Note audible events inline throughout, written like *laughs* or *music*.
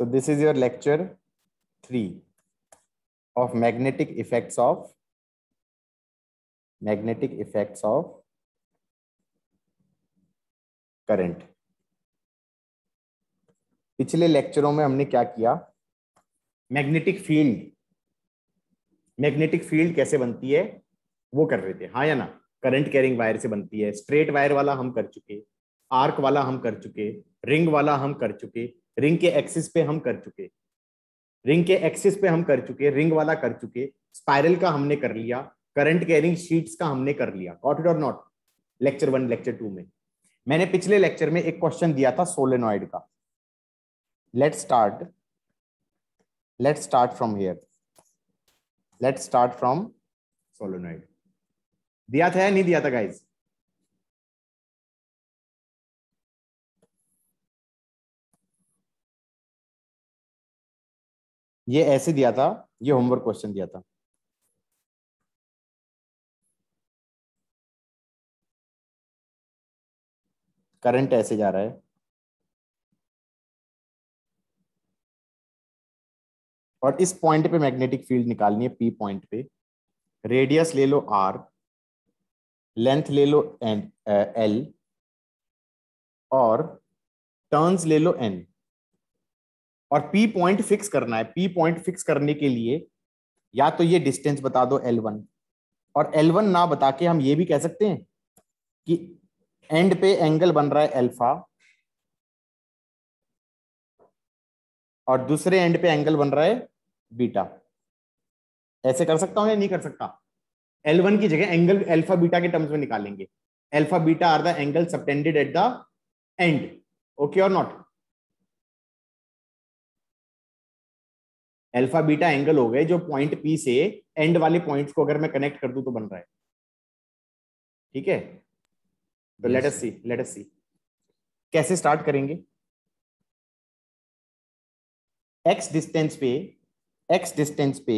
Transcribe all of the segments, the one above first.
So this is your lecture 3 of magnetic effects of, magnetic effects of current. पिछले लेक्चरों में हमने क्या किया? मैग्नेटिक फ़ील्ड मैग्नेटिक फ़ील्ड कैसे बनती है? वो कर रहे थे। हाँ या ना? करंट कैरिंग वायर से बनती है। स्ट्रेट वायर वाला हम कर चुके। आर्क वाला हम कर चुके। रिंग वाला हम कर चुके। रिंग के एक्सिस पे हम कर चुके। रिंग के एक्सिस पे हम कर चुके रिंग वाला कर चुके। स्पाइरल का हमने कर लिया करंट कैरिंग शीट्स का हमने कर लिया। गॉट इट और not lecture one lecture two में। मैंने पिछले लेक्चर में एक क्वेश्चन दिया था सोलेनॉइड का। Let start let start from here let start from solenoid दिया था या नहीं दिया था गाइज़ ये ऐसे दिया था, ये होमवर्क क्वेश्चन दिया था। करंट ऐसे जा रहा है। और इस पॉइंट पे मैग्नेटिक फ़ील्ड निकालनी है पी पॉइंट पे। रेडियस ले लो आर लेंथ ले लो एन एल और टर्न्स ले लो एन और पी पॉइंट फिक्स करना है। पी पॉइंट फिक्स करने के लिए या तो ये डिस्टेंस बता दो एल वन और एल वन ना बता के हम ये भी कह सकते हैं कि एंड पे एंगल बन रहा है एल्फा और दूसरे एंड पे एंगल बन रहा है बीटा ऐसे कर सकता हूँ या नहीं कर सकता? एल वन की जगह एंगल एल्फा बीटा के टर्म्स में निकालेंगे। Alpha beta are the angle subtended at the end okay और नॉट अल्फ़ा बीटा एंगल हो गए जो पॉइंट पी से एंड वाले पॉइंट्स को अगर मैं कनेक्ट कर दूँ तो बन रहा है। ठीक है? तो लेट अस सी लेट अस सी कैसे स्टार्ट करेंगे? एक्स डिस्टेंस पे एक्स डिस्टेंस पे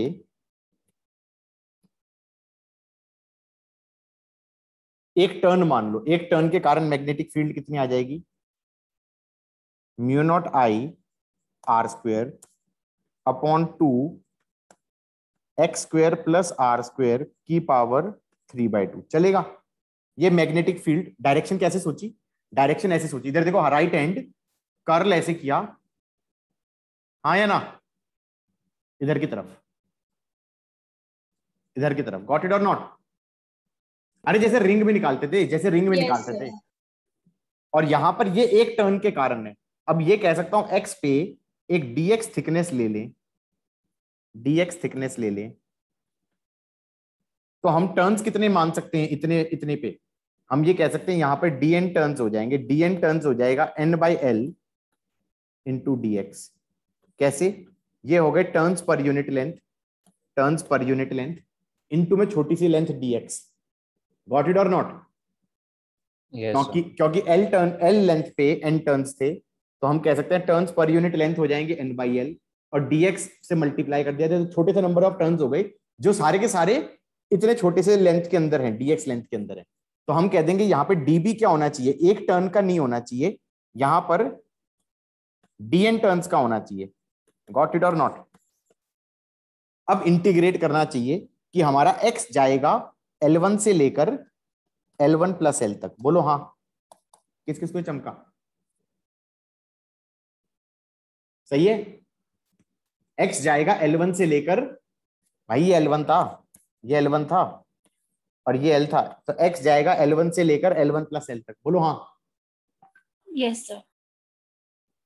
एक टर्न मान लो। एक टर्न के कारण मैग्नेटिक फ़ील्ड कितनी आ जाएगी? Mu naught I R square upon two X square plus R square की पावर थ्री बाई टू चलेगा? ये मैग्नेटिक फ़ील्ड डायरेक्शन कैसे सोची? डायरेक्शन ऐसे सोची। इधर देखो राइट हैंड कर्ल ऐसे किया। हाँ या ना? इधर की तरफ़। इधर की तरफ़। गॉट इट और नॉट अरे जैसे रिंग में निकालते थे जैसे रिंग में yes, निकालते थे। और यहाँ पर ये एक टर्न के कारण है। अब ये कह सकता हूँ एक्स पे एक dx थिकनेस ले लें dx थिकनेस ले लें तो हम टर्न्स कितने मान सकते हैं इतने इतने पे? हम ये कह सकते हैं यहाँ पर डी एन टर्न्स हो जाएँगे डी एन टर्न्स हो जाएगा N by L into D X कैसे? ये हो गए turns per unit length turns per unit length into में छोटी सी length D X got it और नॉट क्योंकि क्योंकि एल टर्न एल लेंथ पे एन टर्न्स थे तो हम कह सकते हैं टर्न्स पर यूनिट लेंथ हो जाएँगे एन बाई एल और डीएक्स से मल्टीप्लाई कर दिया जाए। तो छोटे से नंबर ऑफ़ टर्न्स हो गए जो सारे के सारे इतने छोटे से लेंथ के अंदर हैं डीएक्स लेंथ के अंदर है। तो हम कह देंगे यहाँ पे डीबी क्या होना चाहिए? एक टर्न का नहीं होना चाहिए। यहाँ पर डीएन टर्न्स का होना चाहिए। गॉट इट और नॉट अब इंटीग्रेट करना चाहिए कि हमारा एक्स जाएगा L1 से लेकर L1 प्लस एल तक। बोलो हाँ। किस किस को चमका? सही है? एक्स जाएगा L1 से लेकर भाई ये L1 था ये L1 था और ये L था तो x जाएगा L1 से लेकर L1 प्लस एल तक। बोलो हाँ। यस सर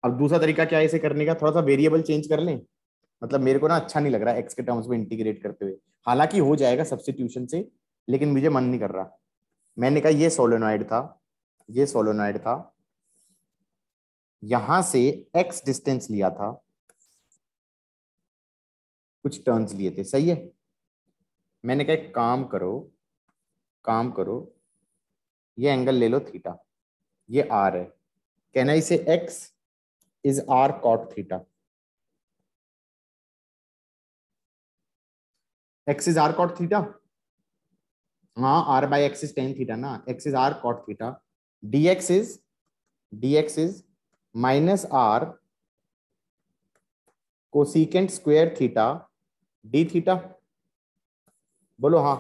अब दूसरा तरीका क्या है इसे करने का? थोड़ा सा वेरिएबल चेंज कर लें। मतलब मेरे को ना अच्छा नहीं लग रहा एक्स के टर्म्स में इंटीग्रेट करते हुए। हालाँकि हो जाएगा सब्सटीट्यूशन से लेकिन मुझे मन नहीं कर रहा। मैंने कहा ये सोलोनॉइड था ये सोलोनॉइड था यहाँ से x डिस्टेंस लिया था। कुछ टर्न्स लिए थे, सही है? मैंने कहा काम करो काम करो, ये एंगल ले लो थीटा ये आर है। कहना इसे x is R cot theta x is R cot theta हाँ R by X is tan theta ना। x is R cot theta dx is dx is minus R cosecant square theta D theta बोलो हाँ।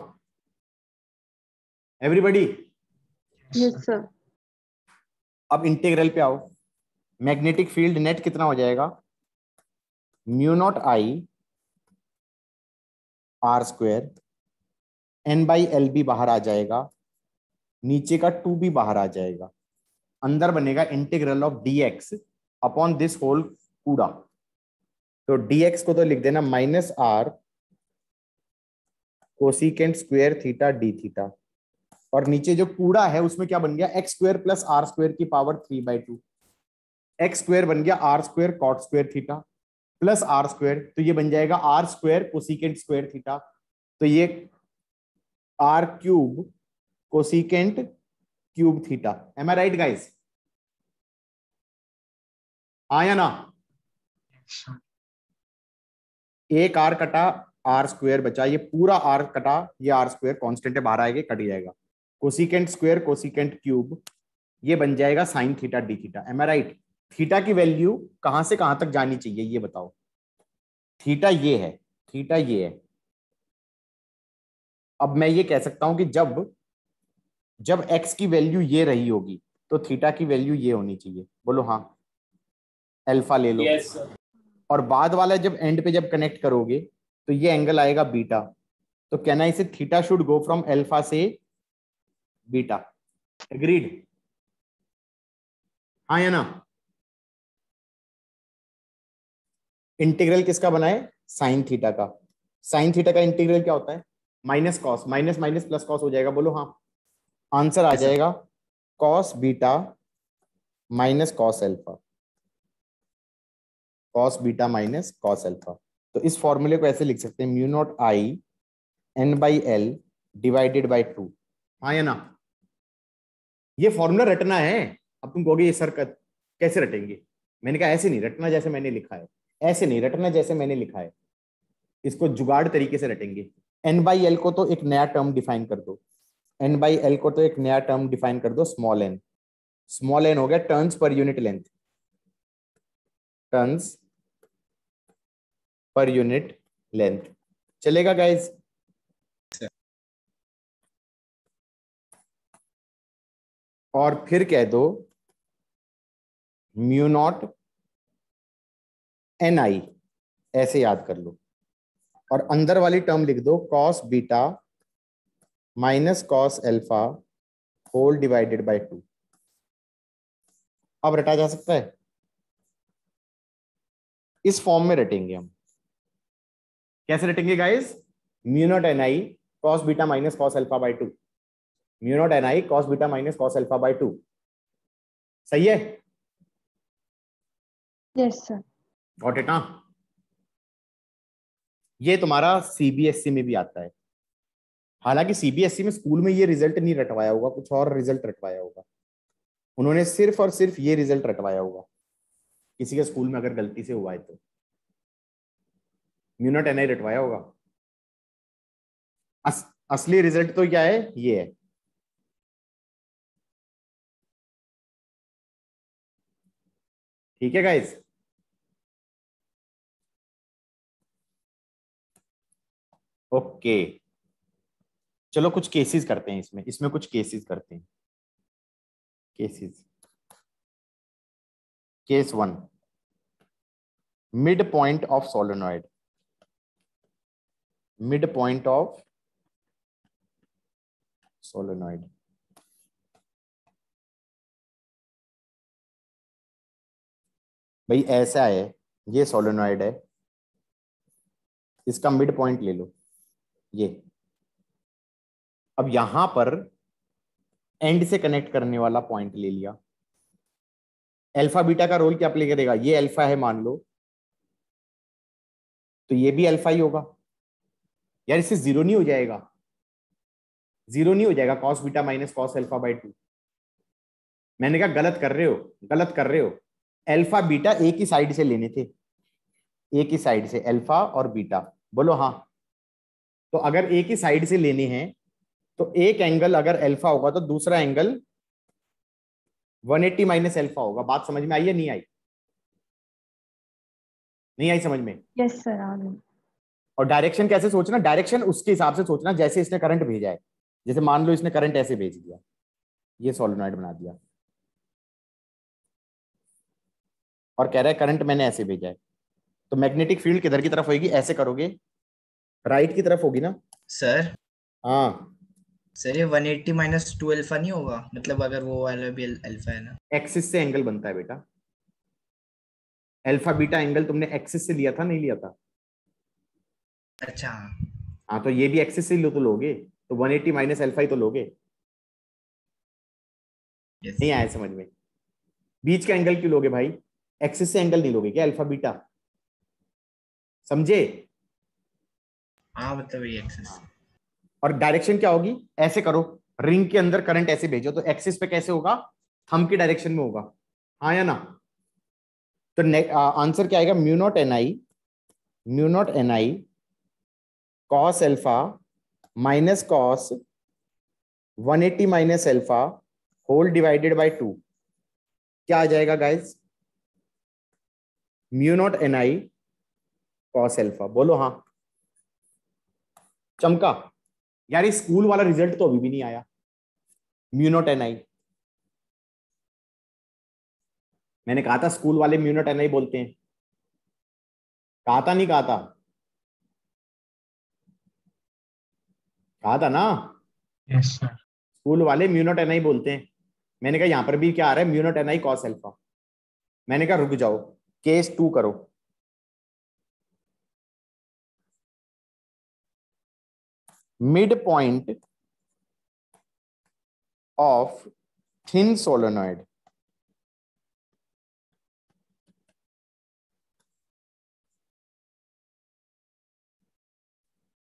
Everybody sir अब integral पे आओ। Magnetic field net कितना हो जाएगा? Mu naught I R square N by L B बाहर आ जाएगा। नीचे का टू भी बाहर आ जाएगा। अंदर बनेगा integral of D X upon this whole कूड़ा। तो dx को तो लिख देना minus R cosecant square theta D theta और नीचे जो कूड़ा है, उसमें क्या बन गया? X square plus R square की power three by two X square बन गया R square cot square theta plus R square तो ये बन जाएगा R square cosecant square theta तो ये R cube cosecant cube theta am I right guys आया ना? एक आर कटा आर स्क्वेयर बचा, ये पूरा आर कटा, ये आर स्क्वेयर कांस्टेंट है, बाहर आएगा कट जाएगा। कोसिकेंट स्क्वेयर कोसिकेंट क्यूब ये बन जाएगा sine theta D theta am I right theta की वैल्यू कहाँ से कहाँ तक जानी चाहिए, ये बताओ। थीटा ये है थीटा ये है। अब मैं ये कह सकता हूँ कि जब जब एक्स की वैल्यू ये रही होगी तो थीटा की वैल्यू ये होनी चाहिए। बोलो हाँ। अल्फ़ा ले लो। Yes, और बाद वाला जब एंड पे जब कनेक्ट करोगे तो ये एंगल आएगा बीटा तो कहना इसे theta should go from alpha से बीटा एग्रीड हाँ या ना? इंटीग्रल किसका बनाए साइन थीटा का। साइन थीटा का इंटीग्रल क्या होता है? Minus cos minus minus plus cos हो जाएगा। बोलो हाँ। आंसर आ जाएगा। Cos beta minus cos alpha cos beta minus cos alpha तो इस फॉर्मूले को ऐसे लिख सकते हैं mu naught I N by L divided by two हाँ या ना? ये फॉर्मूला रटना है। अब तुम कहोगे, ये सर कैसे रटेंगे? मैंने कहा, ऐसे नहीं, रटना जैसे मैंने लिखा है। ऐसे नहीं, रटना जैसे मैंने लिखा है। इसको जुगाड़ तरीके से रटेंगे। एन बाई एल को तो एक नया टर्म डिफाइन कर दो। एन बाई एल को तो एक नया टर्म डिफाइन कर दो स्मॉल एन स्मॉल एन हो गया turns per unit length turns per unit length चलेगा गाइज़ और फिर कह दो म्यू नॉट एन आई ऐसे याद कर लो। और अंदर वाली टर्म लिख दो cos beta minus cos alpha whole divided by two अब रटा जा सकता है? इस फॉर्म में रटेंगे हम। कैसे रटेंगे guys mu naught N I cos beta minus cos alpha by two mu naught N I cos beta minus cos alpha by two सही है? यस सर गॉट इट ना ये तुम्हारा सीबीएसई में भी आता है। हालाँकि सीबीएसई में स्कूल में ये रिज़ल्ट नहीं रटवाया होगा कुछ और रिज़ल्ट रटवाया होगा। उन्होंने सिर्फ़ और सिर्फ़ ये रिज़ल्ट रटवाया होगा। किसी के स्कूल में अगर गलती से हुआ है तो। म्यूनट एनआई रटवाया होगा। अस, असली रिज़ल्ट तो क्या है? ये है। ठीक है गाइस ओके चलो कुछ केसेस करते हैं इसमें। इसमें कुछ केसेस करते हैं। Cases case one midpoint of solenoid midpoint of solenoid भाई, ऐसा है, ये सोलोनॉइड है। इसका मिड पॉइंट ले लो, ये। अब यहाँ पर एंड से कनेक्ट करने वाला पॉइंट ले लिया। अल्फ़ा बीटा का रोल क्या प्ले करेगा? ये अल्फ़ा है, मान लो। तो ये भी अल्फ़ा ही होगा। यार, इससे ज़ीरो नहीं हो जाएगा। ज़ीरो नहीं हो जाएगा cos beta minus cos alpha by two मैंने कहा, गलत कर रहे हो, गलत कर रहे हो। एल्फा बीटा एक ही साइड से लेने थे। एक ही साइड से एल्फा और बीटा बोलो हाँ। तो अगर एक ही साइड से लेने हैं तो एक एंगल अगर एल्फा होगा तो दूसरा एंगल 180 माइनस एल्फा होगा। बात समझ में आई या नहीं आई? नहीं आई समझ में? यस सर और डायरेक्शन कैसे सोचना? डायरेक्शन उसके हिसाब से सोचना जैसे इसने करंट भेजा है। जैसे मान लो इसने करंट ऐसे भेज दिया। ये सोलोनॉइड बना दिया। और कह रहा है करंट मैंने ऐसे भेजा है। तो मैग्नेटिक फ़ील्ड किधर की तरफ़ होगी ऐसे करोगे। राइट की तरफ़ होगी ना? सर हाँ। सर ये 180 एट्टी माइनस टू अल्फ़ा नहीं होगा? मतलब अगर वो वाला भी अल्फ़ा है ना। एक्सिस से एंगल बनता है बेटा। अल्फ़ा बीटा एंगल तुमने एक्सिस से लिया था नहीं लिया था? अच्छा। हाँ तो ये भी एक्सेस से लो तो लोगे तो 180 एट्टी माइनस अल्फ़ा ही तो लोगे। Yes. नहीं आया समझ में। बीच का एंगल क्यों लोगे भाई? एक्सिस से एंगल नहीं लोगे क्या? अल्फ़ा बीटा समझे? हाँ मतलब ये एक्सेस और डायरेक्शन क्या होगी? ऐसे करो। रिंग के अंदर करंट ऐसे भेजो तो एक्सिस पे कैसे होगा? थम की डायरेक्शन में होगा। हाँ या ना? तो आंसर क्या आएगा? Mu naught N I mu naught N I cos alpha minus cos 180 eighty minus alpha whole divided by two क्या आ जाएगा guys mu naught N I cos alpha बोलो हाँ। चमका। यार स्कूल वाला रिज़ल्ट तो अभी भी नहीं आया। म्यू म्यूनोट एन आई मैंने कहा था स्कूल वाले म्यूनोट एन आई बोलते हैं। कहा था, नहीं कहा था? कहा था ना? सर स्कूल वाले म्यूनोट एन आई बोलते हैं। मैंने कहा यहाँ पर भी क्या आ रहा है? Mu naught N I cos alpha मैंने कहा रुक जाओ। केस टू करो। midpoint of thin solenoid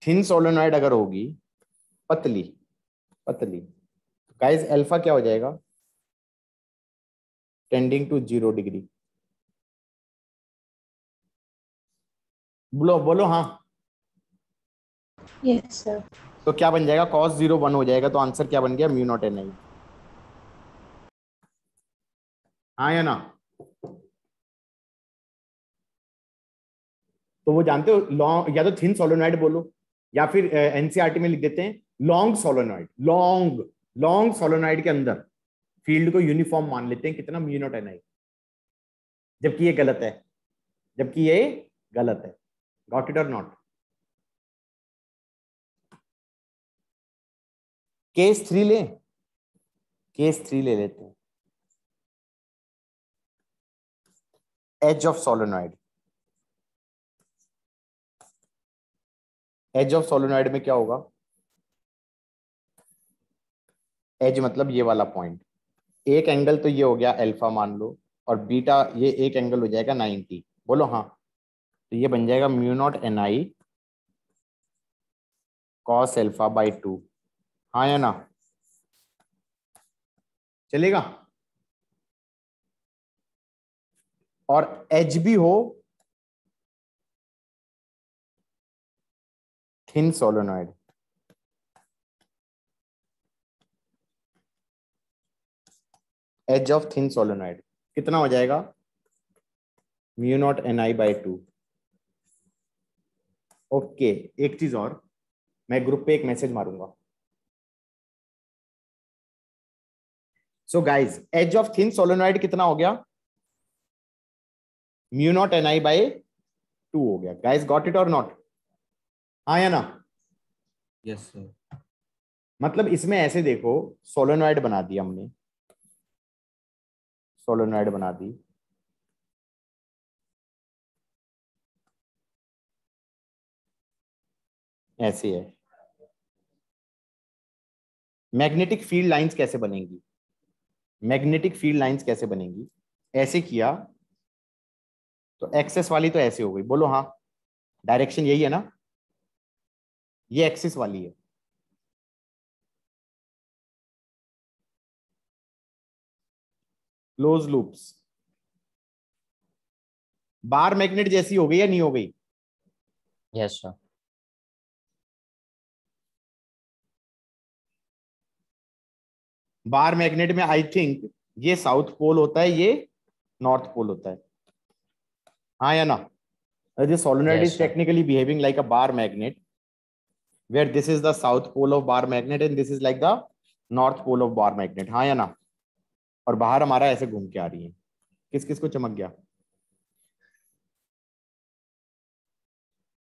thin solenoid अगर होगी पतली पतली। गाइस अल्फ़ा क्या हो जाएगा? टेंडिंग टू ज़ीरो डिग्री बोलो बोलो हाँ। यस सर तो क्या बन जाएगा? कॉस ज़ीरो वन हो जाएगा तो आंसर क्या बन गया? म्यू नॉट एन आई हाँ या ना? तो वो जानते हो लॉन्ग या तो थिन सोलोनॉइड बोलो या फिर एनसीआरटी में लिख देते हैं। Long solenoid long long solenoid के अंदर फ़ील्ड को यूनिफॉर्म मान लेते हैं, कितना म्यू नॉट एन आई जबकि ये गलत है. जबकि ये गलत है. गॉट इट और नॉट केस थ्री ले. केस थ्री ले लेते हैं. Edge of solenoid edge of solenoid में क्या होगा? एज मतलब ये वाला पॉइंट एक एंगल तो ये हो गया अल्फ़ा मान लो, और बीटा ये एक एंगल हो जाएगा 90 बोलो हाँ. तो ये बन जाएगा mu naught N I cos alpha by two हाँ या ना? चलेगा? और एच भी हो thin solenoid edge of thin solenoid. कितना हो जाएगा? Mu naught N I by two. Okay एक चीज़ और मैं ग्रुप पे एक message मारूँगा। So guys edge of thin solenoid कितना हो गया? Mu naught N I by two हो गया। गाइज़ गॉट इट और नॉट हाँ या ना? यस सर मतलब इसमें ऐसे देखो सोलोनॉइड बना दिया हमने। सोलोनॉइड बना दी। ऐसे है। मैग्नेटिक फ़ील्ड लाइंस कैसे बनेंगी? मैग्नेटिक फ़ील्ड लाइंस कैसे बनेंगी? ऐसे किया। तो एक्सेस वाली तो ऐसे हो गई। बोलो हाँ डायरेक्शन यही है ना? ये एक्सिस वाली है। क्लोज लूप्स बार मैग्नेट जैसी हो गई या नहीं हो गई? यस सर बार मैग्नेट में आई थिंक ये साउथ पोल होता है ये नॉर्थ पोल होता है। हाँ या ना? Solenoid is technically behaving like a bar magnet where this is the south pole of bar magnet and this is like the north pole of bar magnet हाँ या ना? और बाहर हमारा ऐसे घूम के आ रही है। किस किस को चमक गया?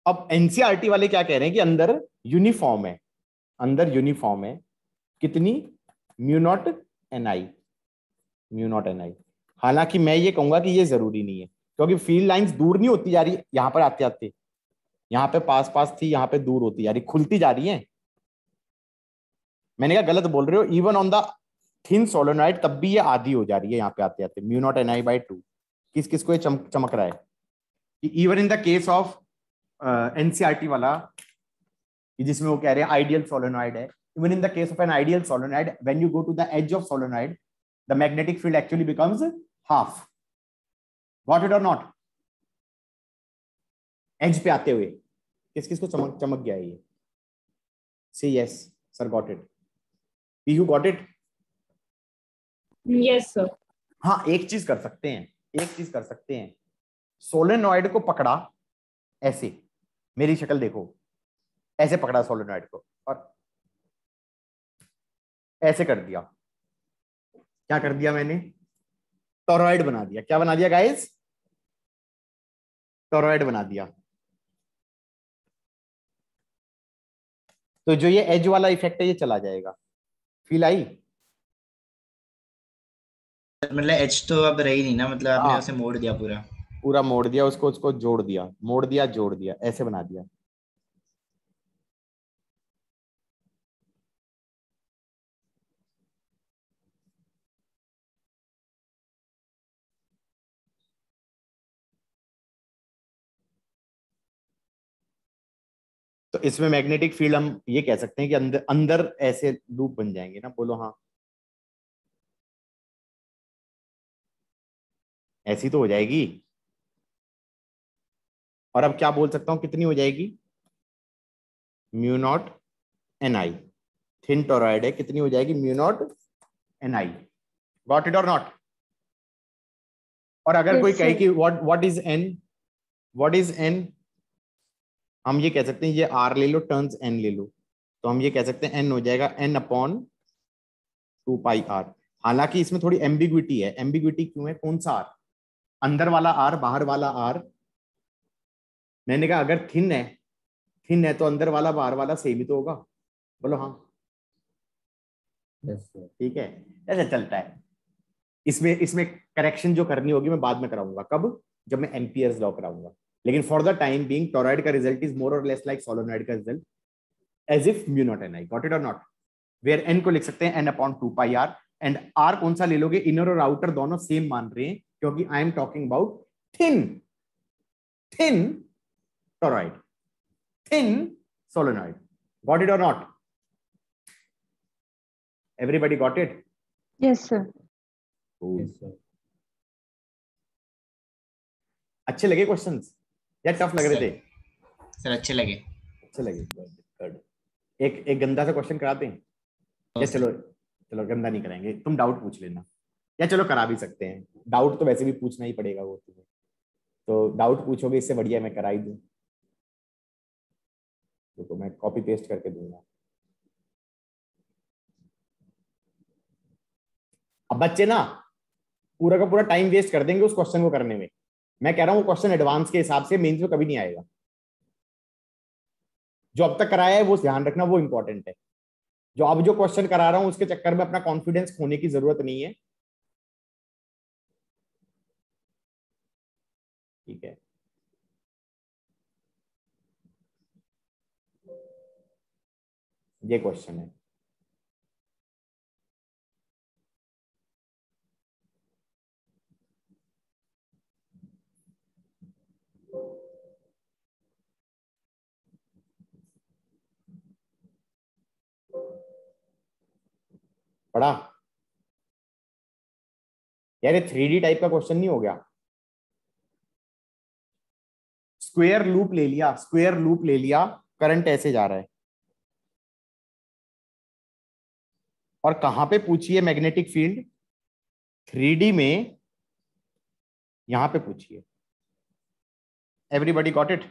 अब एनसीआरटी वाले क्या कह रहे हैं कि अंदर यूनिफॉर्म है। अंदर यूनिफॉर्म है। कितनी? Mu naught N I mu naught N I हालाँकि मैं ये कहूँगा कि ये ज़रूरी नहीं है, क्योंकि फ़ील्ड लाइंस दूर नहीं होती जा रही, यहाँ पर आते आते। यहाँ पे पास पास थी, यहाँ पे दूर होती जा रही, खुलती जा रही है। मैंने कहा गलत बोल रहे हो even on the thin solenoid तब भी ये आधी हो जा रही है यहाँ पे आते आते। Mu naught N I by two. किस किस को ये चमक चमक रहा है? Even in the case of NCERT वाला जिसमें वो कह रहे हैं आइडियल सोलोनाइड है even in the case of an ideal solenoid when you go to the edge of solenoid the magnetic field actually becomes half got it और not edge पे आते हुए। किस किस को चमक चमक गया ये? Say yes sir got it you got it sir हाँ एक चीज़ कर सकते हैं, एक चीज़ कर सकते हैं। सोलेनॉइड को पकड़ा, ऐसे, मेरी शक्ल देखो, ऐसे पकड़ा सोलेनॉइड को, और ऐसे कर दिया। क्या कर दिया मैंने? टोरॉइड बना दिया। क्या बना दिया गाइस टोरॉइड बना दिया। तो जो ये एज वाला इफ़ेक्ट है, ये चला जाएगा। फील आई? मतलब एच तो अब रही नहीं ना मतलब आपने हाँ। उसे मोड़ दिया पूरा। पूरा मोड़ दिया उसको उसको जोड़ दिया मोड़ दिया जोड़ दिया ऐसे बना दिया। तो इसमें मैग्नेटिक फ़ील्ड हम ये कह सकते हैं कि अंदर अंदर ऐसे लूप बन जाएँगे ना बोलो हाँ। ऐसी तो हो जाएगी। और अब क्या बोल सकता हूँ? कितनी हो जाएगी? Mu naught N I. Thin toroid है कितनी हो जाएगी? Mu naught N I. Got it और नॉट? और अगर Yes, कोई कहे कि what what is N what is N हम ये कह सकते हैं ये आर ले लो टर्न्स एन ले लो। तो हम ये कह सकते हैं एन हो जाएगा N upon two pi R हालाँकि इसमें थोड़ी एम्बिग्विटी है। एम्बिग्विटी क्यों है? कौन सा आर अंदर वाला आर बाहर वाला आर। मैंने कहा अगर थिन है थिन है तो अंदर वाला बाहर वाला सेम ही तो होगा। बोलो हाँ। ठीक है? ऐसा चलता है। इसमें इसमें करेक्शन जो करनी होगी मैं बाद में कराऊँगा। कब? जब मैं एम्पियर्स लॉ कराऊँगा। लेकिन for the time being toroid का रिज़ल्ट इज़ मोर और लेस लाइक सोलोनॉइड का result as if mu naught N I got it और नॉट वेयर एन को लिख सकते हैं N upon two pi R and R कौन सा ले लोगे? इनर और आउटर दोनों सेम मान रहे हैं। क्योंकि I am talking about thin thin toroid thin solenoid got it और not everybody got it yes sir अच्छे लगे क्वेश्चंस या टफ लग रहे थे. सर अच्छे लगे. अच्छे लगे. गुड एक एक गंदा सा क्वेश्चन कराते हैं. चलो चलो गंदा नहीं कराएँगे. तुम डाउट पूछ लेना. या चलो करा भी सकते हैं। डाउट तो वैसे भी पूछना ही पड़ेगा वो तुम्हें। तो डाउट पूछोगे इससे बढ़िया मैं करा ही दूँ। तो, तो मैं कॉपी पेस्ट करके दूँगा। अब बच्चे ना पूरा का पूरा टाइम वेस्ट कर देंगे उस क्वेश्चन को करने में। मैं कह रहा हूँ क्वेश्चन एडवांस के हिसाब से मेन्स में कभी नहीं आएगा। जो अब तक कराया है वो ध्यान रखना वो इंपॉर्टेंट है। जो अब जो क्वेश्चन करा रहा हूँ उसके चक्कर में अपना कॉन्फिडेंस खोने की ज़रूरत नहीं है। ठीक है। ये क्वेश्चन है। पढ़ा। यार ये थ्री डी टाइप का क्वेश्चन नहीं हो गया। स्क्वेयर लूप ले लिया, स्क्वेयर लूप ले लिया, करंट ऐसे जा रहा है। और कहाँ पे पूछिए मैग्नेटिक फ़ील्ड? थ्री में यहाँ पे पूछिए। एवरीबडी गॉट इट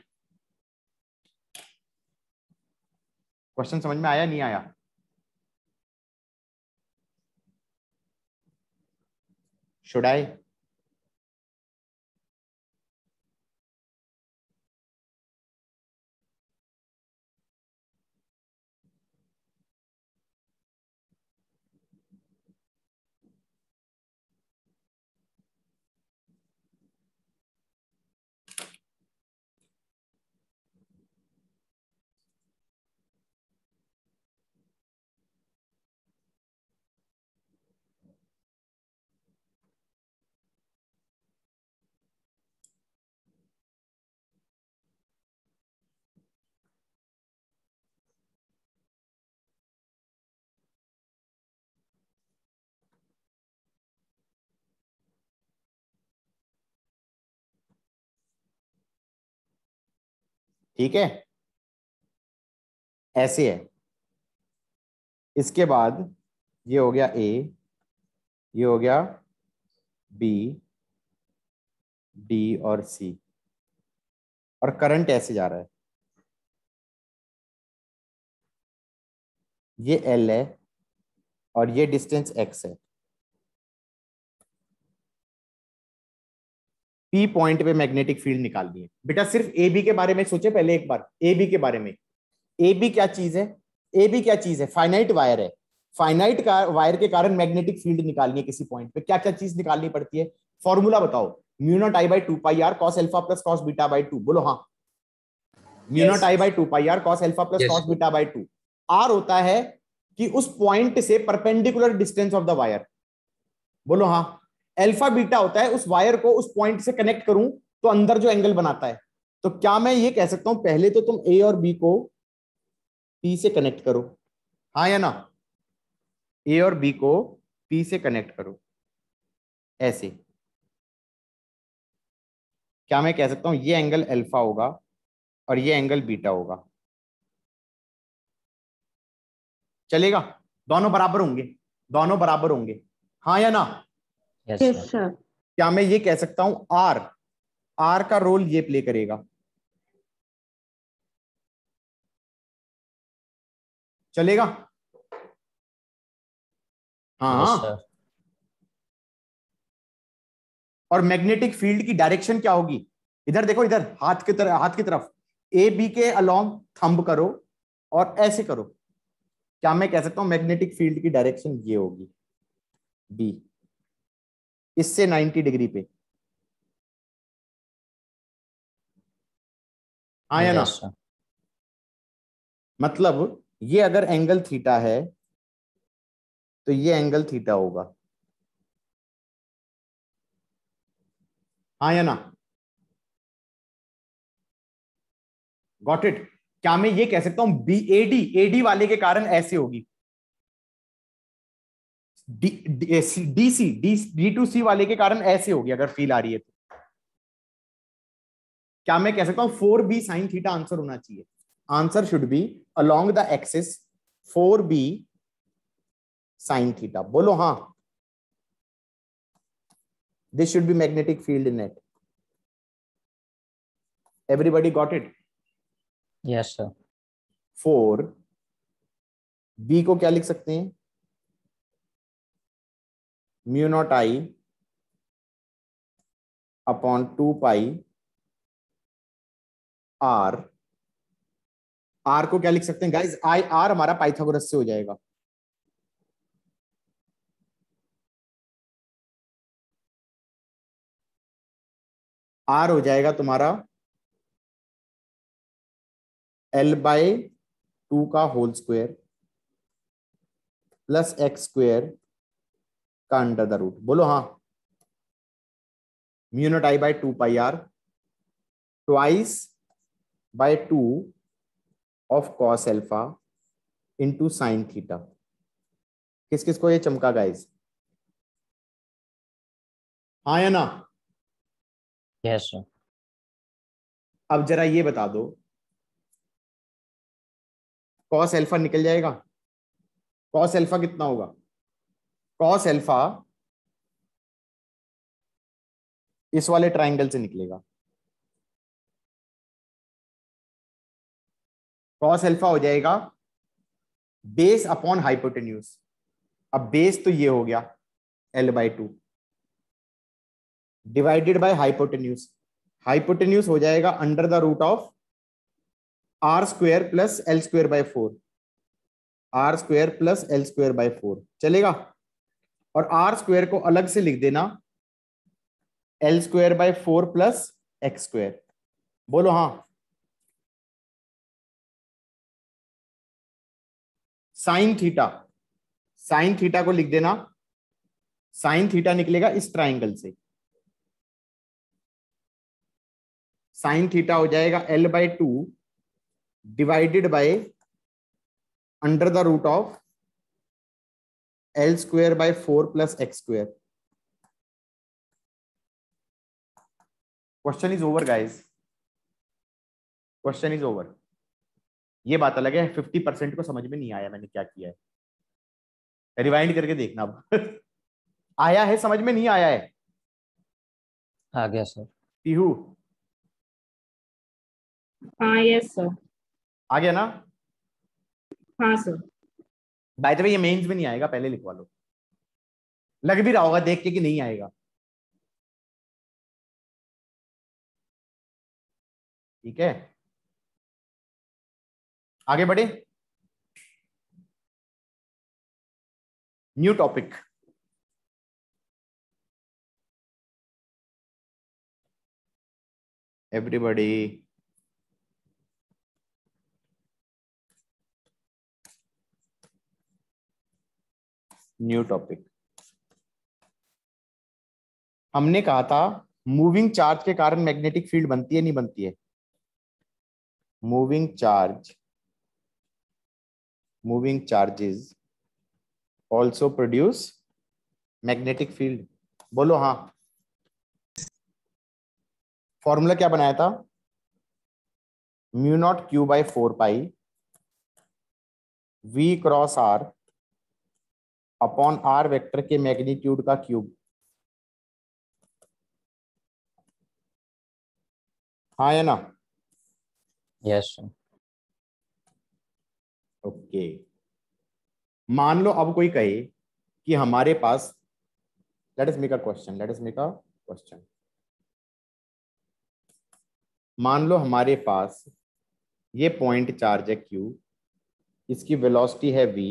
क्वेश्चन समझ में आया, नहीं आया? शुड आई ठीक है? ऐसे है। इसके बाद ये हो गया ए ये हो गया बी डी और सी और करंट ऐसे जा रहा है। ये एल है और ये डिस्टेंस एक्स है। पी पॉइंट पे मैग्नेटिक फ़ील्ड निकालनी है। बेटा सिर्फ़ ए बी के बारे में सोचे पहले एक बार। ए बी के बारे में। ए बी क्या चीज़ है? ए बी क्या चीज़ है? फाइनाइट वायर है। फाइनाइट का वायर के कारण मैग्नेटिक फ़ील्ड निकालनी है किसी पॉइंट पे। क्या क्या चीज़ निकालनी पड़ती है? फॉर्मूला बताओ। Mu naught I by two pi R cos alpha plus cos beta by two बोलो हाँ। Mu naught I by two pi R cos alpha plus cos beta by two R होता है कि उस पॉइंट से perpendicular distance of the wire बोलो हाँ। Alpha beta होता है, उस वायर को उस पॉइंट से कनेक्ट करूँ तो अंदर जो एंगल बनाता है। तो क्या मैं ये कह सकता हूँ, पहले तो तुम ए और बी को पी से कनेक्ट करो। हाँ या ना? ए और बी को पी से कनेक्ट करो। ऐसे। क्या मैं कह सकता हूँ, ये एंगल अल्फ़ा होगा और ये एंगल बीटा होगा। चलेगा? दोनों बराबर होंगे। दोनों बराबर होंगे। हाँ या ना? यस यस सर सर क्या मैं ये कह सकता हूँ आर आर का रोल ये प्ले करेगा। चलेगा? हाँ। सर और मैग्नेटिक फ़ील्ड की डायरेक्शन क्या होगी? इधर देखो इधर हाथ की तरफ़ हाथ की तरफ़। ए बी के अलोंग थंब करो और ऐसे करो। क्या मैं कह सकता हूँ मैग्नेटिक फ़ील्ड की डायरेक्शन ये होगी। बी इससे 90 डिग्री पे। हाँ या ना? मतलब ये अगर एंगल थीटा है तो ये एंगल थीटा होगा। हाँ या ना? गॉट इट क्या मैं ये कह सकता हूँ बी एडी एडी वाले के कारण ऐसे होगी। D D C D two C वाले के कारण ऐसे होगी अगर फील आ रही है तो। क्या मैं कह सकता हूँ four B sine theta answer होना चाहिए। Answer should be along the axis four B sine theta. बोलो हाँ। This should be magnetic field in it everybody got it? Yes sir four B को क्या लिख सकते हैं? Mu naught I upon two pi R R को क्या लिख सकते हैं? गाइस आई आर हमारा पाइथागोरस से हो जाएगा। आर हो जाएगा तुम्हारा एल बाय टू का whole square plus X square का अंडर द रूट। बोलो हाँ। Mu naught I by two pi R twice by two of cos alpha into sine theta किस किस को ये चमका गाइज़ हाँ या ना? यस सर अब जरा ये बता दो। कॉस एल्फा निकल जाएगा? कॉस एल्फा कितना होगा? कॉस एल्फा इस वाले ट्राइंगल से निकलेगा। कॉस एल्फा हो जाएगा बेस अपॉन हाइपोटेन्यूज अब बेस तो ये हो गया L by two divided by hypotenuse hypotenuse हो जाएगा under the root of R square plus L square by four R square plus L square by four चलेगा? और आर स्क्वेयर को अलग से लिख देना L square by four plus X square बोलो हाँ। साइन थीटा साइन थीटा को लिख देना। साइन थीटा निकलेगा इस ट्राइंगल से। साइन थीटा हो जाएगा L by two divided by under the root of L square by four plus X square question is over guys question is over ये बात अलग है फिफ्टी परसेंट को समझ में नहीं आया मैंने क्या किया है। रिवाइंड करके देखना अब। *laughs* आया है समझ में नहीं आया है। आ गया सर पीहू। हाँ यस सर आ गया ना? हाँ सर बाय द वे ये मेंस में नहीं आएगा, पहले लिखवा लो। लग भी रहा होगा देख के कि नहीं आएगा। ठीक है? आगे बढ़े। New topic everybody new topic. हमने कहा था, मूविंग चार्ज के कारण मैग्नेटिक फ़ील्ड बनती है, नहीं बनती है। Moving charge, moving charges also produce magnetic field. बोलो हाँ। फॉर्मूला क्या बनाया था? Mu naught Q by four pi, V cross R upon R vector के मैग्नीट्यूड का क्यूब। हाँ है ना? यस ओके मान लो अब कोई कहे कि हमारे पास let's make a question let's make a question मान लो हमारे पास ये पॉइंट चार्ज है क्यू इसकी वेलोसिटी है v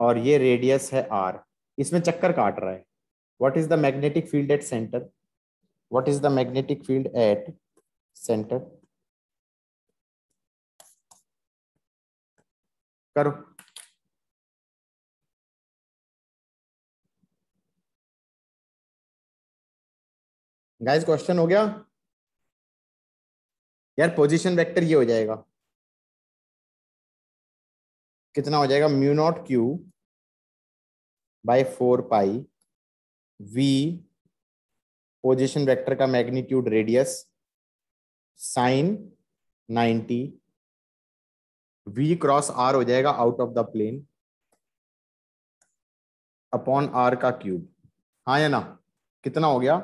और ये रेडियस है आर इसमें चक्कर काट रहा है। What is the magnetic field at centre what is the magnetic field at centre करो। गाइस क्वेश्चन हो गया? यार पोजीशन वेक्टर ये हो जाएगा। कितना हो जाएगा? Mu naught Q by four pi V position vector का magnitude radius sine 90 V cross R हो जाएगा out of the plane upon R का क्यूब। हाँ या ना? कितना हो गया?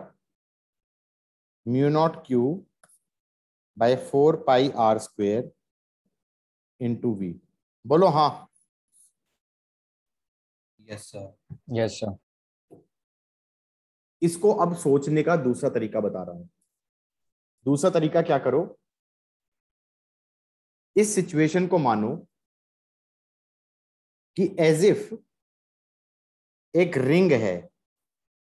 Mu naught Q by four pi R square into V. बोलो हाँ। यस सर यस सर इसको अब सोचने का दूसरा तरीका बता रहा हूँ। दूसरा तरीका क्या करो? इस सिचुएशन को मानो कि एज इफ़ एक रिंग है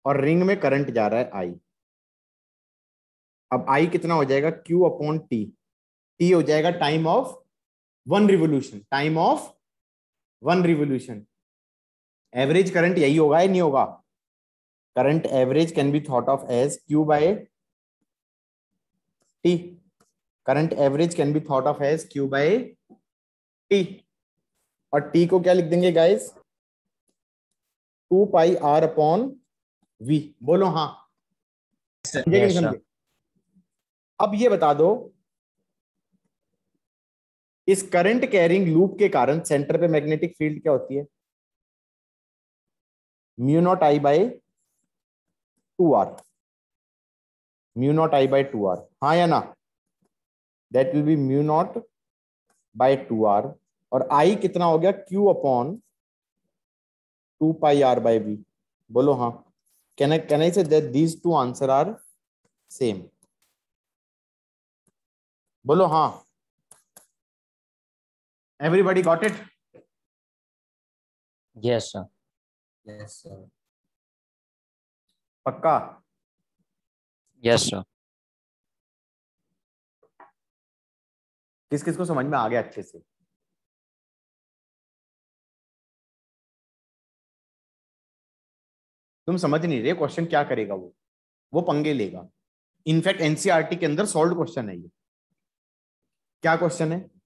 और रिंग में करंट जा रहा है आई अब आई कितना हो जाएगा? क्यू अपॉन टी टी हो जाएगा time of one revolution time of one revolution average current यही होगा या नहीं होगा? Current average can be thought of as Q by T current average can be thought of as Q by T और T को क्या लिख देंगे guys two pi R upon V बोलो हाँ। अब ये बता दो इस करंट कैरिंग लूप के कारण सेंटर पे मैग्नेटिक फ़ील्ड क्या होती है? Mu naught I by two R. Mu naught I by two R. हाँ या ना? That will be mu naught by two R. और आई कितना हो गया? Q upon two pi R by B बोलो हाँ। Can I can I say that these two answer are same बोलो हाँ। Everybody got it Yes, sir. yes sir. पक्का? Yes, sir. किस किस को समझ में आ गया अच्छे से? तुम समझ नहीं रहे क्वेश्चन क्या करेगा वो? वो पंगे लेगा। इनफैक्ट एनसीआरटी के अंदर सॉल्व क्वेश्चन है ये। क्या क्वेश्चन है?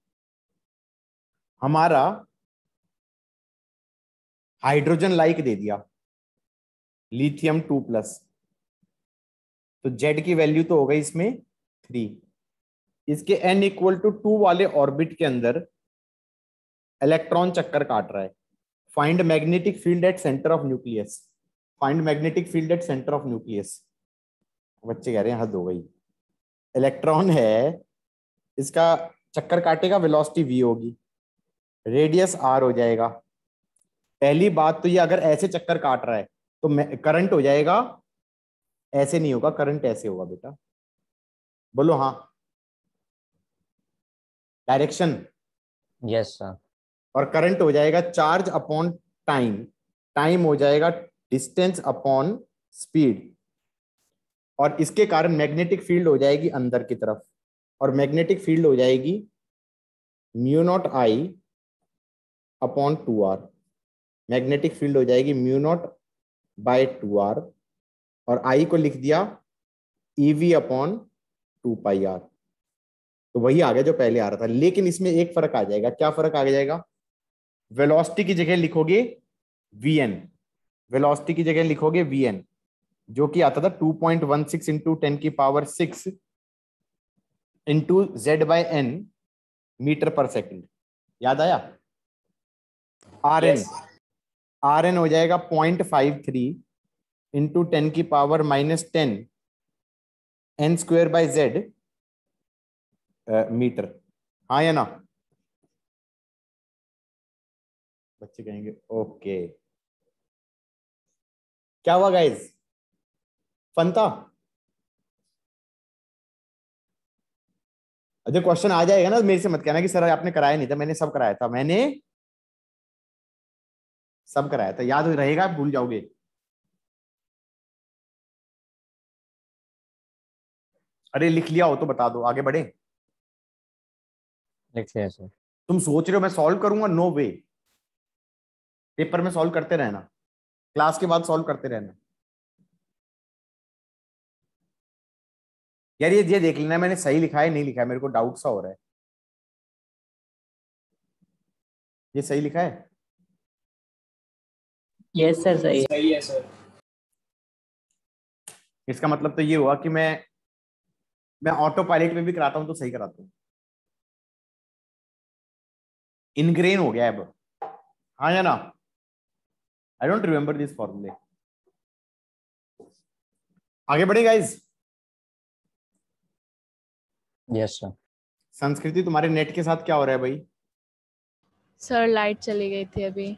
हमारा हाइड्रोजन लाइक दे दिया। लिथियम टू प्लस तो जेड की वैल्यू तो हो गई इसमें थ्री इसके एन इक्वल टू टू वाले ऑर्बिट के अंदर इलेक्ट्रॉन चक्कर काट रहा है। Find magnetic field at centre of nucleus find magnetic field at centre of nucleus बच्चे कह रहे हैं, हद हो गई। इलेक्ट्रॉन है, इसका चक्कर काटेगा वेलोसिटी वी होगी। रेडियस आर हो जाएगा। पहली बात तो ये अगर ऐसे चक्कर काट रहा है तो करंट हो जाएगा। ऐसे नहीं होगा करंट ऐसे होगा बेटा। बोलो हाँ। Direction Yes, sir. और करंट हो जाएगा चार्ज अपॉन टाइम टाइम हो जाएगा डिस्टेंस अपॉन स्पीड और इसके कारण मैग्नेटिक फ़ील्ड हो जाएगी अंदर की तरफ़। और मैग्नेटिक फ़ील्ड हो जाएगी mu naught I upon two R magnetic field हो जाएगी mu naught by two R और आई को लिख दिया EV upon two pi R तो वही आ गया जो पहले आ रहा था। लेकिन इसमें एक फ़र्क आ जाएगा। क्या फ़र्क आ जाएगा? वेलोसिटी की जगह लिखोगे वी एन वेलोसिटी की जगह लिखोगे वी एन जो कि आता था two point one six into ten की power six into Z by N metre per second याद आया? आर एन आर एन हो जाएगा point five three into ten की power minus ten N square by Z metre हाँ या ना? बच्चे कहेंगे ओके क्या हुआ गाइज़ फंता अजय क्वेश्चन आ जाएगा ना, मेरे से मत कहना कि सर आपने कराया नहीं था, मैंने सब कराया था। मैंने सब कराया था। याद रहेगा भूल जाओगे। अरे लिख लिया हो तो बता दो आगे बढ़े। लिख लिया सर तुम सोच रहे हो मैं सॉल्व करूँगा? नो वे पेपर में सॉल्व करते रहना। क्लास के बाद सॉल्व करते रहना। यार ये ये देख लेना मैंने सही लिखा है नहीं लिखा है मेरे को डाउट सा हो रहा है। ये सही लिखा है? यस सर सही है। सही है सर। इसका मतलब तो ये हुआ कि मैं मैं ऑटो पायलट में भी कराता हूँ तो सही कराता हूँ। इनग्रेन हो गया अब। हाँ या ना? आई डोंट रिमेम्बर दिस फॉर्मूले आगे बढ़े गाइज़ यस सर संस्कृति तुम्हारे नेट के साथ क्या हो रहा है भाई? सर लाइट चली गई थी अभी।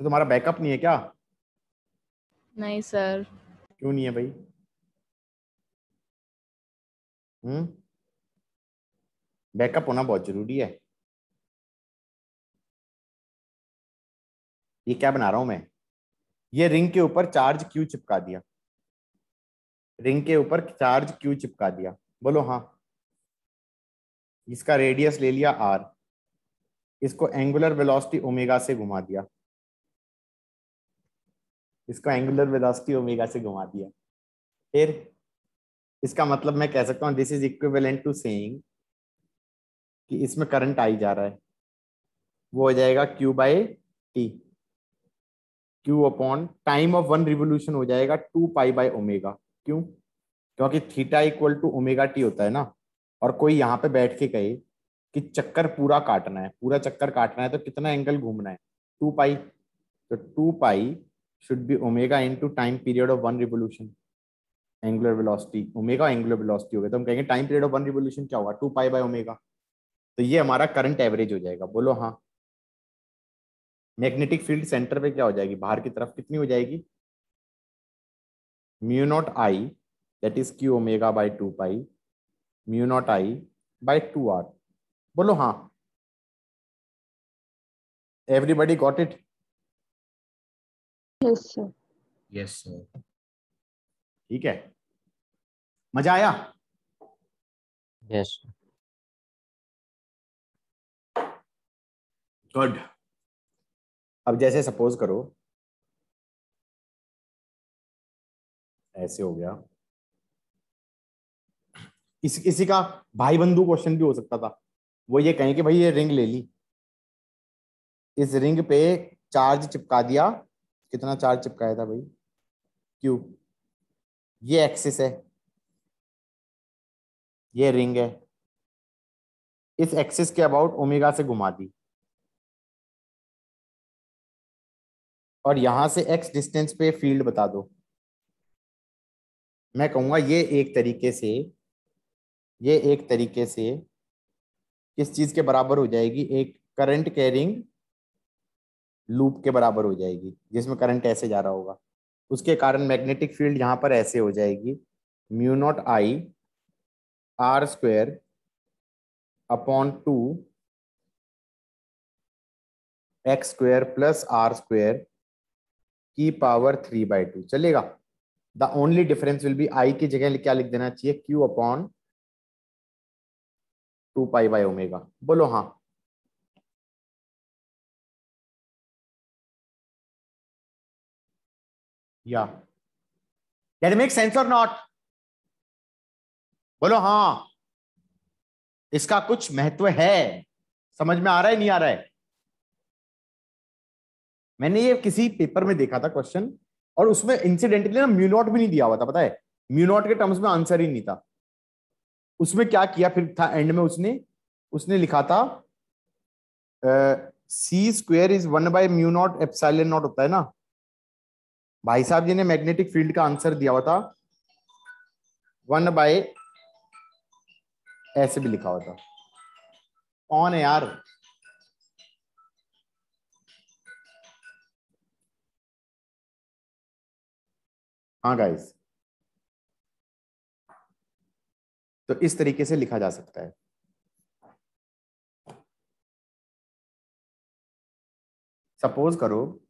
तो तुम्हारा बैकअप नहीं है क्या? नहीं सर क्यों नहीं है भाई? हम्म? बैकअप होना बहुत ज़रूरी है। ये क्या बना रहा हूँ मैं? ये रिंग के ऊपर चार्ज क्यू चिपका दिया? रिंग के ऊपर चार्ज क्यू चिपका दिया? बोलो हाँ। इसका रेडियस ले लिया आर इसको एंगुलर वेलोसिटी ओमेगा से घुमा दिया। इसको एंगुलर वेलोसिटी ओमेगा से घुमा दिया। फिर इसका मतलब मैं कह सकता हूँ this is equivalent to saying कि इसमें करंट आई जा रहा है। वो हो जाएगा Q by T Q upon time of one revolution हो जाएगा टू पाई बाय ओमेगा क्यों? क्योंकि theta equal to omega T होता है ना। और कोई यहाँ पे बैठ के कहे कि चक्कर पूरा काटना है, पूरा चक्कर काटना है तो कितना एंगल घूमना है? टू पाई तो two pi should be omega into time period of one revolution angular velocity omega angular velocity हो गया। तो हम कहेंगे time period of one revolution क्या होगा टू पाई बाय ओमेगा तो ये हमारा करंट एवरेज हो जाएगा। बोलो हाँ। मैग्नेटिक फ़ील्ड सेंटर पे क्या हो जाएगी? बाहर की तरफ़ कितनी हो जाएगी? Mu naught I that is Q omega by two pi mu naught I by two R बोलो हाँ। Everybody got it Yes, sir. Yes sir ठीक है। मज़ा आया? Yes. sir. गुड अब जैसे सपोज़ करो ऐसे हो गया। इस किसी का भाई बंधु क्वेश्चन भी हो सकता था। वो ये कहें कि भाई ये रिंग ले ली। इस रिंग पे चार्ज चिपका दिया। कितना चार्ज चिपकाया था भाई? क्यू ये एक्सिस है। ये रिंग है। इस एक्सिस के अबाउट ओमेगा से घुमा दी। और यहाँ से एक्स डिस्टेंस पे फ़ील्ड बता दो। मैं कहूँगा ये एक तरीके से, ये एक तरीके से किस चीज़ के बराबर हो जाएगी? एक करंट कैरिंग लूप के बराबर हो जाएगी, जिसमें करंट ऐसे जा रहा होगा। उसके कारण मैग्नेटिक फ़ील्ड यहाँ पर ऐसे हो जाएगी। Mu naught I R square upon two X square plus R square की पावर थ्री बाई टू। चलेगा? The only difference will be I की जगह क्या लिख देना चाहिए? Q upon two pi by omega. बोलो हाँ। या डेट मेक सेंस और नॉट बोलो हाँ। इसका कुछ महत्व है। समझ में आ रहा है, नहीं आ रहा है? मैंने ये किसी पेपर में देखा था क्वेश्चन और उसमें इंसिडेंटली ना म्यूनॉट भी नहीं दिया हुआ था, पता है? म्यूनॉट के टर्म्स में आंसर ही नहीं था। उसमें क्या किया फिर था एंड में उसने? उसने लिखा था C square is one by mu naught naught होता है ना? भाई साहब जी ने मैग्नेटिक फ़ील्ड का आंसर दिया हुआ था। वन बाय ऐसे भी लिखा हुआ था। कौन है यार? हाँ गाइस तो इस तरीके से लिखा जा सकता है। सपोज़ करो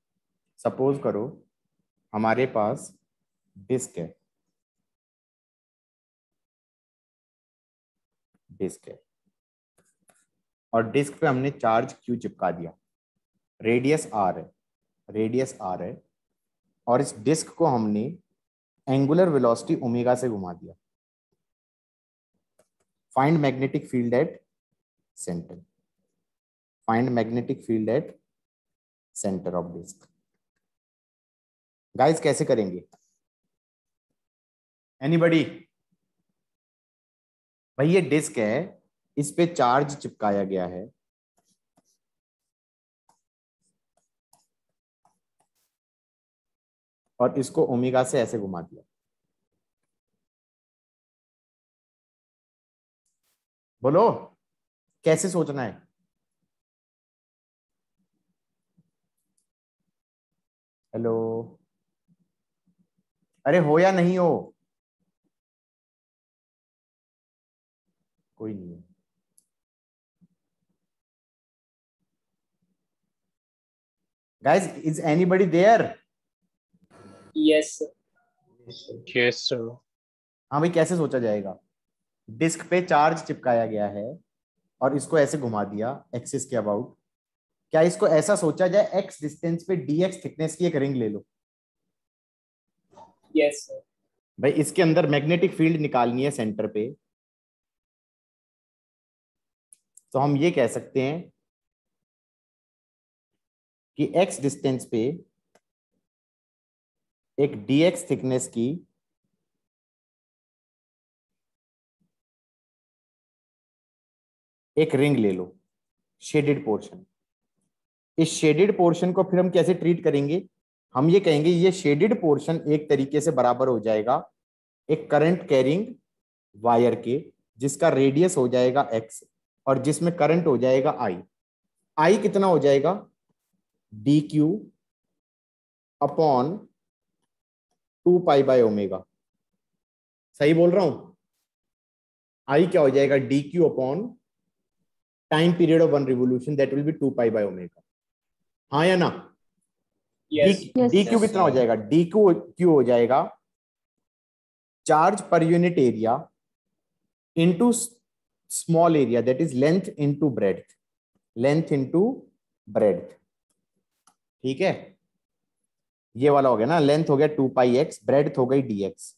सपोज़ करो। हमारे पास डिस्क है। डिस्क है। और डिस्क पे हमने चार्ज क्यू चिपका दिया? रेडियस आर है। रेडियस आर है। और इस डिस्क को हमने एंगुलर वेलोसिटी ओमेगा से घुमा दिया। Find magnetic field at centre. Find magnetic field at centre of disc. Guys कैसे करेंगे? एनीबडी भाई, ये डिस्क है, इस पे चार्ज चिपकाया गया है। और इसको ओमेगा से ऐसे घुमा दिया। बोलो, कैसे सोचना है? हेलो अरे हो या नहीं हो? कोई नहीं है। Guys is anybody there? Yes, sir. Yes, sir. हाँ भाई कैसे सोचा जाएगा? डिस्क पे चार्ज चिपकाया गया है और इसको ऐसे घुमा दिया एक्सिस के अबाउट क्या इसको ऐसा सोचा जाए? एक्स डिस्टेंस पे डी एक्स थिकनेस की एक रिंग ले लो। Sir. भाई, इसके अंदर मैग्नेटिक फ़ील्ड निकालनी है सेंटर पे। तो हम ये कह सकते हैं कि एक्स डिस्टेंस पे एक dx थिकनेस की एक रिंग ले लो शेडेड पोर्शन इस शेडेड पोर्शन को फिर हम कैसे ट्रीट करेंगे? हम ये कहेंगे, ये शेडेड पोर्शन एक तरीके से बराबर हो जाएगा एक करंट कैरिंग वायर के, जिसका रेडियस हो जाएगा एक्स और जिसमें करंट हो जाएगा आई आई कितना हो जाएगा? D q upon two pi by omega सही बोल रहा हूँ? आई क्या हो जाएगा? D q upon time period of one revolution that will be two pi by omega हाँ या ना. डी क्यू कितना हो जाएगा? डी क्यू क्यू हो जाएगा charge per unit area into small area that is length into breadth length into breadth ठीक है? ये वाला हो गया ना लेंथ हो गया टू पाई एक्स ब्रेड्थ हो गई d x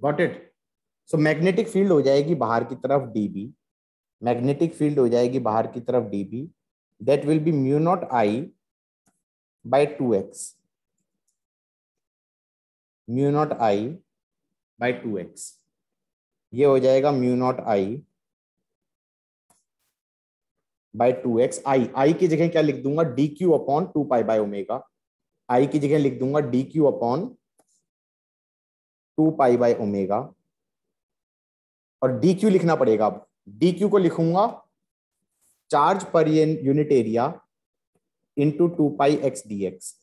got it so magnetic field हो जाएगी बाहर की तरफ़ डीबी मैग्नेटिक फ़ील्ड हो जाएगी बाहर की तरफ़ d b that will be mu naught i by two x mu naught i by two x ये हो जाएगा mu naught i by two x i i की जगह क्या लिख दूँगा? D q upon two pi by omega i की जगह लिख दूँगा d q upon two pi by omega और डी क्यू लिखना पड़ेगा अब। डी क्यू को लिखूँगा charge per unit area into two pi x d x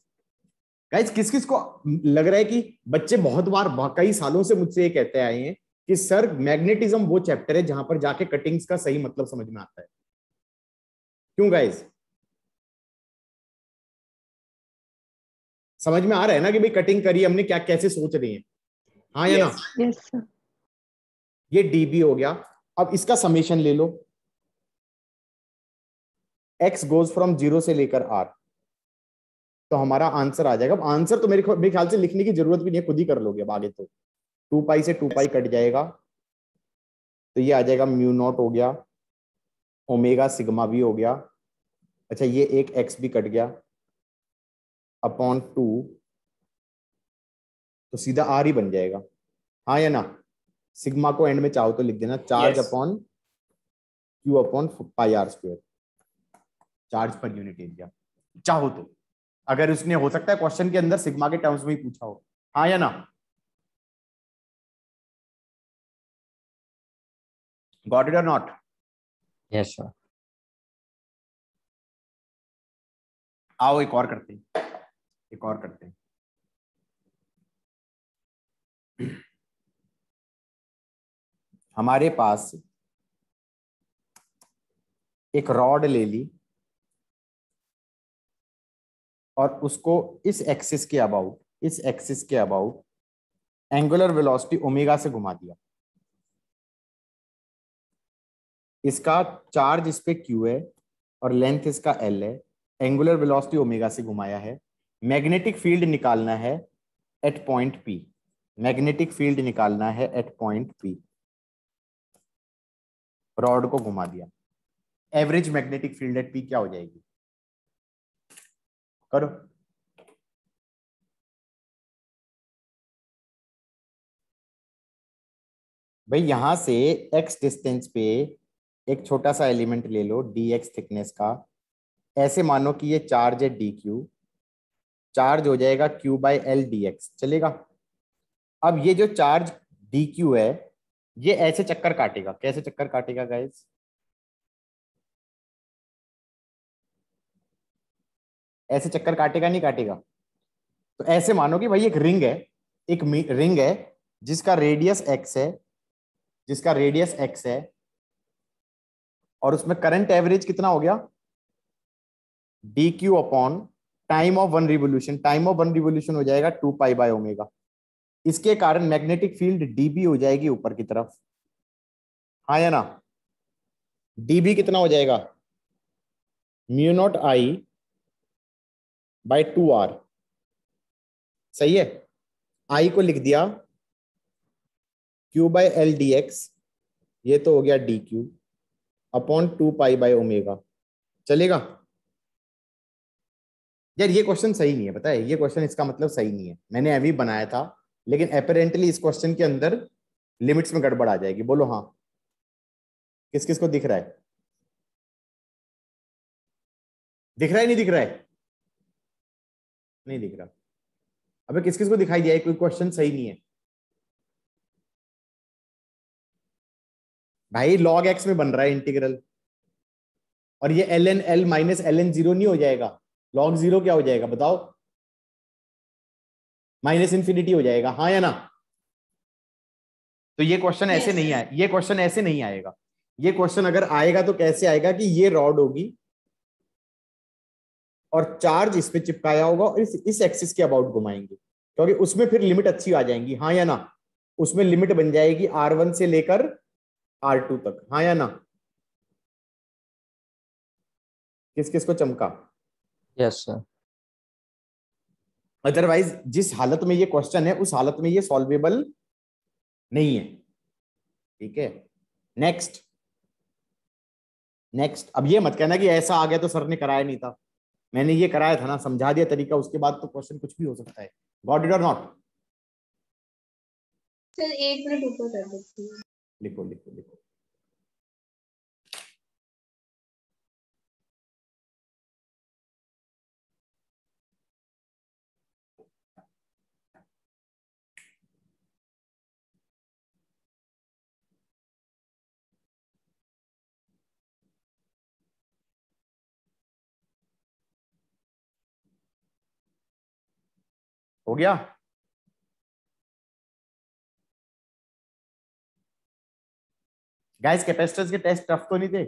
guys किस किस को लग रहा है कि बच्चे बहुत बार कई सालों से मुझसे ये कहते आए हैं कि सर मैग्नेटिज्म वो चैप्टर है जहाँ पर जाके कटिंग्स का सही मतलब समझ में आता है। क्यों गाइज़ समझ में आ रहा है ना कि भाई कटिंग करी हमने क्या कैसे सोच रहे हैं? हाँ या Yes. ना? सर ये डीबी हो गया। अब इसका समेशन ले लो. एक्स गोज फ्रॉम ज़ीरो से लेकर आर तो हमारा आंसर आ जाएगा. अब आंसर तो मेरे मेरे ख्याल से लिखने की ज़रूरत भी नहीं है, खुद ही कर लोगे अब आगे तो. टू पाई से टू पाई कट जाएगा. तो ये आ जाएगा म्यू नॉट हो गया. ओमेगा सिग्मा भी हो गया. अच्छा ये एक एक्स भी कट गया. अपॉन टू तो सीधा आर ही बन जाएगा. हाँ या ना? सिग्मा को एंड में चाहो तो लिख देना। Charge Yes. Upon q upon pi r square. Charge per unit area. चाहो तो। अगर उसने हो सकता है क्वेश्चन के अंदर सिग्मा के टर्म्स में ही पूछा हो। हाँ या ना? Got it or not Yes, sir. आओ एक और करते हैं। एक और करते हैं। हमारे पास एक रॉड ले ली और उसको इस एक्सिस के अबाउट इस एक्सिस के अबाउट एंगुलर वेलोसिटी ओमेगा से घुमा दिया। इसका चार्ज इस पे क्यू है और लेंथ इसका एल है। एंगुलर वेलोसिटी ओमेगा से घुमाया है। मैग्नेटिक फ़ील्ड निकालना है at point p magnetic field निकालना है एट पॉइंट पी रॉड को घुमा दिया। Average magnetic field at p क्या हो जाएगी? करो। भाई, यहाँ से x डिस्टेंस पे एक छोटा सा एलिमेंट ले लो डी एक्स थिकनेस का। ऐसे मानो कि ये चार्ज है डी क्यू चार्ज हो जाएगा q by l d x चलेगा? अब ये जो चार्ज डी क्यू है ये ऐसे चक्कर काटेगा। कैसे चक्कर काटेगा गाइस ऐसे चक्कर काटेगा, नहीं काटेगा? तो ऐसे मानो कि भाई एक रिंग है, एक रिंग है, जिसका रेडियस एक्स है, जिसका रेडियस एक्स है, और उसमें करंट एवरेज कितना हो गया? D q upon time of one revolution time of one revolution हो जाएगा टू पाई बाय ओमेगा इसके कारण मैग्नेटिक फ़ील्ड डीबी हो जाएगी ऊपर की तरफ़। हाँ या ना? डीबी कितना हो जाएगा? Mu naught i by two r सही है? आई को लिख दिया q by l d x ये तो हो गया d q upon two pi by omega चलेगा? यार ये क्वेश्चन सही नहीं है, पता है? ये क्वेश्चन इसका मतलब सही नहीं है। मैंने अभी बनाया था। लेकिन अपेरेंटली इस क्वेश्चन के अंदर लिमिट्स में गड़बड़ आ जाएगी। बोलो हाँ। किस किस को दिख रहा है? दिख रहा है, नहीं दिख रहा है? नहीं दिख रहा। अबे किस किस को दिखाई दिया है? कोई क्वेश्चन सही नहीं है। भाई लॉग एक्स में बन रहा है इंटीग्रल और ये l n l minus l n zero नहीं हो जाएगा। लॉग ज़ीरो क्या हो जाएगा? बताओ। माइनस इंफिनिटी हो जाएगा हाँ या ना? तो ये क्वेश्चन ऐसे नहीं आए ये क्वेश्चन ऐसे नहीं आएगा। ये क्वेश्चन अगर आएगा तो कैसे आएगा कि ये रॉड होगी और चार्ज इस पे चिपकाया होगा और इस इस एक्सिस के अबाउट घुमाएँगे क्योंकि उसमें फिर लिमिट अच्छी आ जाएँगी हाँ या ना? उसमें लिमिट बन जाएगी आर वन से लेकर आर टू तक हाँ या ना? किस किस को चमका? Yes, sir. अदरवाइज़ जिस हालत में ये क्वेश्चन है उस हालत में ये सॉल्वेबल नहीं है। ठीक है? नेक्स्ट नेक्स्ट अब ये मत कहना कि ऐसा आ गया तो सर ने कराया नहीं था। मैंने ये कराया था ना समझा दिया तरीका उसके बाद तो क्वेश्चन कुछ भी हो सकता है। Got it or not sir एक मिनट ऊपर कर लिखो लिखो लिखो। हो गया? गाइस कैपेसिटर्स के टेस्ट टफ तो नहीं थे?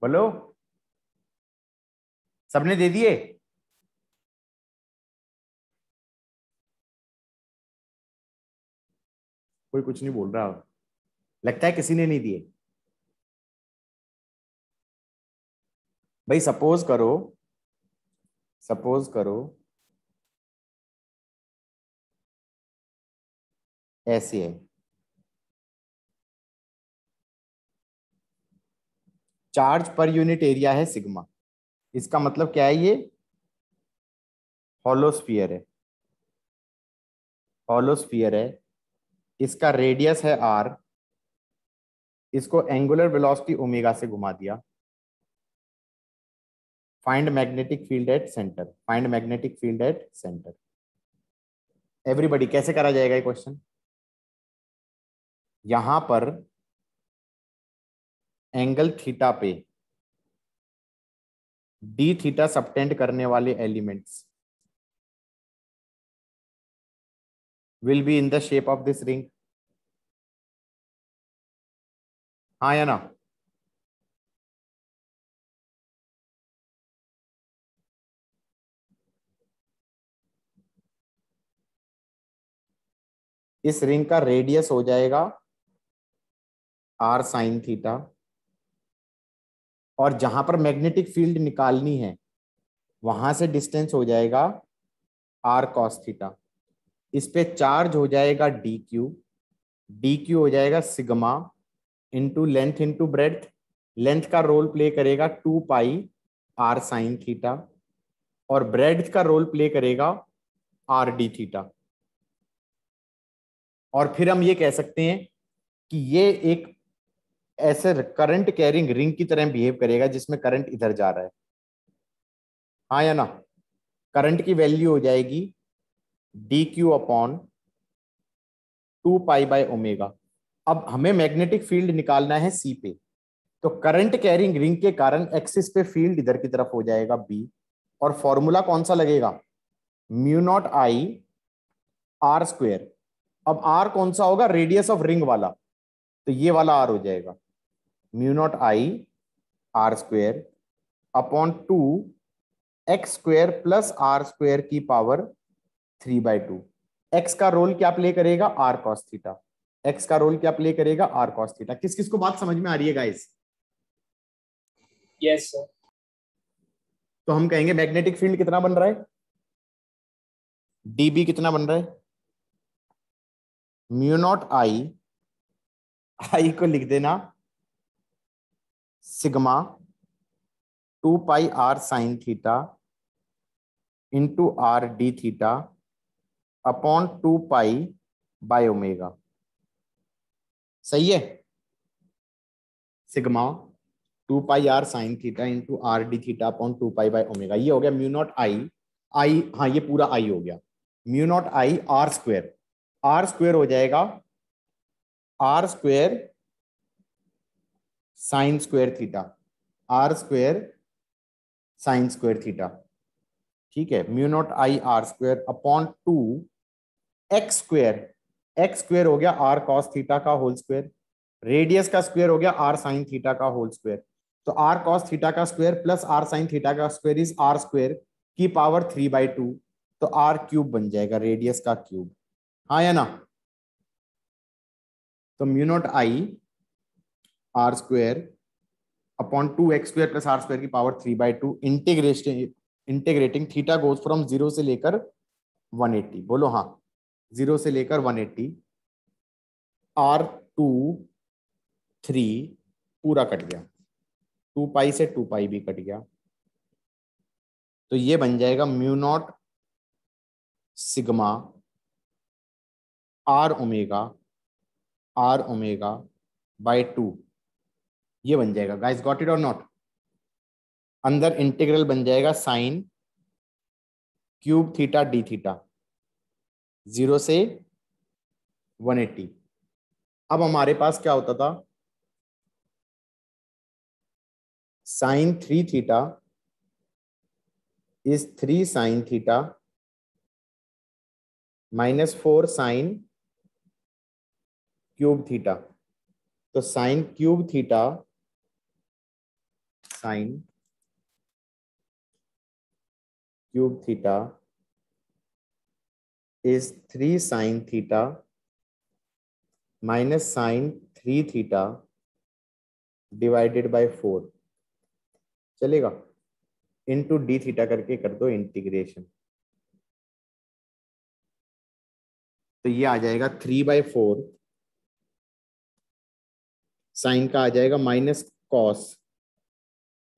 बोलो। सबने दे दिए? कोई कुछ नहीं बोल रहा। लगता है किसी ने नहीं दिए। भाई सपोज़ करो सपोज़ करो ऐसे है। चार्ज पर यूनिट एरिया है सिग्मा इसका मतलब क्या है ये? हॉलोस्फियर है। हॉलोस्फियर है। इसका रेडियस है आर इसको एंगुलर वेलोसिटी ओमेगा से घुमा दिया। Find magnetic field at centre find magnetic field at centre everybody कैसे करा जाएगा ये क्वेश्चन यहाँ पर एंगल थीटा पे डी थीटा सबटेंड करने वाले elements will be in the shape of this ring हाँ या ना? इस रिंग का रेडियस हो जाएगा आर साइन थीटा। और जहाँ पर मैग्नेटिक फ़ील्ड निकालनी है, वहाँ से डिस्टेंस हो जाएगा आर कॉस थीटा। इस पे चार्ज हो जाएगा डी क्यू। डी क्यू हो जाएगा sigma into length into breadth length का रोल प्ले करेगा two pi r sine theta. और ब्रेड का रोल प्ले करेगा आर डी थीटा। और फिर हम ये कह सकते हैं कि ये एक ऐसे करंट कैरिंग रिंग की तरह बिहेव करेगा जिसमें करंट इधर जा रहा है। हाँ या ना? करंट की वैल्यू हो जाएगी d q upon two pi by omega अब हमें मैग्नेटिक फ़ील्ड निकालना है सी पे। तो करंट कैरिंग रिंग के कारण एक्सिस पे फ़ील्ड इधर की तरफ़ हो जाएगा बी और फॉर्मूला कौन सा लगेगा? Mu naught i r square अब आर कौन सा होगा? रेडियस ऑफ़ रिंग वाला। तो ये वाला आर हो जाएगा। Mu naught i r square upon two x square plus r square की power three by two x का रोल क्या प्ले करेगा? आर कॉस थीटा एक्स का रोल क्या प्ले करेगा? आर कॉस थीटा किस किस को बात समझ में आ रही है गाइस yes sir. तो हम कहेंगे मैग्नेटिक फ़ील्ड कितना बन रहा है? डीबी कितना बन रहा है? म्यू नॉट आई आई को लिख देना, sigma, two pi r sine theta, into r d theta, upon two pi by omega. सही है? Sigma, two pi r sine theta, into r d theta, upon two pi by omega. ये हो गया mu naught आई आई हाँ ये पूरा आई हो गया। Mu naught i r square. R square हो जाएगा r square sine square theta r square sine square theta ठीक है? Mu naught i r square upon two x square x square हो गया आर कॉस थीटा का whole square radius का square हो गया आर साइन थीटा का whole square तो आर कॉस थीटा का square plus r sine theta का स्क्वेयर इज़ आर स्क्वेयर की पावर थ्री बाई टू तो आर क्यूब बन जाएगा रेडियस का क्यूब हाँ या ना? तो mu naught i r square upon two x square plus r square की power three by two integration integrating theta goes from zero से लेकर 180 बोलो हाँ। ज़ीरो से लेकर 180 आर टू थ्री पूरा कट गया। टू पाई से टू पाई भी कट गया। तो ये बन जाएगा mu naught sigma r omega r omega by two ये बन जाएगा। Guys got it or not अंदर इंटीग्रल बन जाएगा sine cube theta d theta zero से 180 अब हमारे पास क्या होता था? Sine three theta is three sine theta minus four sine cube theta. तो sine cube theta, sine cube theta is 3 sine theta minus sine 3 theta divided by 4 चलेगा। Into D theta करके कर दो इंटीग्रेशन तो ये आ जाएगा थ्री बाई फोर साइन का आ जाएगा minus cos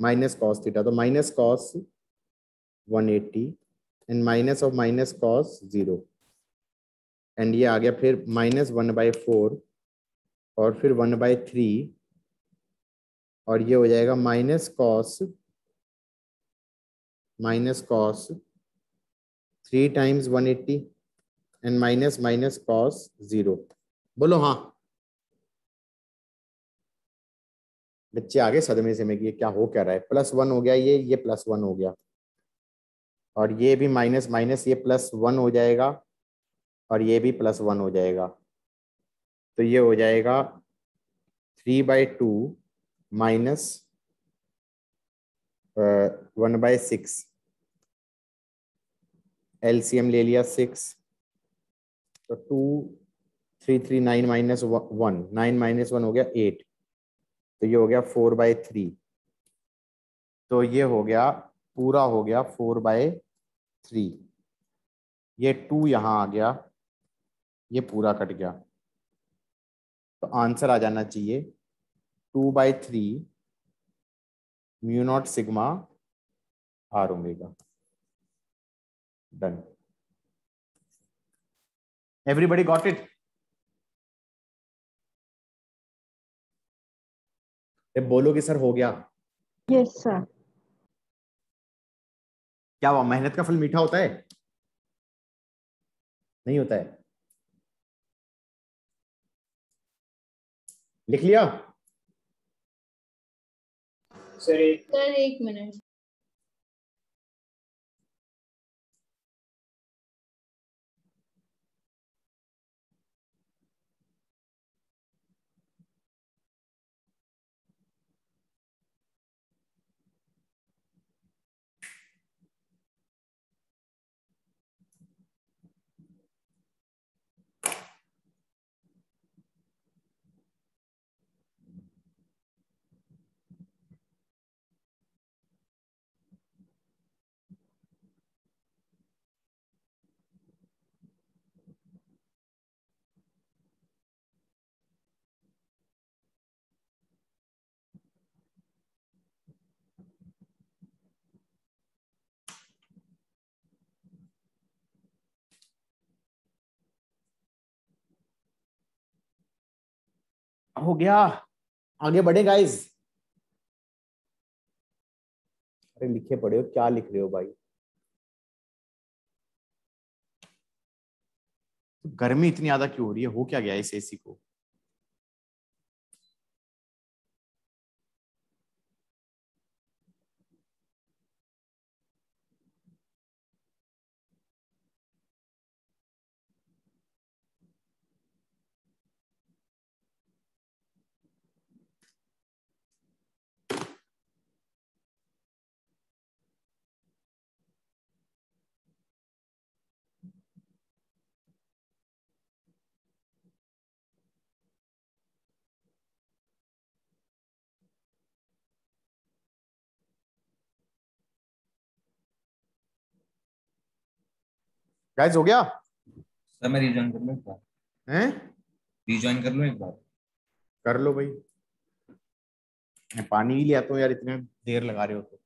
minus cos theta तो minus cos 180 and minus of minus cos zero and ये आ गया फिर माइनस वन बाई फोर और फिर वन बाई थ्री और ये हो जाएगा minus cos minus cos three times one eighty and minus minus cos zero बोलो हाँ। बच्चे आगे सदमे से में क्या हो क्या रहा है? प्लस वन हो गया, ये ये प्लस वन हो गया। और ये भी माइनस माइनस, ये प्लस वन हो जाएगा और ये भी प्लस वन हो जाएगा। तो ये हो जाएगा three by two minus one by six. LCM ले लिया सिक्स। तो two, three three, nine minus one, nine minus one हो गया एट। तो ये हो गया फोर बाय थ्री। तो ये हो गया, पूरा हो गया फोर बाय थ्री। ये टू यहाँ आ गया, ये पूरा कट गया। तो आंसर आ जाना चाहिए, two by three mu naught sigma r omega. Done. Everybody got it बोलोगे सर हो गया। यस सर क्या हुआ मेहनत का फल मीठा होता है? नहीं होता है। लिख लिया? सर एक मिनट। हो गया। आगे बढ़े गाइज़ अरे, लिखे पड़े हो, क्या लिख रहे हो भाई? गर्मी इतनी ज़्यादा क्यों हो रही है? हो क्या गया इस एसी को? गाइस हो गया? सर मैं रिजॉइन कर लूँ एक बार? हैं? रिजॉइन कर लूँ एक बार? कर लो भाई। मैं पानी भी लिया तो हूँ यार इतने देर लगा रहे हो तो।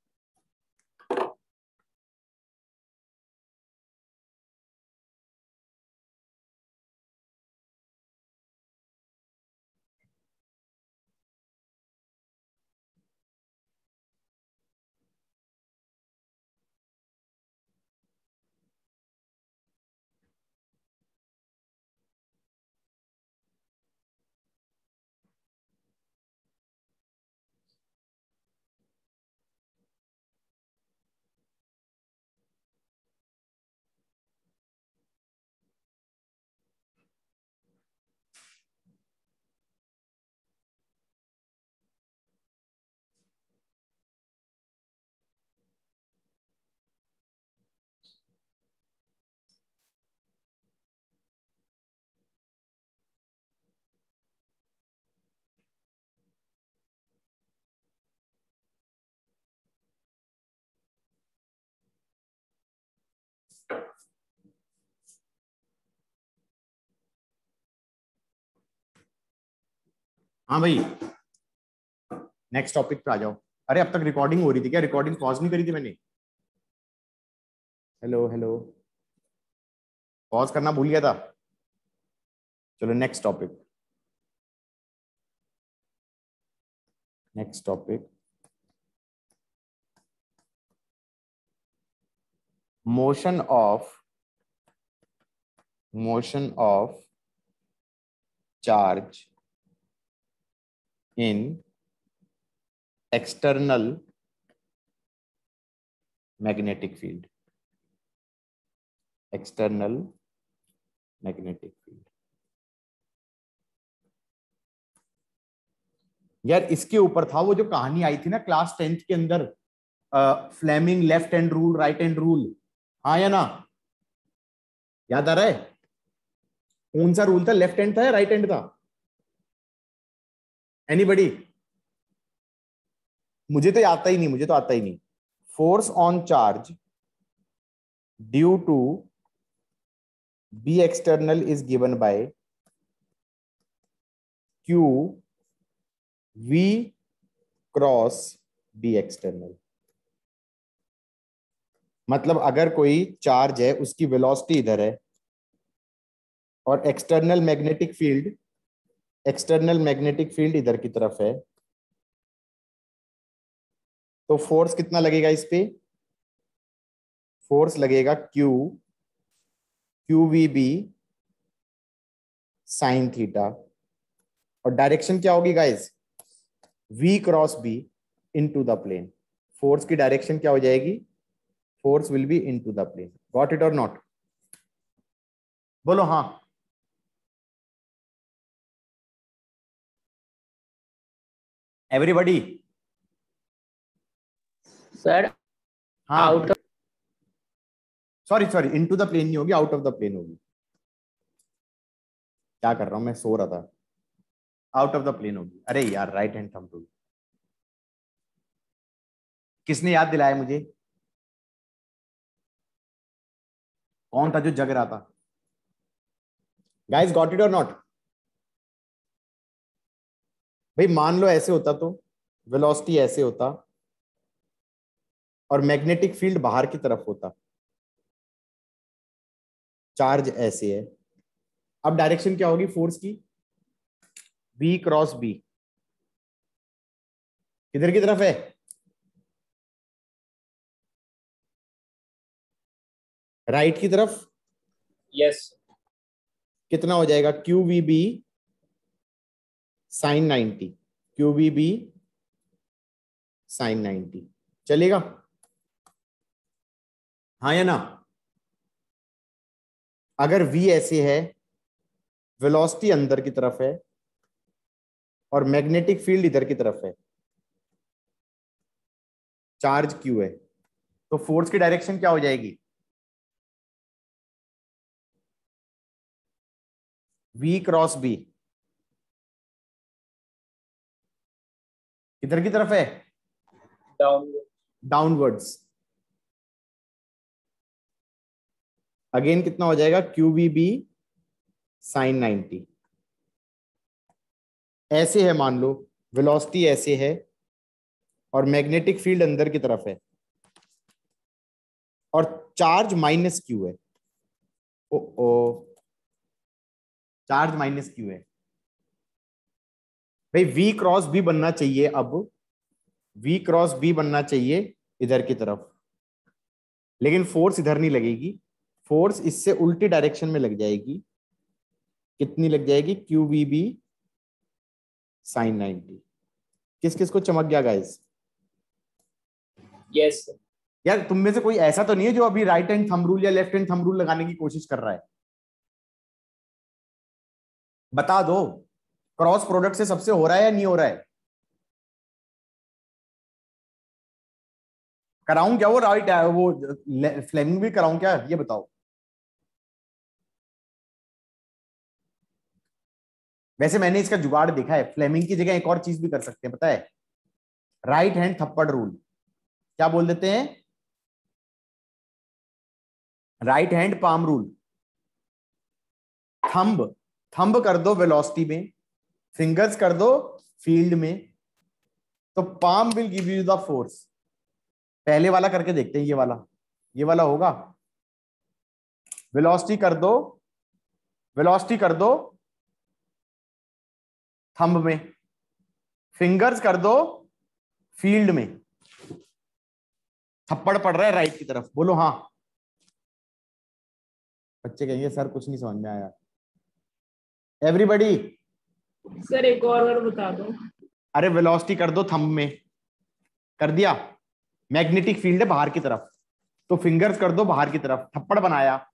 हाँ भाई। नेक्स्ट टॉपिक पे आ जाओ। अरे अब तक रिकॉर्डिंग हो रही थी क्या? रिकॉर्डिंग पॉज नहीं करी थी मैंने? हेलो हेलो पॉज करना भूल गया था। चलो next topic next topic motion of motion of charge in external magnetic field. External magnetic field. यार, इसके ऊपर था वो जो कहानी आई थी ना क्लास टेंथ के अंदर Fleming left hand rule right hand rule हाँ या ना? याद आ रहा है? कौन सा रूल था? लेफ़्ट हैंड था या राइट हैंड था? एनीबडी मुझे तो आता ही नहीं, मुझे तो आता ही नहीं। Force on charge due to b external is given by q v cross b external मतलब अगर कोई चार्ज है, उसकी वेलोसिटी इधर है और external magnetic field external magnetic field इधर की तरफ़ है। तो फोर्स कितना लगेगा इस पे? फोर्स लगेगा q q v b sine theta और डायरेक्शन क्या होगी guys v cross b into the plane force की डायरेक्शन क्या हो जाएगी? Force will be into the plane got it or not बोलो हाँ। एवरीबडी सर हाँ। Out sorry sorry into the plane नहीं होगी आउट ऑफ़ द प्लेन होगी। क्या कर रहा हूँ मैं? सो रहा था। आउट ऑफ़ द प्लेन होगी। अरे यार राइट हैंड थंब रूल किसने याद दिलाया मुझे? कौन था जो जग रहा था? Guys got it or not भाई मान लो ऐसे होता तो वेलोसिटी ऐसे होता और मैग्नेटिक फ़ील्ड बाहर की तरफ़ होता। चार्ज ऐसे है। अब डायरेक्शन क्या होगी फोर्स की? बी क्रॉस बी किधर की तरफ़ है? राइट की तरफ़? Yes yes. कितना हो जाएगा? Q v b sine ninety q b b sine ninety. चलेगा? हाँ या ना? अगर v ऐसे है वेलोसिटी अंदर की तरफ़ है और मैग्नेटिक फ़ील्ड इधर की तरफ़ है। चार्ज क्यू है। तो फोर्स की डायरेक्शन क्या हो जाएगी? V क्रॉस बी किधर की तरफ़ है? डाउन डाउनवर्ड्स अगेन कितना हो जाएगा? Q b b sine ninety ऐसे है मान लो वेलोसिटी ऐसे है और मैग्नेटिक फ़ील्ड अंदर की तरफ़ है। और चार्ज माइनस क्यू है। ओ ओ चार्ज माइनस क्यू है। भाई वी क्रॉस बी बनना चाहिए अब। वी क्रॉस बी बनना चाहिए इधर की तरफ़। लेकिन फोर्स इधर नहीं लगेगी। फोर्स इससे उल्टी डायरेक्शन में लग जाएगी। कितनी लग जाएगी? Q v b sine ninety किस किस को चमक गया गाइस यस यार तुम में से कोई ऐसा तो नहीं है जो अभी राइट हैंड थंब रूल या लेफ़्ट हैंड थंब रूल लगाने की कोशिश कर रहा है? बता दो। क्रॉस प्रोडक्ट से सबसे हो रहा है या नहीं हो रहा है? कराऊं क्या वो राइट है? वो फ्लेमिंग भी कराऊं क्या? ये बताओ। वैसे मैंने इसका जुगाड़ देखा है। फ्लेमिंग की जगह एक और चीज़ भी कर सकते हैं, पता है? राइट हैंड थप्पड़ रूल क्या बोल देते हैं? Right hand palm rule thumb. Thumb कर दो वेलोसिटी में। फिंगर्स कर दो फ़ील्ड में। तो palm will give you the force पहले वाला करके देखते हैं, ये वाला। ये वाला होगा। वेलोसिटी कर दो। वेलोसिटी कर दो। थंब में। फिंगर्स कर दो फ़ील्ड में। थप्पड़ पड़ रहा है राइट की तरफ़। बोलो हाँ। बच्चे कहेंगे, सर, कुछ नहीं समझ में आया। एवरीबडी सर एक और बार बता दो। अरे वेलोसिटी कर दो थंब में। कर दिया? मैग्नेटिक फ़ील्ड है बाहर की तरफ़। तो फिंगर्स कर दो बाहर की तरफ़। थप्पड़ बनाया।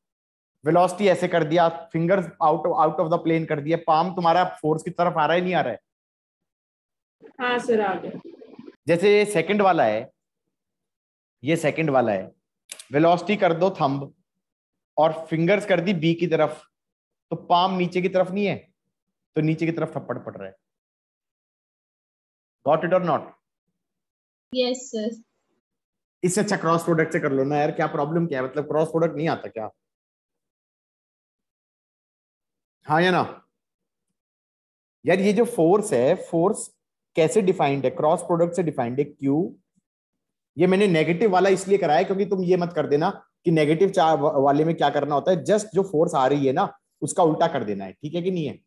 वेलोसिटी ऐसे कर दिया। Fingers out out of the plane कर दिया। पाम तुम्हारा फोर्स की तरफ़ आ रहा है नहीं आ रहा है? हाँ सर आ गया। जैसे ये सेकंड वाला है ये सेकंड वाला है। वेलोसिटी कर दो थंब और फिंगर्स कर दी बी की तरफ़। तो पाम नीचे की तरफ़ नहीं है? तो नीचे की तरफ़ थप्पड़ पड़ रहा है। Got it or not yes sir इससे अच्छा क्रॉस प्रोडक्ट से कर लो ना यार क्या प्रॉब्लम क्या है? मतलब क्रॉस प्रोडक्ट नहीं आता क्या? हाँ या ना? यार ये जो फोर्स है फोर्स कैसे डिफाइंड है? क्रॉस प्रोडक्ट से डिफाइंड है क्यू? ये मैंने नेगेटिव वाला इसलिए कराया क्योंकि तुम ये मत कर देना कि नेगेटिव चार वाले में क्या करना होता है? जस्ट जो फोर्स आ रही है ना उसका उल्टा कर देना है। ठीक है कि नहीं है?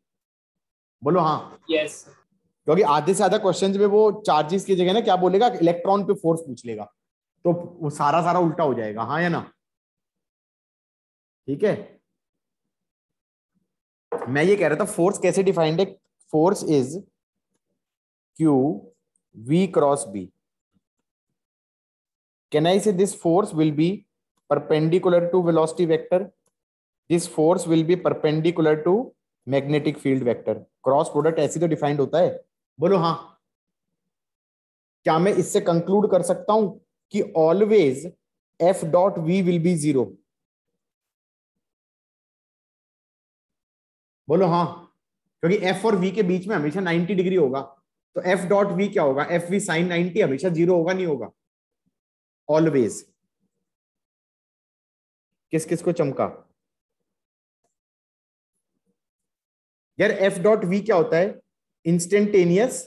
बोलो हाँ। यस क्योंकि आधे से आधा क्वेश्चन में वो चार्जेस की जगह ना क्या बोलेगा इलेक्ट्रॉन पे फोर्स पूछ लेगा। तो वो सारा सारा उल्टा हो जाएगा हाँ या ना? ठीक है? मैं ये कह रहा था फोर्स कैसे डिफाइंड है? Force is q v cross b can I say this force will be perpendicular to velocity vector this force will be perpendicular to magnetic field vector. Cross product ऐसी तो डिफाइंड होता है। बोलो हाँ। क्या मैं इससे कंक्लूड कर सकता हूँ कि always f dot v will be zero बोलो हाँ। क्योंकि एफ़ और वी के बीच में हमेशा 90 डिग्री होगा। तो एफ़ डॉट वी क्या होगा? एफ़ वी साइन 90 हमेशा ज़ीरो होगा, नहीं होगा। ऑलवेज किस किस को चमका? यार एफ़ डॉट वी क्या होता है? Instantaneous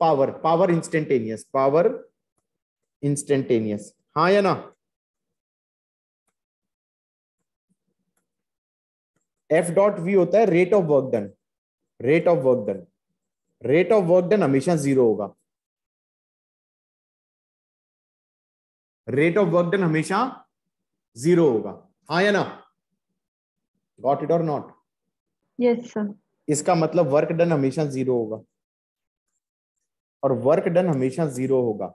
power power instantaneous power instantaneous हाँ या ना? एफ़ डॉट वी होता है rate of work done rate of work done rate of work done हमेशा ज़ीरो होगा। रेट ऑफ़ वर्क डन हमेशा ज़ीरो होगा। हाँ या ना? गॉट इट और नॉट यस सर इसका मतलब वर्क डन हमेशा ज़ीरो होगा। और वर्क डन हमेशा ज़ीरो होगा।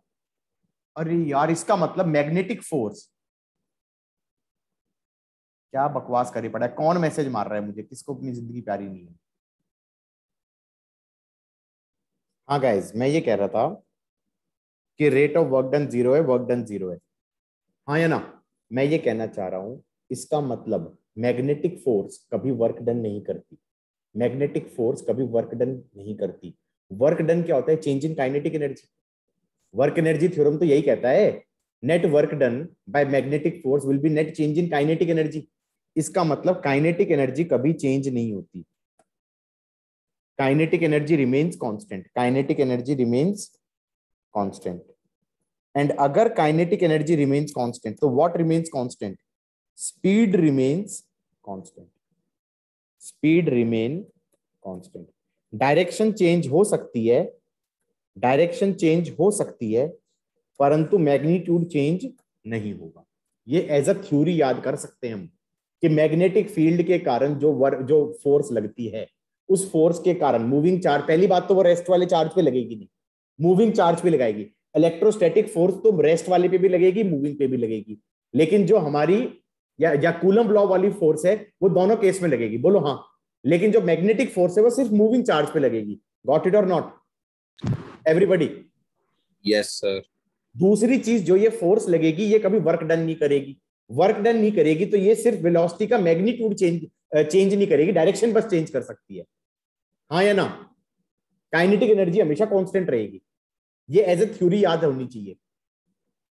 अरे यार, इसका मतलब मैग्नेटिक फोर्स क्या बकवास करी पड़ा है? कौन मैसेज मार रहा है मुझे? किसको अपनी ज़िंदगी प्यारी नहीं है? हाँ गाइज़ मैं ये कह रहा था कि rate of work done zero है वर्क डन ज़ीरो है। हाँ या ना? मैं ये कहना चाह रहा हूँ, इसका मतलब मैग्नेटिक फोर्स कभी वर्क डन नहीं करती। मैग्नेटिक फोर्स कभी वर्क डन नहीं करती। वर्क डन क्या होता है? Change in kinetic energy work energy theorem तो यही कहता है net work done by magnetic force will be net change in kinetic energy इसका मतलब काइनेटिक एनर्जी कभी चेंज नहीं होती। Kinetic energy remains constant kinetic energy remains constant and अगर काइनेटिक एनर्जी रिमेन्स कांस्टेंट तो what remains constant speed remains constant speed remain constant. Direction change हो सकती है, डायरेक्शन चेंज हो सकती है, परंतु मैग्नीट्यूड चेंज नहीं होगा। ये एज अ थ्योरी याद कर सकते हैं हम कि मैग्नेटिक फ़ील्ड के कारण जो वर्क जो फोर्स लगती है, उस फोर्स के कारण मूविंग चार्ज पहली बात तो वो रेस्ट वाले चार्ज पे लगेगी नहीं। मूविंग चार्ज पे लगाएगी। इलेक्ट्रोस्टैटिक फोर्स तो रेस्ट वाले पे भी लगेगी मूविंग पे भी लगेगी। लेकिन जो हमारी या या कूलम लॉ वाली फोर्स है वो दोनों केस में लगेगी। बोलो हाँ। लेकिन जो मैग्नेटिक फोर्स है वो सिर्फ़ मूविंग चार्ज पे लगेगी। गॉट इट और नॉट एवरीबडी यस सर दूसरी चीज़ जो ये फोर्स लगेगी ये कभी वर्क डन नहीं करेगी। वर्क डन नहीं करेगी तो ये सिर्फ़ वेलोसिटी का मैग्नीट्यूड चेंज चेंज नहीं करेगी। डायरेक्शन बस चेंज कर सकती है। हाँ या ना? काइनेटिक एनर्जी हमेशा कांस्टेंट रहेगी। ये एज ए थ्योरी याद होनी चाहिए।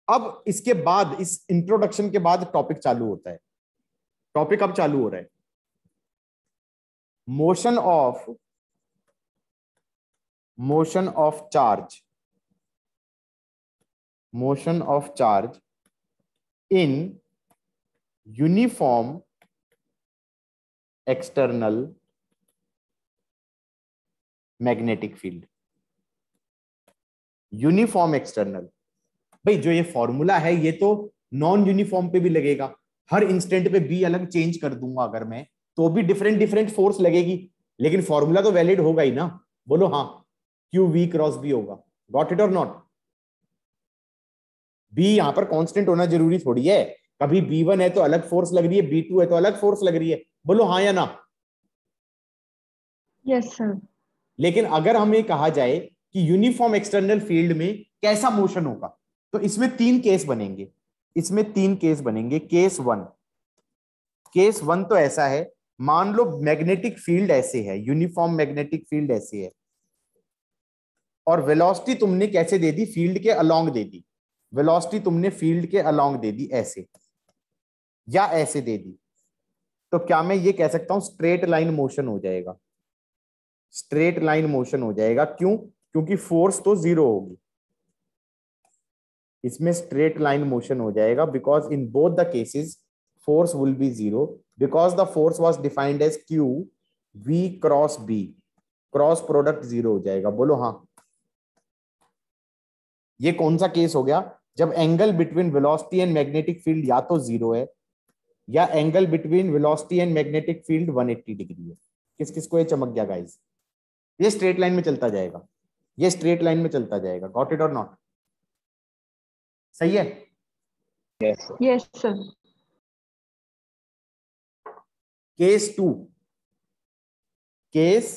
अब इसके बाद, इस इंट्रोडक्शन के बाद टॉपिक चालू होता है। टॉपिक अब चालू हो रहा है। Motion of motion of charge motion of charge in uniform external magnetic field uniform external भाई जो ये फॉर्मूला है ये तो नॉन यूनिफॉर्म पे भी लगेगा। हर इंस्टेंट पे बी अलग चेंज कर दूँगा अगर मैं तो भी डिफरेंट डिफरेंट फोर्स लगेगी। लेकिन फॉर्मूला तो वैलिड होगा ही ना। बोलो हाँ क्यू वी क्रॉस बी होगा। गॉट इट और नॉट बी यहाँ पर कांस्टेंट होना ज़रूरी थोड़ी है। कभी बी वन है तो अलग फोर्स लग रही है बी टू है तो अलग फोर्स लग रही है। बोलो हाँ या ना? यस yes, सर लेकिन अगर हमें कहा जाए कि यूनिफॉर्म एक्सटर्नल फ़ील्ड में कैसा मोशन होगा? तो इसमें तीन केस बनेंगे। इसमें तीन केस बनेंगे। केस वन केस वन तो ऐसा है, मान लो मैग्नेटिक फ़ील्ड ऐसे है यूनिफॉर्म मैग्नेटिक फ़ील्ड ऐसे है, और वेलोसिटी तुमने कैसे दे दी? फ़ील्ड के अलोंग दे दी। वेलोसिटी तुमने फ़ील्ड के अलोंग दे दी ऐसे, या ऐसे दे दी। तो क्या मैं ये कह सकता हूँ स्ट्रेट लाइन मोशन हो जाएगा। स्ट्रेट लाइन मोशन हो जाएगा। क्यों? क्योंकि फोर्स तो ज़ीरो होगी। इसमें स्ट्रेट लाइन मोशन हो जाएगा because in both the cases force will be zero because the force was defined as Q V cross B cross product zero हो जाएगा। बोलो हाँ। ये कौन सा केस हो गया? जब angle between velocity and magnetic field या तो ज़ीरो है, या angle between velocity and magnetic field 180 degree है। किस किस को ये चमक गया गाइस ये स्ट्रेट लाइन में चलता जाएगा। ये स्ट्रेट लाइन में चलता जाएगा। गॉट इट और नॉट सही है? Yes yes sir case two case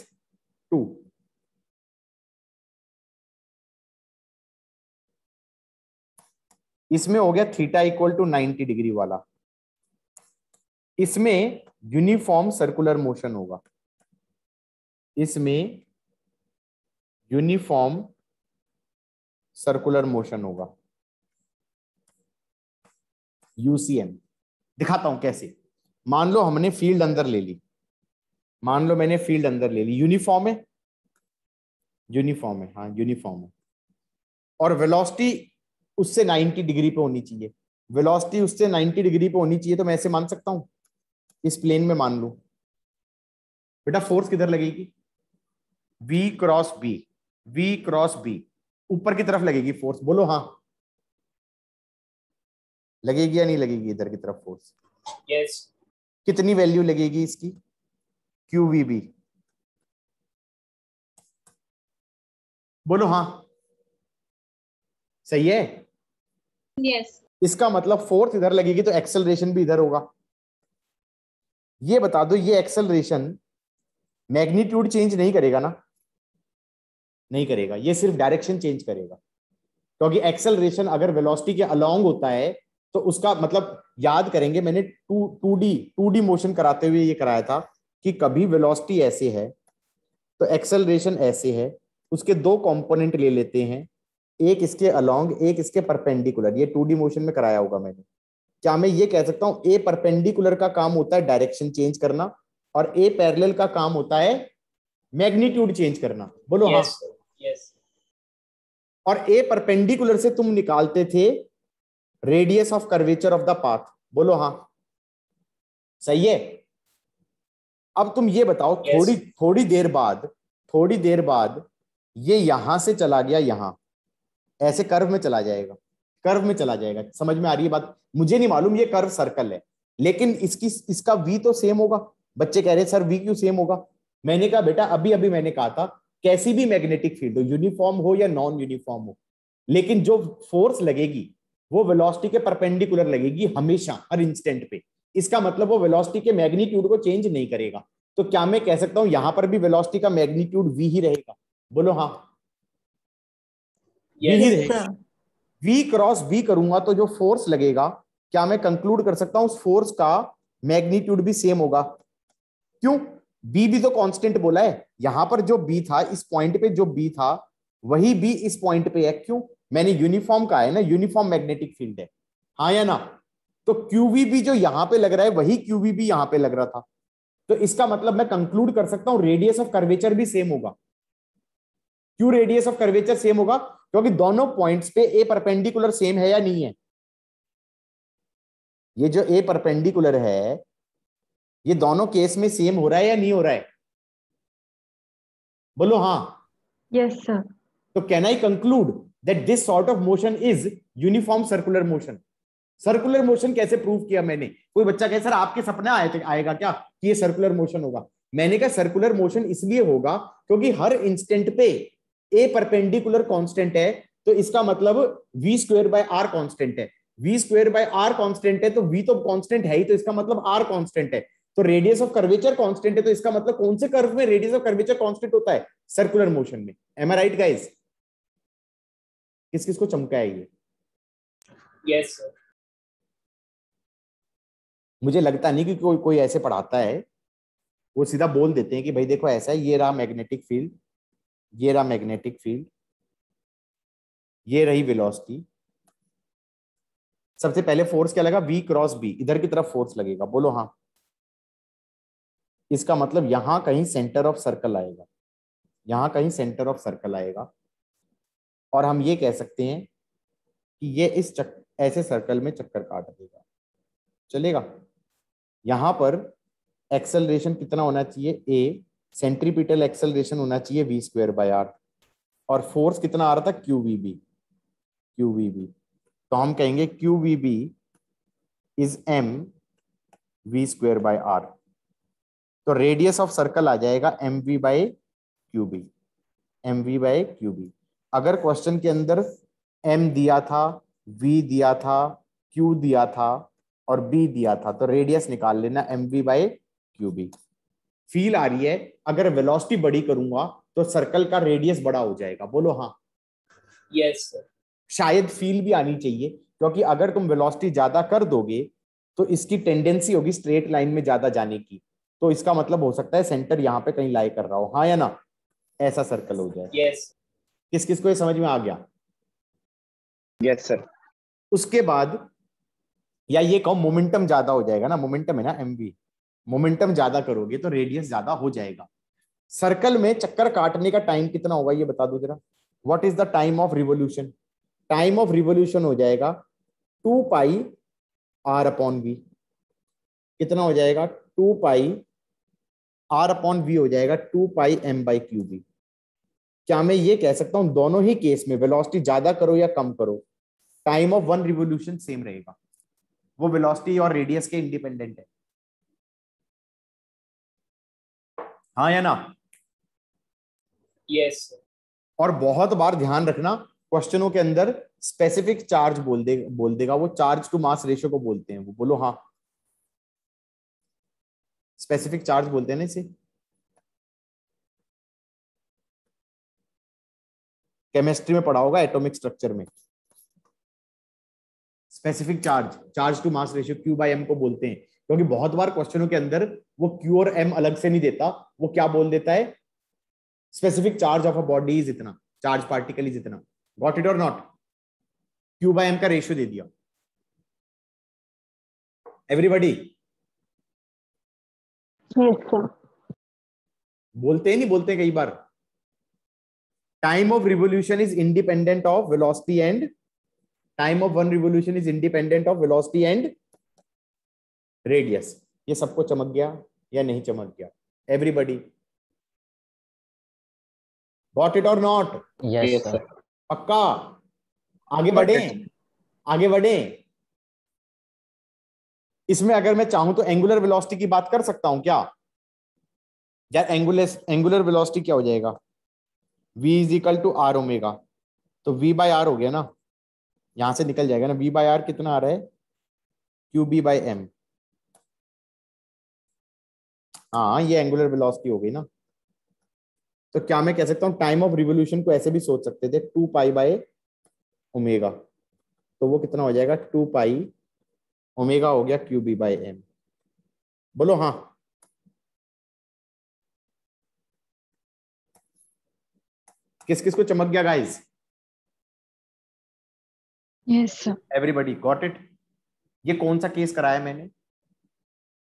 two इसमें हो गया थीटा इक्वल टू 90 डिग्री वाला। इसमें यूनिफॉर्म सर्कुलर मोशन होगा। इसमें यूनिफॉर्म सर्कुलर मोशन होगा। यूसीएम दिखाता हूँ कैसे? मान लो हमने फ़ील्ड अंदर ले ली। मान लो मैंने फ़ील्ड अंदर ले ली। यूनिफॉर्म है? यूनिफॉर्म है हाँ यूनिफॉर्म है। और वेलोसिटी उससे 90 डिग्री पे होनी चाहिए। वेलोसिटी उससे 90 डिग्री पे होनी चाहिए तो मैं ऐसे मान सकता हूँ? इस प्लेन में मान लो। बेटा फोर्स किधर लगेगी? V cross B V cross B ऊपर की तरफ़ लगेगी फोर्स बोलो हाँ। लगेगी या नहीं लगेगी इधर की तरफ़ फोर्स यस कितनी वैल्यू लगेगी इसकी? क्यू वी बी बोलो हाँ। सही है? Yes. इसका मतलब फोर्थ इधर लगेगी तो एक्सेलरेशन भी इधर होगा। ये बता दो ये एक्सेलरेशन मैग्नीट्यूड चेंज नहीं करेगा ना? नहीं करेगा। ये सिर्फ़ डायरेक्शन चेंज करेगा। क्योंकि एक्सेलरेशन अगर वेलोसिटी के अलोंग होता है तो उसका मतलब याद करेंगे मैंने two two D two D motion कराते हुए ये कराया था कि कभी वेलोसिटी ऐसे है तो एक्सेलरेशन ऐसे है उसके दो कंपोनेंट ले लेते हैं एक इसके अलोंग एक इसके परपेंडिकुलर ये टू डी मोशन में कराया होगा मैंने क्या मैं ये कह सकता हूँ ए परपेंडिकुलर का काम होता है डायरेक्शन चेंज करना और ए पैरेलल का काम होता है मैग्नीट्यूड चेंज करना बोलो हाँ Yes, sir. Yes. और ए परपेंडिकुलर से तुम निकालते थे radius of curvature of the path बोलो हाँ। सही है? अब तुम ये बताओ Yes. थोड़ी थोड़ी देर बाद थोड़ी देर बाद ये यहाँ से चला गया यहाँ। ऐसे कर्व में चला जाएगा। कर्व में चला जाएगा। समझ में आ रही है बात? मुझे नहीं मालूम ये कर्व सर्कल है। लेकिन इसकी इसका वी तो सेम होगा। बच्चे कह रहे सर वी क्यों सेम होगा? मैंने कहा बेटा अभी अभी मैंने कहा था कैसी भी मैग्नेटिक फ़ील्ड हो यूनिफॉर्म हो या नॉन यूनिफॉर्म हो लेकिन जो फोर्स लगेगी वो वेलोसिटी के परपेंडिकुलर लगेगी हमेशा हर इंस्टेंट पे। इसका मतलब वो वेलोसिटी के मैग्नीट्यूड को चेंज नहीं करेगा। तो क्या मैं कह सकता हूँ यहाँ पर भी वेलोसिटी का मैग्नीट्यूड वी ही रहेगा? बोलो हाँ। वी ही रहेगा। वी क्रॉस वी करूँगा तो जो फोर्स लगेगा क्या मैं कंक्लूड कर सकता हूँ उस फोर्स का मैग्नीट्यूड भी सेम होगा? क्यों? बी भी तो कांस्टेंट बोला है। यहाँ पर जो बी था इस पॉइंट पे जो बी था वही बी इस पॉइंट पे है। क्यों? मैंने यूनिफॉर्म कहा है ना यूनिफॉर्म मैग्नेटिक फ़ील्ड है। हाँ या ना? तो क्यूवी भी जो यहाँ पे लग रहा है वही क्यूवी भी यहाँ पे लग रहा था। तो इसका मतलब मैं कंक्लूड कर सकता हूँ रेडियस ऑफ़ कर्वेचर भी सेम होगा। क्यों रेडियस ऑफ़ कर्वेचर सेम होगा? क्योंकि दोनों पॉइंट्स पे ए परपेंडिकुलर सेम है या नहीं है? ये जो ए परपेंडिकुलर है ये दोनों केस में सेम हो रहा है या नहीं हो रहा है? बोलो हाँ। Yes Yes, sir. तो can I conclude that this sort of motion is uniform circular motion circular motion कैसे प्रूव किया मैंने? कोई बच्चा कहे, सर, आपके सपने आए थे, आएगा क्या कि ये सर्कुलर मोशन होगा? मैंने कहा सर्कुलर मोशन इसलिए होगा क्योंकि हर इंस्टेंट पे ए परपेंडिकुलर कांस्टेंट है तो इसका मतलब V square by R constant है। V square by R constant है तो वी तो कांस्टेंट है ही तो इसका मतलब आर कांस्टेंट है। तो रेडियस ऑफ़ कर्वेचर कांस्टेंट है तो इसका मतलब कौन से कर्व में रेडियस ऑफ़ कर्वेचर कांस्टेंट होता है? सर्कुलर मोशन में। एम आई राइट गाइस किस किस को चमका है ये? Yes, sir. मुझे लगता नहीं कि कोई कोई ऐसे पढ़ाता है। वो सीधा बोल देते हैं कि भाई देखो ऐसा है ये रहा मैग्नेटिक फ़ील्ड ये रहा मैग्नेटिक फ़ील्ड ये रही वेलोसिटी सबसे पहले फोर्स क्या लगा? वी क्रॉस बी इधर की तरफ़ फोर्स लगेगा। बोलो हाँ। इसका मतलब यहाँ कहीं सेंटर ऑफ़ सर्कल आएगा। यहाँ कहीं सेंटर ऑफ़ सर्कल आएगा। और हम ये कह सकते हैं कि ये इस चक, ऐसे सर्कल में चक्कर काट देगा। चलेगा? यहाँ पर एक्सेलरेशन कितना होना चाहिए? ए सेंट्रीपिटल एक्सेलरेशन होना चाहिए वी स्क्वायर बाय आर और फोर्स कितना आ रहा था? Q V B Q V B तो हम कहेंगे Q V B is M V square by R तो रेडियस ऑफ़ सर्कल आ जाएगा M V by Q B M V by Q B अगर क्वेश्चन के अंदर एम दिया था वी दिया था क्यू दिया था और बी दिया था तो रेडियस निकाल लेना M V by Q B feel आ रही है? अगर वेलोसिटी बड़ी करूँगा तो सर्कल का रेडियस बड़ा हो जाएगा। बोलो हाँ। Yes, शायद फील भी आनी चाहिए क्योंकि अगर तुम वेलोसिटी ज़्यादा कर दोगे तो इसकी टेंडेंसी होगी स्ट्रेट लाइन में ज़्यादा जाने की। तो इसका मतलब हो सकता है सेंटर यहाँ पे कहीं लाई कर रहा हो। हाँ या ना? ऐसा सर्कल हो जाए। Yes. किस किस को ये समझ में आ गया? Yes, sir. उसके बाद या ये कहो मोमेंटम ज़्यादा हो जाएगा ना मोमेंटम है ना एम मोमेंटम ज़्यादा करोगे तो रेडियस ज़्यादा हो जाएगा। सर्कल में चक्कर काटने का टाइम कितना होगा ये बता दो जरा। What is the time of revolution time of revolution हो जाएगा two pi R upon V कितना हो जाएगा? Two pi R upon V हो जाएगा two pi M by Q B क्या मैं ये कह सकता हूँ दोनों ही केस में वेलोसिटी ज़्यादा करो या कम करो time of one revolution same रहेगा। वो वेलोसिटी और रेडियस के इंडिपेंडेंट है। हाँ या ना? यस Yes, और बहुत बार ध्यान रखना क्वेश्चनों के अंदर स्पेसिफिक चार्ज बोल दे बोल देगा वो चार्ज टू मास रेशियो को बोलते हैं वो बोलो हाँ। स्पेसिफिक चार्ज बोलते हैं ना इसे। केमिस्ट्री में पढ़ा होगा एटॉमिक स्ट्रक्चर में। Specific charge charge to mass ratio Q by M को बोलते हैं। क्योंकि बहुत बार क्वेश्चनों के अंदर वो क्यू और एम अलग से नहीं देता वो क्या बोल देता है? Specific charge of a body is इतना चार्ज पार्टिकल इज़ इतना। गॉट इट और नॉट क्यू बाई एम का रेशियो दे दिया। एवरीबडी बोलते हैं नहीं बोलते हैं कई बार। Time of revolution is independent of velocity and time of one revolution is independent of velocity and radius ये सबको चमक गया या नहीं चमक गया? एवरीबडी गॉट इट और not yes Yes, sir. sir. पक्का? आगे बढ़े। आगे बढ़े। इसमें अगर मैं चाहूँ तो एंगुलर वेलोसिटी की बात कर सकता हूँ क्या? यार एंगुलर एंगुलर वेलोसिटी क्या हो जाएगा? V is equal to R omega तो v बाय आर हो गया ना? यहाँ से निकल जाएगा ना? V बाय आर कितना आ रहा है? क्यू बी बाई एम हाँ ये एंगुलर वेलोसिटी हो गई ना? तो क्या मैं कह सकता हूँ टाइम ऑफ़ रिवोल्यूशन को ऐसे भी सोच सकते थे टू पाई बाय ओमेगा तो वो कितना हो जाएगा? टू पाई ओमेगा हो गया क्यू बी बाई एम बोलो हाँ। किस किस को चमक गया गाइस. एवरीबडी गॉट इट ये कौन सा केस कराया मैंने?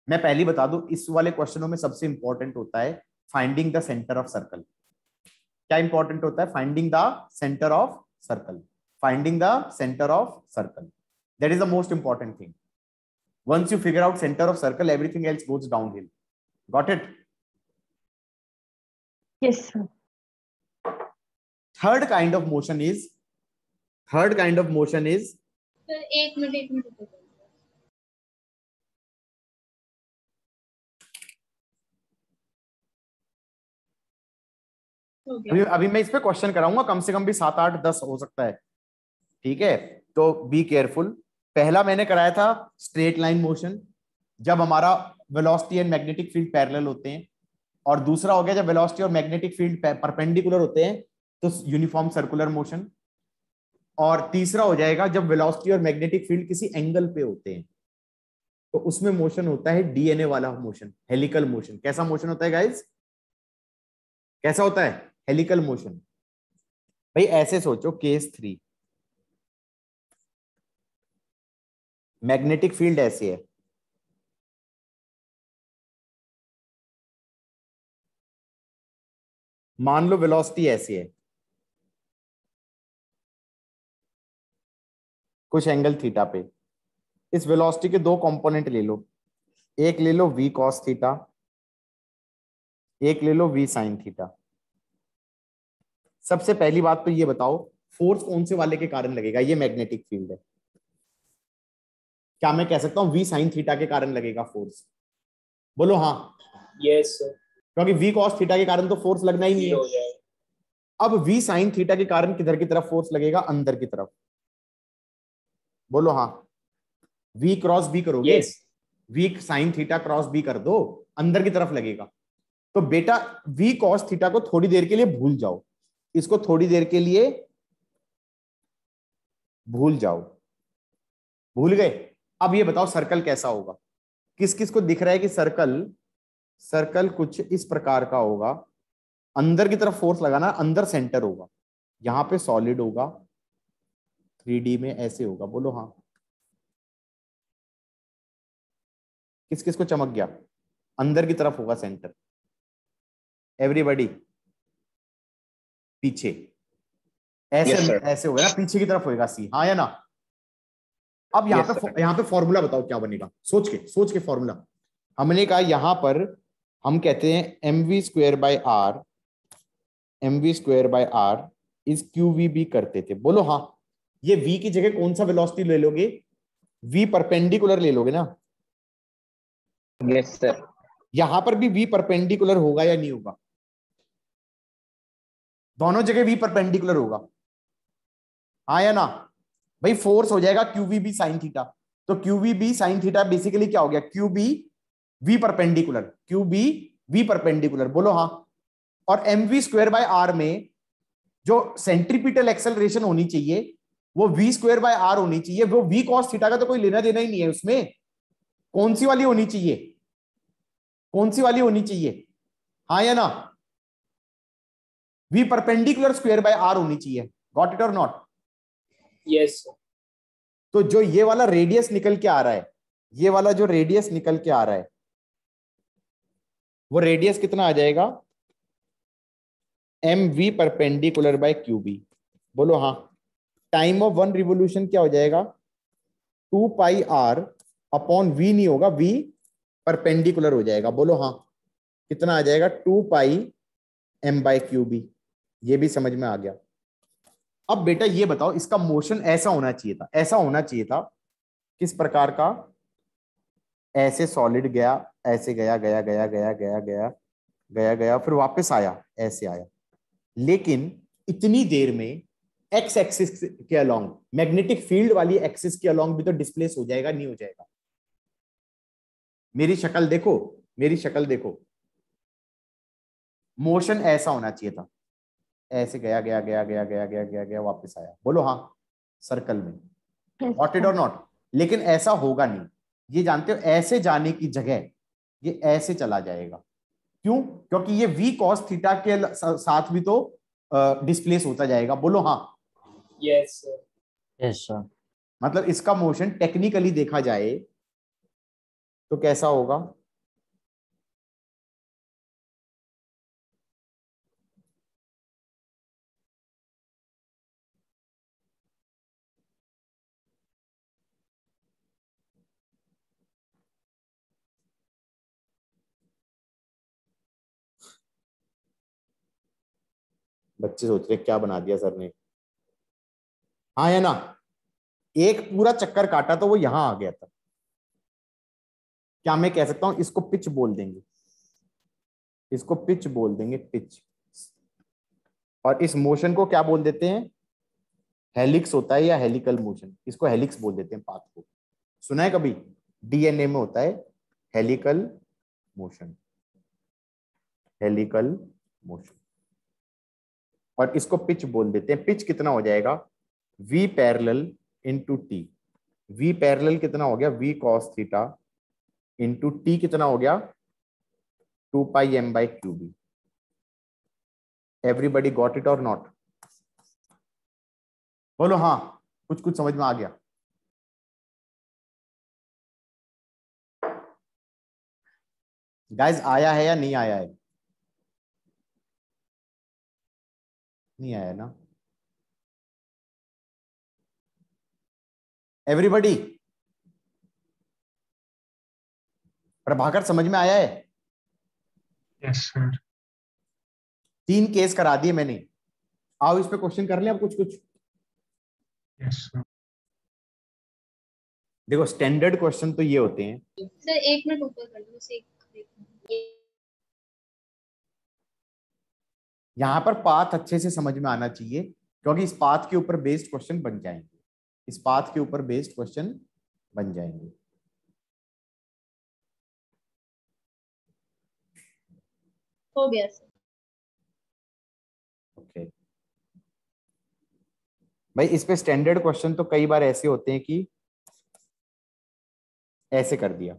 मैं पहले ही बता दूँ इस वाले क्वेश्चनों में सबसे इंपॉर्टेंट होता है finding the centre of circle क्या इंपॉर्टेंट होता है? Finding the centre of circle finding the centre of circle that is the most important thing once you figure out center of circle everything else goes downhill. Got it? Yes, sir. Third kind of motion is third kind of motion is sir एक minute एक minute गया। अभी अभी मैं इस पे question कराऊँगा कम से कम भी सात आठ दस हो सकता है। ठीक है? तो बी केयरफुल पहला मैंने कराया था स्ट्रेट लाइन मोशन जब हमारा velocity and magnetic field parallel होते हैं। और दूसरा हो गया जब वेलोसिटी और मैग्नेटिक फ़ील्ड परपेंडिकुलर होते हैं तो यूनिफॉर्म सर्कुलर मोशन और तीसरा हो जाएगा जब वेलोसिटी और मैग्नेटिक फ़ील्ड किसी एंगल पे होते हैं तो उसमें मोशन होता है डीएनए वाला मोशन हेलिकल मोशन कैसा मोशन होता है गाइज़ कैसा होता है? हेलिकल मोशन भाई ऐसे सोचो केस थ्री मैग्नेटिक फ़ील्ड ऐसे है. मान लो वेलोसिटी ऐसी है. कुछ एंगल थीटा पे। इस वेलोसिटी के दो कंपोनेंट ले लो। एक ले लो v cos थीटा एक ले लो v sin थीटा सबसे पहली बात तो ये बताओ फोर्स कौन से वाले के कारण लगेगा? ये मैग्नेटिक फ़ील्ड है। क्या मैं कह सकता हूँ वी साइन थीटा के कारण लगेगा फोर्स बोलो हाँ। Yes, क्योंकि v cos थीटा के कारण तो फोर्स लगना ही नहीं है। अब वी साइन थीटा के कारण किधर की तरफ़ फोर्स लगेगा? अंदर की तरफ़। बोलो हाँ। V क्रॉस b करोगे? Yes. v sin theta cross b कर दो अंदर की तरफ़ लगेगा। तो बेटा v cos थीटा को थोड़ी देर के लिए भूल जाओ। इसको थोड़ी देर के लिए भूल जाओ। भूल गए? अब ये बताओ सर्कल कैसा होगा? किस किस को दिख रहा है कि सर्कल सर्कल कुछ इस प्रकार का होगा। अंदर की तरफ़ फोर्स लगाना अंदर सेंटर होगा। यहाँ पे सॉलिड होगा। थ्री में ऐसे होगा। बोलो हाँ। किस किस को चमक गया? अंदर की तरफ़ होगा सेंटर एवरीबडी पीछे। ऐसे Yes, ऐसे होगा ना पीछे की तरफ़ होगा सी हाँ या ना? अब यहाँ Yes, पे यहाँ पे फॉर्मूला बताओ क्या बनेगा। सोच के सोच के फॉर्मूला हमने कहा यहाँ पर हम कहते हैं M V square by R M V square by R is Q V B करते थे। बोलो हाँ। ये v की जगह कौन सा वेलोसिटी ले लोगे? V परपेंडिकुलर ले लोगे ना? Yes, sir. यहाँ पर भी वी परपेंडिकुलर होगा या नहीं होगा? दोनों जगह वी परपेंडिकुलर होगा। हाँ या ना? भाई फोर्स हो जाएगा Q V B sine theta तो Q V B sine theta basically क्या हो गया? Q B V perpendicular Q B V perpendicular बोलो हाँ। और M V square by R में जो सेंट्रीपिटल एक्सेलरेशन होनी चाहिए वो वी स्क्वेयर बाय आर होनी चाहिए। वो वी कॉस थीटा का तो कोई लेना देना ही नहीं है उसमें। कौन सी वाली होनी चाहिए? कौन सी वाली होनी चाहिए? हाँ या ना? V perpendicular square by R होनी चाहिए। गॉट इट और नॉट यस तो जो ये वाला रेडियस निकल के आ रहा है ये वाला जो रेडियस निकल के आ रहा है वो रेडियस कितना आ जाएगा? M V perpendicular by Q B बोलो हाँ। टाइम ऑफ़ वन रिवोल्यूशन क्या हो जाएगा? Two pi R upon V नहीं होगा, वी परपेंडिकुलर हो जाएगा। बोलो हाँ। कितना आ जाएगा? Two pi M by Q B. ये भी समझ में आ गया। अब बेटा ये बताओ, इसका मोशन ऐसा होना चाहिए था, ऐसा होना चाहिए था, किस प्रकार का? ऐसे सॉलिड गया, ऐसे गया गया गया गया गया गया गया गया, फिर वापस आया, ऐसे आया। लेकिन इतनी देर में एक्स एक्सिस के अलोंग मैग्नेटिक फ़ील्ड वाली एक्सिस के अलोंग भी तो डिस्प्लेस हो जाएगा, नहीं हो जाएगा। मेरी शक्ल देखो, मेरी शक्ल देखो। मोशन ऐसा होना चाहिए था। ऐसे गया गया गया गया गया गया गया गया, वापस आया। बोलो हाँ सर्कल में। वॉटेड और नॉट लेकिन ऐसा होगा नहीं। ये जानते हो, ऐसे जाने की जगह, ये ऐसे चला जाएगा। क्यों? क्योंकि ये वी कॉस थीटा के साथ भी तो डिस्प्लेस होता जाएगा। बोलो हाँ। यस सर मतलब इसका मोशन टेक्निकली देखा जाए तो कैसा होगा? बच्चे सोच रहे क्या बना दिया सर ने? हाँ है ना? एक पूरा चक्कर काटा तो वो यहाँ आ गया था। क्या मैं कह सकता हूँ, इसको पिच बोल देंगे। इसको पिच बोल देंगे, पिच। और इस मोशन को क्या बोल देते हैं? हेलिक्स होता है या हेलिकल मोशन इसको हेलिक्स बोल देते हैं, पाथ को। सुना है कभी? डीएनए में होता है हेलिकल मोशन हेलिकल मोशन और इसको पिच बोल देते हैं। पिच कितना हो जाएगा? V parallel into T V parallel कितना हो गया? V cos theta into T कितना हो गया? Two pi M by Q B everybody got it और नॉट बोलो हाँ कुछ कुछ समझ में आ गया। गाइस आया है या नहीं आया है? नहीं आया ना? एवरीबडी प्रभाकर समझ में आया है? यस सर तीन केस करा दिए मैंने। आओ इस पे क्वेश्चन कर ले अब कुछ कुछ यस सर देखो स्टैंडर्ड क्वेश्चन तो ये होते हैं। सर एक मिनट ऊपर कर दो यहाँ पर पाथ अच्छे से समझ में आना चाहिए क्योंकि इस पाथ के ऊपर बेस्ड क्वेश्चन बन जाएँगे। इस पाथ के ऊपर बेस्ड क्वेश्चन बन जाएँगे। हो गया सर ओके भाई इस पे स्टैंडर्ड क्वेश्चन तो कई बार ऐसे होते हैं कि ऐसे कर दिया।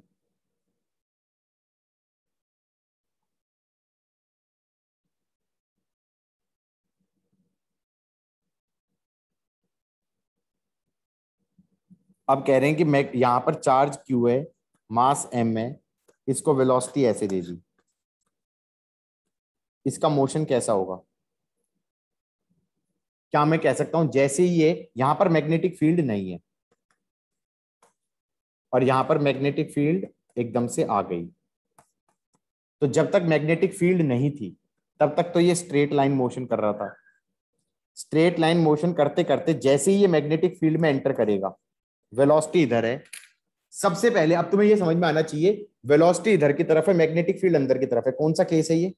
अब कह रहे हैं कि मैं यहाँ पर चार्ज क्यू है मास एम है, इसको वेलोसिटी ऐसे दे दी। इसका मोशन कैसा होगा? क्या मैं कह सकता हूँ, जैसे ही ये, यहाँ पर मैग्नेटिक फ़ील्ड नहीं है। और यहाँ पर मैग्नेटिक फ़ील्ड एकदम से आ गई। तो जब तक मैग्नेटिक फ़ील्ड नहीं थी, तब तक तो ये स्ट्रेट लाइन मोशन कर रहा था। स्ट्रेट लाइन मोशन करते करते जैसे ही ये मैग्नेटिक फ़ील्ड में एंटर करेगा वेलोसिटी इधर है। सबसे पहले, अब तुम्हें ये समझ में आना चाहिए, वेलोसिटी इधर की तरफ़ है, मैग्नेटिक फ़ील्ड अंदर की तरफ़ है। कौन सा केस है ये?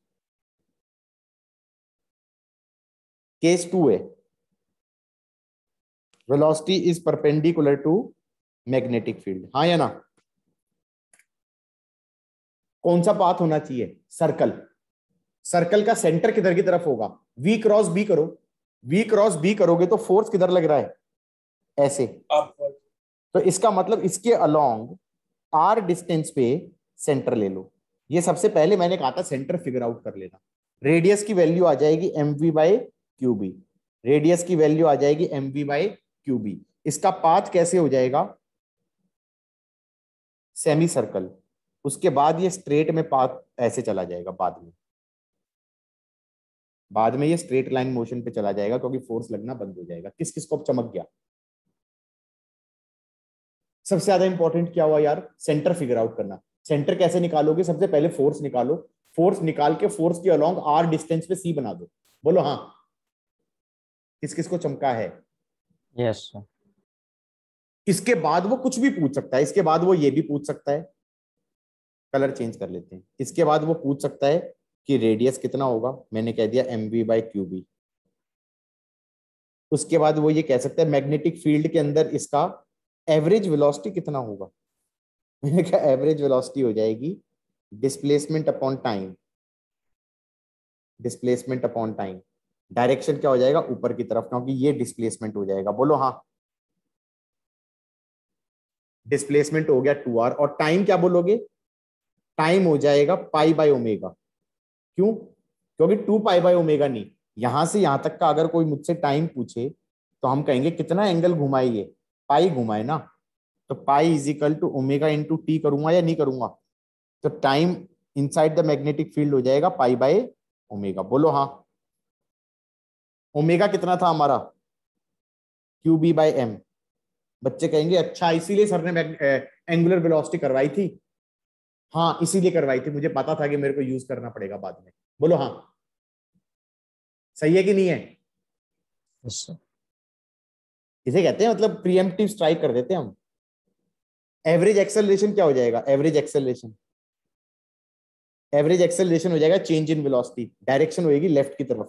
केस टू है। Velocity is perpendicular to magnetic field. हाँ या ना? कौन सा पाथ होना चाहिए? सर्कल। सर्कल का सेंटर किधर की तरफ़ होगा? वी क्रॉस बी करो। वी क्रॉस बी करोगे तो फोर्स किधर लग रहा है? ऐसे। Upward. तो इसका मतलब इसके अलोंग आर डिस्टेंस पे सेंटर ले लो। ये सबसे पहले मैंने कहा था सेंटर फिगर आउट कर लेना। रेडियस की वैल्यू आ जाएगी M V by Q B radius की वैल्यू आ जाएगी M V by Q B इसका पाथ कैसे हो जाएगा? सेमी सर्कल उसके बाद ये स्ट्रेट में पाथ ऐसे चला जाएगा बाद में। बाद में ये स्ट्रेट लाइन मोशन पे चला जाएगा क्योंकि फोर्स लगना बंद हो जाएगा। किस किस को चमक गया? सबसे ज़्यादा इंपॉर्टेंट क्या हुआ यार? सेंटर फिगर आउट करना। सेंटर कैसे निकालोगे? सबसे पहले फोर्स निकालो। फोर्स निकाल के फोर्स के अलोंग आर डिस्टेंस पे सी बना दो। बोलो हाँ। किस किस को चमका है? यस सर इसके बाद वो कुछ भी पूछ सकता है। इसके बाद वो ये भी पूछ सकता है। कलर चेंज कर लेते हैं। इसके बाद वो पूछ सकता है कि रेडियस कितना होगा? मैंने कह दिया M V by Q B उसके बाद वो ये कह सकता है मैग्नेटिक फ़ील्ड के अंदर इसका एवरेज वेलोसिटी कितना होगा? मैंने कहा, एवरेज वेलोसिटी हो जाएगी displacement upon time. Displacement upon time. Direction क्या हो जाएगा? ऊपर की तरफ़, क्योंकि ये डिस्प्लेसमेंट हो जाएगा। बोलो हाँ। डिस्प्लेसमेंट हो गया टू आर। और टाइम क्या बोलोगे? टाइम हो जाएगा पाई बाय ओमेगा। क्यों? क्योंकि टू पाई बाय ओमेगा नहीं। यहाँ से यहाँ तक का अगर कोई मुझसे टाइम पूछे तो हम कहेंगे, कितना एंगल घुमाए ये पाई घुमाए ना तो pi is equal to omega into T करूँगा या नहीं करूँगा? तो time inside the magnetic field हो जाएगा पाई बाय ओमेगा बोलो हाँ। ओमेगा कितना था हमारा? क्यू बी बाई एम बच्चे कहेंगे अच्छा इसीलिए सर ने एंगुलर वेलोसिटी करवाई थी? हाँ इसीलिए करवाई थी। मुझे पता था कि मेरे को यूज़ करना पड़ेगा बाद में। बोलो हाँ। सही है कि नहीं है? इसे कहते हैं मतलब प्रीएम्प्टिव स्ट्राइक कर देते हैं हम। एवरेज एक्सेलरेशन क्या हो जाएगा? एवरेज एक्सेलरेशन एवरेज एक्सेलरेशन हो जाएगा चेंज इन वेलोसिटी डायरेक्शन होएगी लेफ़्ट की तरफ़।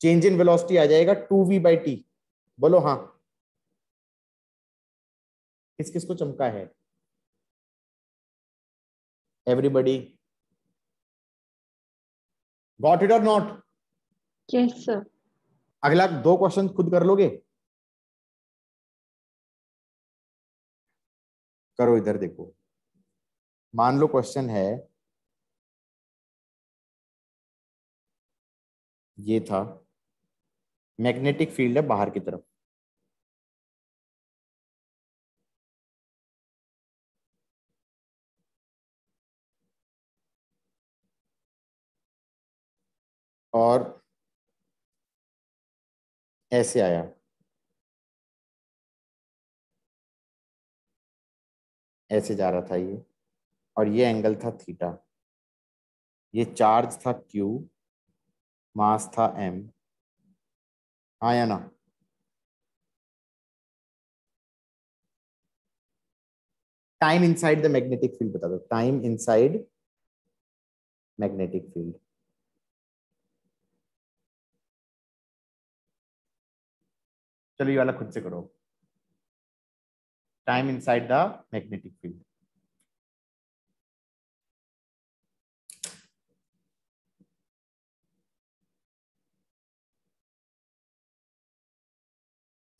चेंज इन वेलोसिटी आ जाएगा टू वी बाई टी बोलो हाँ। किस किस को चमका है? एवरीबडी गॉट इट और नॉट यस सर अगला दो क्वेश्चन खुद कर लोगे? करो इधर देखो। मान लो क्वेश्चन है, ये था मैग्नेटिक फ़ील्ड है बाहर की तरफ़। और ऐसे आया। ऐसे जा रहा था ये। और ये एंगल था थीटा ये चार्ज था क्यू मास था एम हाँ या ना? Time inside the magnetic field बता दो। टाइम इनसाइड मैग्नेटिक फ़ील्ड चलो ये वाला खुद से करो। Time inside the magnetic field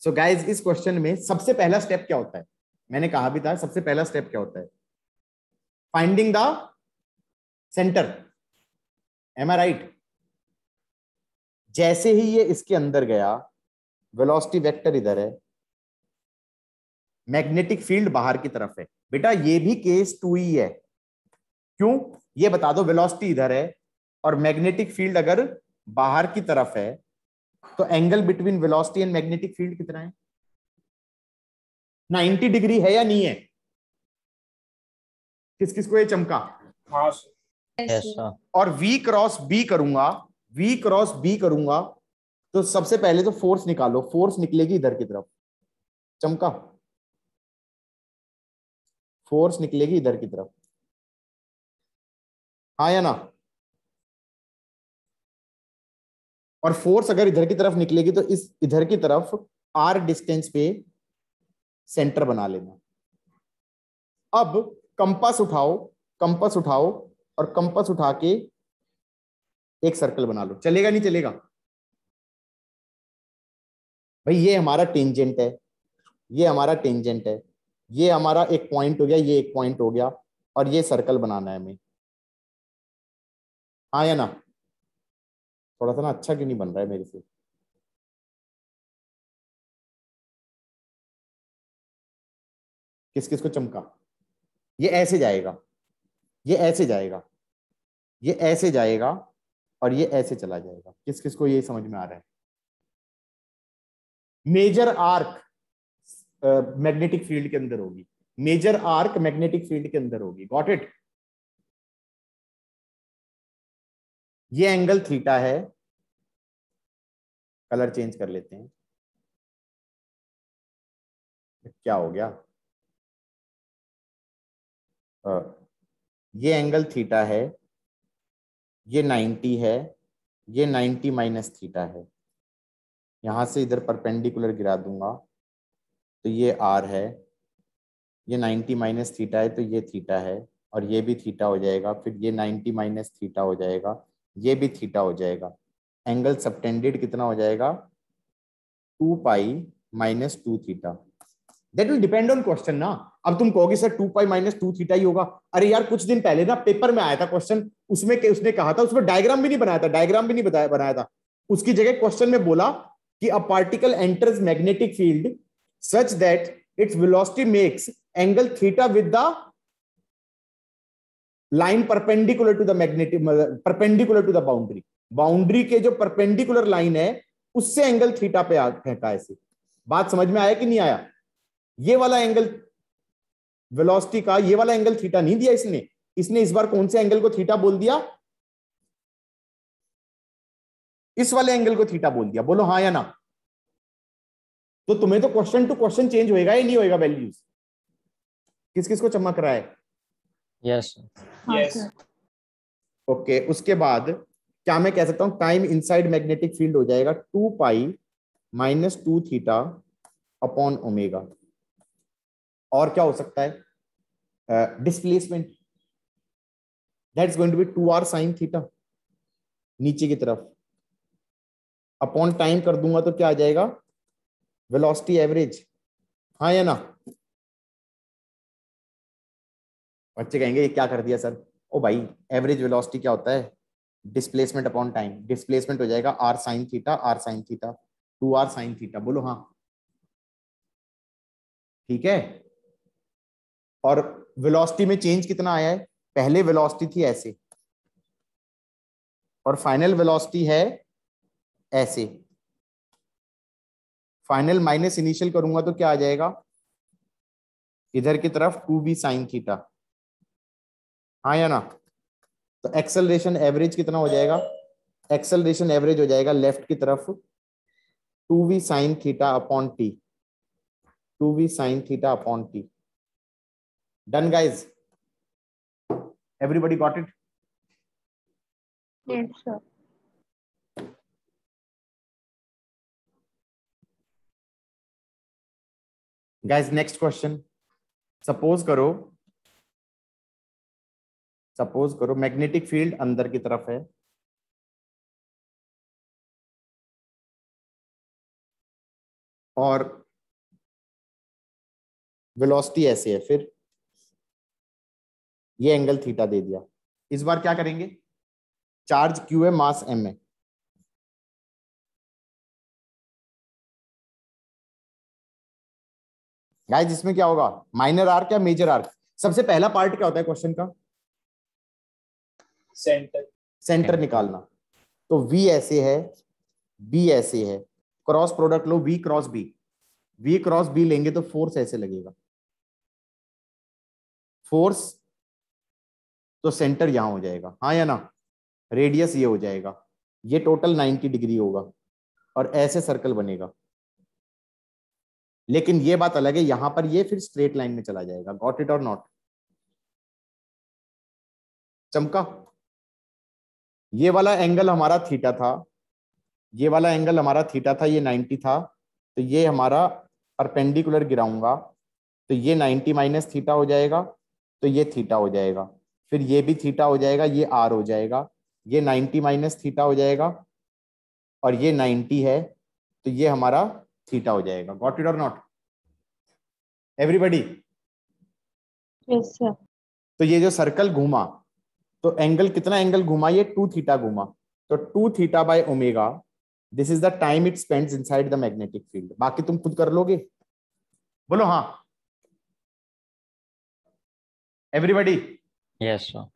so guys इस क्वेश्चन में सबसे पहला स्टेप क्या होता है? मैंने कहा भी था, सबसे पहला स्टेप क्या होता है? Finding the centre am I right जैसे ही ये इसके अंदर गया वेलोसिटी वेक्टर इधर है मैग्नेटिक फ़ील्ड बाहर की तरफ़ है। बेटा ये भी केस टू ही है। क्यों? ये बता दो वेलोसिटी इधर है और मैग्नेटिक फ़ील्ड अगर बाहर की तरफ़ है तो angle between velocity and magnetic field कितना है? 90 डिग्री है या नहीं है? किस किस को ये चमका? हाँ सर यस सर और V क्रॉस B करूँगा V क्रॉस B करूँगा तो सबसे पहले तो फोर्स निकालो। फोर्स निकलेगी इधर की तरफ़। चमका। फोर्स निकलेगी इधर की तरफ़। हाँ या ना? और फोर्स अगर इधर की तरफ़ निकलेगी तो इस इधर की तरफ़ आर डिस्टेंस पे सेंटर बना लेना। अब कंपास उठाओ कंपास उठाओ और कंपास उठा के एक सर्कल बना लो। चलेगा नहीं चलेगा? भाई, ये हमारा टेंजेंट है। ये हमारा टेंजेंट है। ये हमारा एक पॉइंट हो गया, ये एक पॉइंट हो गया, और ये सर्कल बनाना है हमें। हाँ या ना? थोड़ा सा ना अच्छा क्यों नहीं बन रहा है मेरे से? किस किस को चमका? ये ऐसे जाएगा, ये ऐसे जाएगा, ये ऐसे जाएगा, और ये ऐसे चला जाएगा। किस किस को ये समझ में आ रहा है? मेजर आर्क मैग्नेटिक फ़ील्ड के अंदर होगी। मेजर आर्क मैग्नेटिक फ़ील्ड के अंदर होगी। गॉट इट ये एंगल थीटा है। कलर चेंज कर लेते हैं। क्या हो गया? आ, ये एंगल थीटा है। ये 90 है। ये 90 माइनस थीटा है। यहाँ से इधर परपेंडिकुलर गिरा दूँगा। तो ये आर है। ये 90 माइनस थीटा है तो ये थीटा है और ये भी थीटा हो जाएगा। फिर ये 90 माइनस थीटा हो जाएगा, ये भी थीटा हो जाएगा। एंगल सबटेंडेड कितना हो जाएगा? Two pi minus two theta. That will depend on question ना। अब तुम कहोगे, sir, two pi minus two theta ही होगा। अरे यार, कुछ दिन पहले ना पेपर में आया था क्वेश्चन उसमें उसने कहा था, उसमें डायग्राम भी नहीं बनाया था डायग्राम भी नहीं बताया, बनाया था। उसकी जगह क्वेश्चन में बोला कि a particle enters magnetic field such that its velocity makes angle theta with the line perpendicular to the magnetic perpendicular to the boundary boundary के जो परपेंडिकुलर लाइन है, उससे एंगल थीटा पे फेंका ऐसे। बात समझ में आया कि नहीं आया? ये वाला एंगल वेलोसिटी का, ये वाला एंगल थीटा नहीं दिया इसने। इसने इस बार कौन से एंगल को थीटा बोल दिया? इस वाले एंगल को थीटा बोल दिया। बोलो हाँ या ना? तो तुम्हें तो क्वेश्चन टू क्वेश्चन चेंज होएगा या नहीं होएगा वैल्यूज़ किस किस को चमक रहा है? यस यस ओके उसके बाद क्या मैं कह सकता हूँ टाइम इनसाइड मैग्नेटिक फ़ील्ड हो जाएगा two pi minus two theta upon omega और क्या हो सकता है? Displacement that is going to be two r sine theta नीचे की तरफ़. अपॉन टाइम कर दूँगा तो क्या आ जाएगा? वेलोसिटी एवरेज हाँ या ना? बच्चे कहेंगे, ये क्या कर दिया सर? ओ भाई एवरेज वेलोसिटी क्या होता है? डिस्प्लेसमेंट अपॉन टाइम डिस्प्लेसमेंट हो जाएगा r sine theta r sine theta two r sine theta बोलो हाँ। ठीक है? और वेलोसिटी में चेंज कितना आया है? पहले वेलोसिटी थी ऐसे। और फाइनल वेलोसिटी है ऐसे। फाइनल माइनस इनिशियल करूँगा तो क्या आ जाएगा? इधर की तरफ़ टू बी साइन थीटा। हाँ या ना? तो एक्सेलरेशन एवरेज कितना हो जाएगा? एक्सेलरेशन एवरेज हो जाएगा लेफ़्ट की तरफ़ two v sine theta upon t. Two v sine theta upon t. Done guys everybody got it Yes, sir. Guys next question suppose करो सपोज़ करो मैग्नेटिक फ़ील्ड अंदर की तरफ़ है। और वेलोसिटी ऐसे है, फिर ये एंगल थीटा दे दिया। इस बार क्या करेंगे? चार्ज क्यू है मास एम है। गाइस इसमें क्या होगा? माइनर आर्क या मेजर आर्क सबसे पहला पार्ट क्या होता है क्वेश्चन का? सेंटर सेंटर निकालना। तो V ऐसे है B ऐसे है। क्रॉस प्रोडक्ट लो V cross B V cross B लेंगे तो फोर्स ऐसे लगेगा। फोर्स तो सेंटर यहाँ हो जाएगा। हाँ या ना? रेडियस ये हो जाएगा। ये टोटल 90 डिग्री होगा। और ऐसे सर्कल बनेगा। लेकिन ये बात अलग है, यहाँ पर ये फिर स्ट्रेट लाइन में चला जाएगा गॉट इट और नॉट चमका। ये वाला एंगल हमारा थीटा था, ये वाला एंगल हमारा थीटा था, ये 90 था तो ये हमारा परपेंडिकुलर गिराऊँगा तो ये 90 माइनस थीटा हो जाएगा तो ये थीटा हो जाएगा, फिर ये भी थीटा हो जाएगा, ये आर हो जाएगा, ये 90 माइनस थीटा हो जाएगा, और ये 90 है तो ये हमारा थीटा हो जाएगा। गॉट इट और नॉट एवरीबडी यस सर तो ये जो सर्कल घूमा तो एंगल कितना एंगल घुमा? ये टू थीटा घुमा। तो two theta by omega this is the time it spends inside the magnetic field बाकी तुम खुद कर लोगे? बोलो हाँ। एवरीबडी यस सर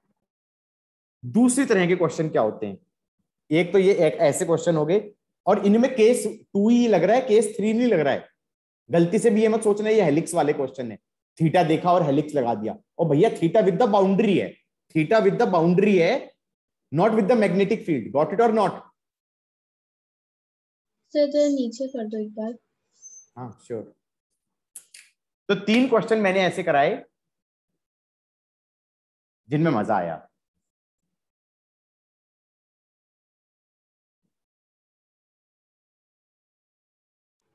दूसरी तरह के क्वेश्चन क्या होते हैं? एक तो ये एक ऐसे क्वेश्चन हो गए और इनमें केस टू ही लग रहा है केस थ्री नहीं लग रहा है। गलती से भी ये मत सोचना ये हेलिक्स वाले क्वेश्चन है। थीटा देखा और हेलिक्स लगा दिया। और भैया थीटा विद द बाउंड्री है। थीटा विद द बाउंड्री है not with the magnetic field got it और नॉट सर तो नीचे कर दो एक बार। हाँ श्योर तो तीन क्वेश्चन मैंने ऐसे कराए जिनमें मज़ा आया।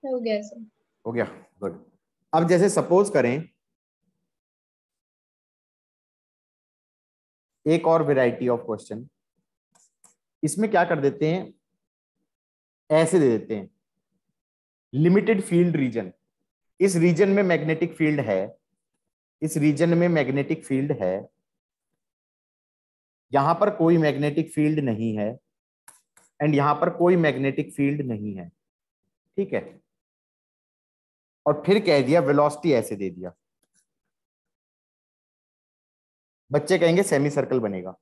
हो गया हो गया गुड अब जैसे सपोज़ करें, एक और वेराइटी ऑफ़ क्वेश्चन इसमें क्या कर देते हैं? ऐसे दे देते हैं। लिमिटेड फ़ील्ड रीजन इस रीजन में मैग्नेटिक फ़ील्ड है। इस रीजन में मैग्नेटिक फ़ील्ड है। यहाँ पर कोई मैग्नेटिक फ़ील्ड नहीं है। एंड यहाँ पर कोई मैग्नेटिक फ़ील्ड नहीं है। ठीक है? और फिर कह दिया वेलोसिटी ऐसे दे दिया। बच्चे कहेंगे सेमी सर्कल बनेगा।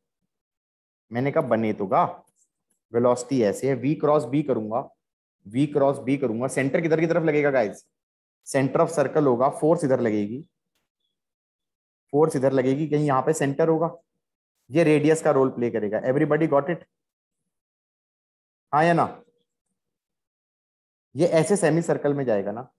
मैंने कहा, बने तो गा। वेलोसिटी ऐसे है। वी क्रॉस बी करूँगा। वी क्रॉस बी करूँगा। सेंटर किधर की तरफ़ लगेगा गाइस सेंटर ऑफ़ सर्कल होगा। फोर्स इधर लगेगी। फोर्स इधर लगेगी। कहीं यहाँ पे सेंटर होगा। ये रेडियस का रोल प्ले करेगा। एवरीबडी गॉट इट हाँ या ना? ये ऐसे सेमी सर्कल में जाएगा ना।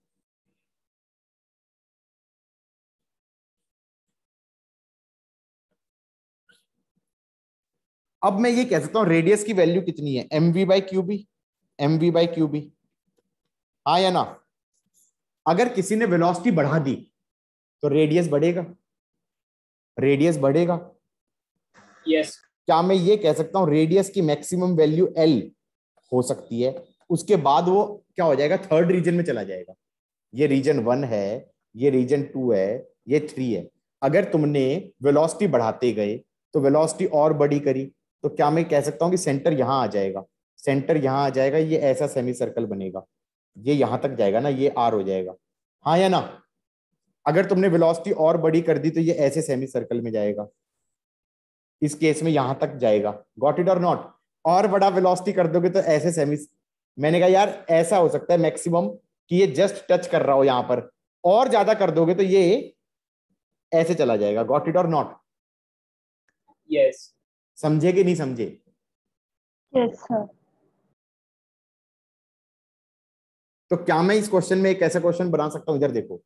अब मैं ये कह सकता हूँ रेडियस की वैल्यू कितनी है? M v by q B m v by q B हाँ या ना? अगर किसी ने वेलोसिटी बढ़ा दी तो रेडियस बढ़ेगा। रेडियस बढ़ेगा। Yes yes. क्या मैं ये कह सकता हूँ रेडियस की मैक्सिमम वैल्यू एल हो सकती है उसके बाद वो क्या हो जाएगा? थर्ड रीजन में चला जाएगा। ये रीजन वन है ये रीजन टू है ये थ्री है। अगर तुमने वेलोसिटी बढ़ाते गए तो वेलोसिटी और बड़ी करी। तो क्या मैं कह सकता हूँ कि सेंटर यहाँ आ जाएगा। सेंटर यहाँ आ जाएगा, ये ऐसा सेमी सर्कल बनेगा। ये यहाँ तक जाएगा ना, ये आर हो जाएगा। हाँ या ना? अगर तुमने वेलोसिटी और बड़ी कर दी तो ये ऐसे सेमी सर्कल में जाएगा। इस केस में यहाँ तक जाएगा। गॉट इट और नॉट और बड़ा वेलोसिटी कर दोगे तो ऐसे सेमी मैंने कहा, यार, ऐसा हो सकता है मैक्सिमम कि ये जस्ट टच कर रहा हो यहाँ पर। और ज़्यादा कर दोगे तो ये ऐसे चला जाएगा। गॉट इट और नॉट यस समझे कि नहीं समझे? Yes, सर तो क्या मैं इस क्वेश्चन में एक ऐसा क्वेश्चन बना सकता हूँ? इधर देखो।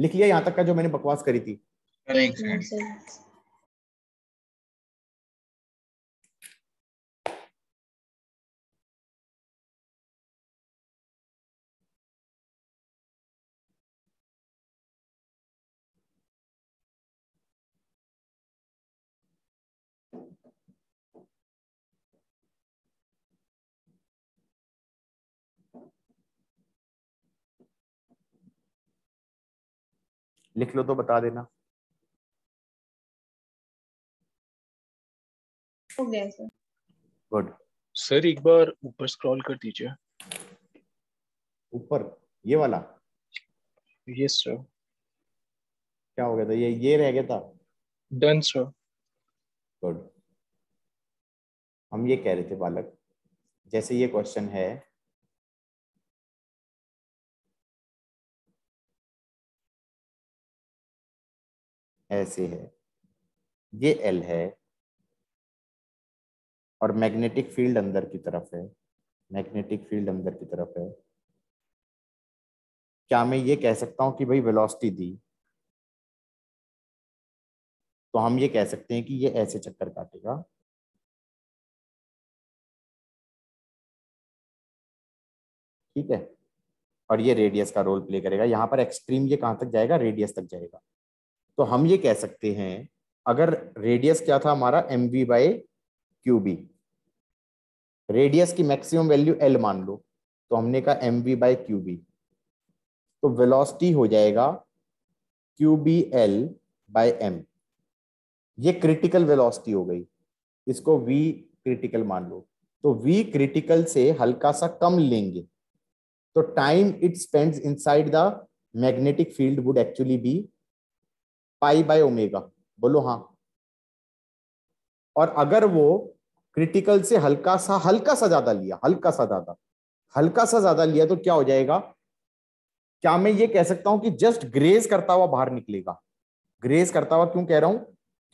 लिख लिया यहाँ तक का जो मैंने बकवास करी थी। एक लिख लो तो बता देना। हो गया सर। गुड सर एक बार ऊपर स्क्रॉल कर दीजिए। ऊपर ये वाला? यस सर क्या हो गया था? ये ये रह गया था? डन सर गुड हम ये कह रहे थे बालक जैसे ये क्वेश्चन है ऐसे है। ये एल है और मैग्नेटिक फ़ील्ड अंदर की तरफ़ है। मैग्नेटिक फ़ील्ड अंदर की तरफ़ है। क्या मैं ये कह सकता हूँ कि भाई वेलोसिटी दी? तो हम ये कह सकते हैं कि ये ऐसे चक्कर काटेगा। ठीक है? और ये रेडियस का रोल प्ले करेगा। यहाँ पर एक्सट्रीम ये कहाँ तक जाएगा? रेडियस तक जाएगा। तो हम ये कह सकते हैं, अगर रेडियस क्या था हमारा? M v by q B radius की मैक्सिमम वैल्यू एल मान लो तो हमने कहा m v by q B तो वेलोसिटी हो जाएगा q B l by m ये क्रिटिकल वेलोसिटी हो गई। इसको वी क्रिटिकल मान लो। तो वी क्रिटिकल से हल्का सा कम लेंगे। तो time it spends inside the magnetic field would actually be pi by omega. बोलो हाँ। और अगर वो क्रिटिकल से हल्का सा हल्का सा ज़्यादा लिया, हल्का सा ज़्यादा, हल्का सा ज़्यादा लिया तो क्या हो जाएगा? क्या मैं ये कह सकता हूँ कि जस्ट ग्रेज करता हुआ बाहर निकलेगा। ग्रेज करता हुआ क्यों कह रहा हूँ?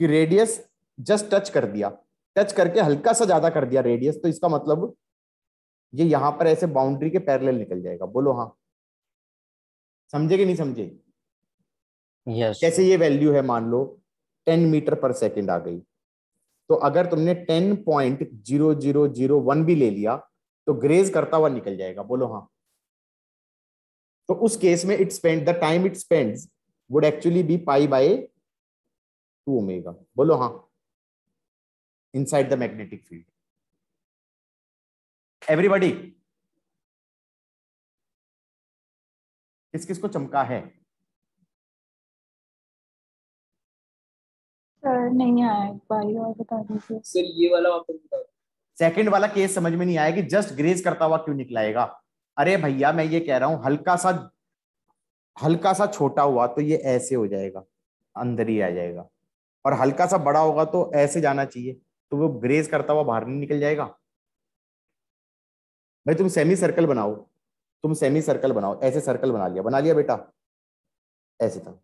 कि रेडियस जस्ट टच कर दिया। टच करके हल्का सा ज़्यादा कर दिया रेडियस तो इसका मतलब ये यहाँ पर ऐसे बाउंड्री के पैरेलल निकल जाएगा। बोलो हाँ। समझे कि नहीं समझे? Yes. कैसे ये वैल्यू है, मान लो टेन मीटर पर सेकेंड आ गई। तो अगर तुमने 10.0001 भी ले लिया तो ग्रेज करता हुआ निकल जाएगा। बोलो हाँ। तो उस केस में it spend the time it spend would actually be pi by two omega बोलो हाँ। Inside the magnetic field everybody किस किस को चमका है? सर नहीं आया एक बार और बता दीजिए। सर ये वाला वापस बताओ सेकंड वाला केस समझ में नहीं आया कि जस्ट ग्रेज करता हुआ क्यों निकलाएगा। अरे भैया मैं ये कह रहा हूँ हल्का सा हल्का सा छोटा हुआ तो ये ऐसे हो जाएगा अंदर ही आ जाएगा। और हल्का सा बड़ा होगा तो ऐसे जाना चाहिए तो वो ग्रेज करता हुआ बाहर नहीं निकल जाएगा। भाई तुम सेमी सर्कल बनाओ तुम सेमी सर्कल बनाओ ऐसे सर्कल बना लिया बना लिया बेटा ऐसे था।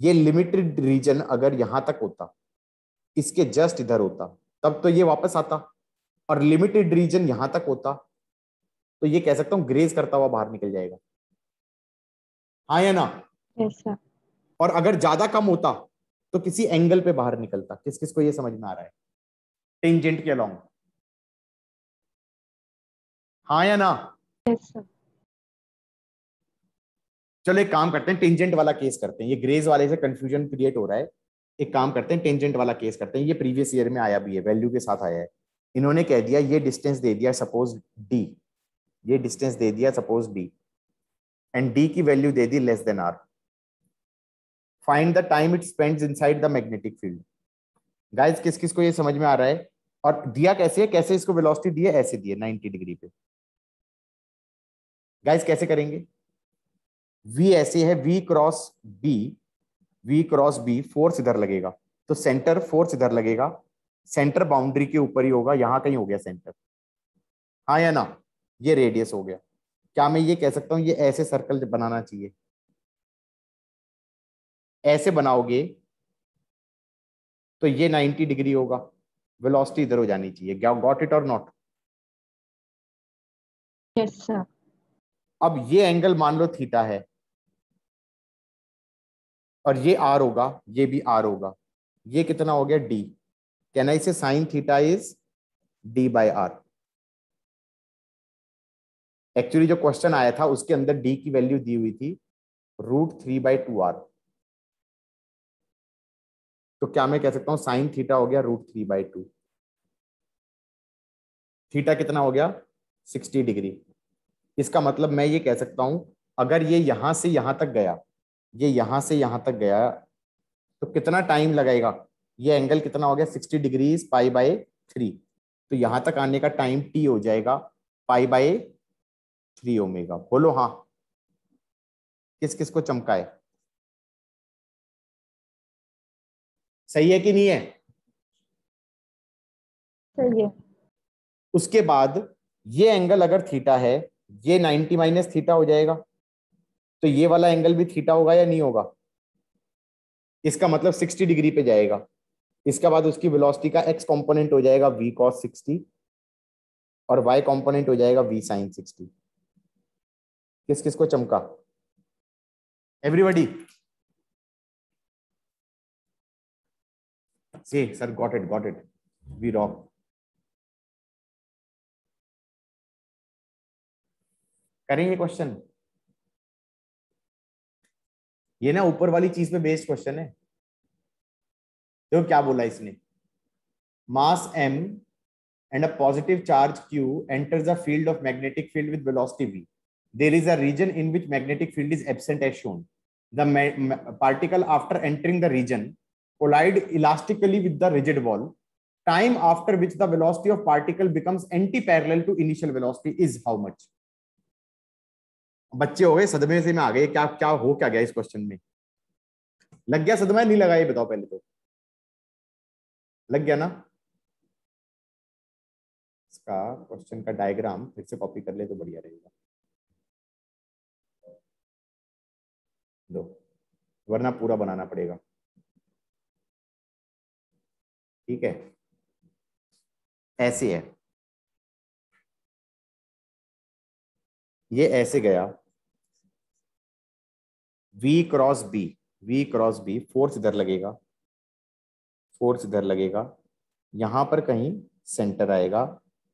ये लिमिटेड रीजन अगर यहाँ तक होता इसके जस्ट इधर होता तब तो ये वापस आता। और लिमिटेड रीजन यहाँ तक होता तो ये कह सकता हूँ ग्रेज करता हुआ बाहर निकल जाएगा। हाँ या ना? सर और अगर ज़्यादा कम होता तो किसी एंगल पे बाहर निकलता। किस किस को ये समझ में आ रहा है? टेंजेंट के अलोंग हाँ या ना? यस सर चलो एक काम करते हैं टेंजेंट वाला केस करते हैं। ये ग्रेज वाले से कंफ्यूजन क्रिएट हो रहा है। एक काम करते हैं टेंजेंट वाला केस करते हैं। ये प्रीवियस ईयर में आया भी है वैल्यू के साथ आया है। इन्होंने कह दिया, ये डिस्टेंस दे दिया सपोज़ डी ये डिस्टेंस दे दिया सपोज़ डी एंड डी की वैल्यू दे दी less than r find the time it spend inside the magnetic field guys किस किस को ये समझ में आ रहा है? और दिया कैसे है? कैसे इसको वेलोसिटी दी है? ऐसे दिए है 90 डिग्री पे। गाइस कैसे करेंगे? V ऐसे है v cross b v cross b force इधर लगेगा। तो सेंटर फोर्स इधर लगेगा। सेंटर बाउंड्री के ऊपर ही होगा यहाँ कहीं हो गया सेंटर हाँ या ना? ये रेडियस हो गया। क्या मैं ये कह सकता हूँ ये ऐसे सर्कल बनाना चाहिए। ऐसे बनाओगे तो ये 90 डिग्री होगा। वेलोसिटी इधर हो जानी चाहिए। गॉट इट और नॉट यस सर अब ये एंगल मान लो थीटा है। और ये आर होगा, ये भी आर होगा। ये कितना हो गया? डी कहना से sine theta is d by r actually जो क्वेश्चन आया था, उसके अंदर डी की वैल्यू दी हुई थी root three by two r तो क्या मैं कह सकता हूँ साइन थीटा हो गया root three by two theta कितना हो गया? सिक्सटी डिग्री इसका मतलब मैं ये कह सकता हूँ, अगर ये यहाँ से यहाँ तक गया ये यहाँ से यहाँ तक गया तो कितना टाइम लगेगा ये एंगल कितना हो गया? Sixty degree pi by three तो यहाँ तक आने का टाइम टी हो जाएगा पाई बाय थ्री ओमेगा बोलो हाँ। किस किस को चमकाए? सही है कि नहीं है? सही है। उसके बाद ये एंगल अगर थीटा है ये 90 माइनस थीटा हो जाएगा। तो ये वाला एंगल भी थीटा होगा या नहीं होगा? इसका मतलब 60 डिग्री पे जाएगा। इसके बाद उसकी वेलोसिटी का एक्स कंपोनेंट हो जाएगा वी कॉस 60 और वाई कंपोनेंट हो जाएगा वी साइन 60 किस किस को चमका? एवरीबडी से sir got it got it we rock करेंगे क्वेश्चन ये ना ऊपर वाली चीज़ में बेस्ड क्वेश्चन है। देखो क्या बोला इसने? Mass m and a positive charge q enter the field of magnetic field with velocity v there is a region in which magnetic field is absent as shown the particle after entering the region collide elastically with the rigid wall time after which the velocity of particle becomes anti parallel to initial velocity is how much बच्चे हो गए, सदमे से में आ गए क्या क्या हो, क्या गया इस क्वेश्चन में? लग गया सदमा नहीं लगा, ये बताओ पहले तो। लग गया ना? इसका क्वेश्चन का डायग्राम फिर से कॉपी कर ले तो बढ़िया रहेगा। दो। वरना पूरा बनाना पड़ेगा। ठीक है? ऐसे है। ये ऐसे गया। V cross B v cross B force इधर लगेगा फोर्स इधर लगेगा। यहाँ पर कहीं सेंटर आएगा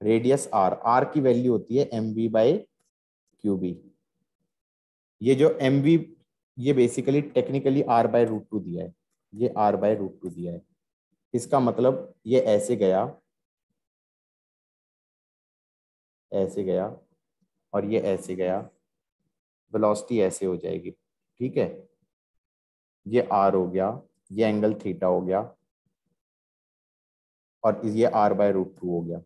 रेडियस आर आर की वैल्यू होती है m v by q B ये जो एम वी ये basically technically r by root two दिया है, ये आर बाय रूट टू दिया है। इसका मतलब ये ऐसे गया ऐसे गया, और ये ऐसे गया वेलोसिटी ऐसे हो जाएगी। ठीक है? ये आर हो गया, ये एंगल थीटा हो गया, और ये आर बाय रूट टू हो गया।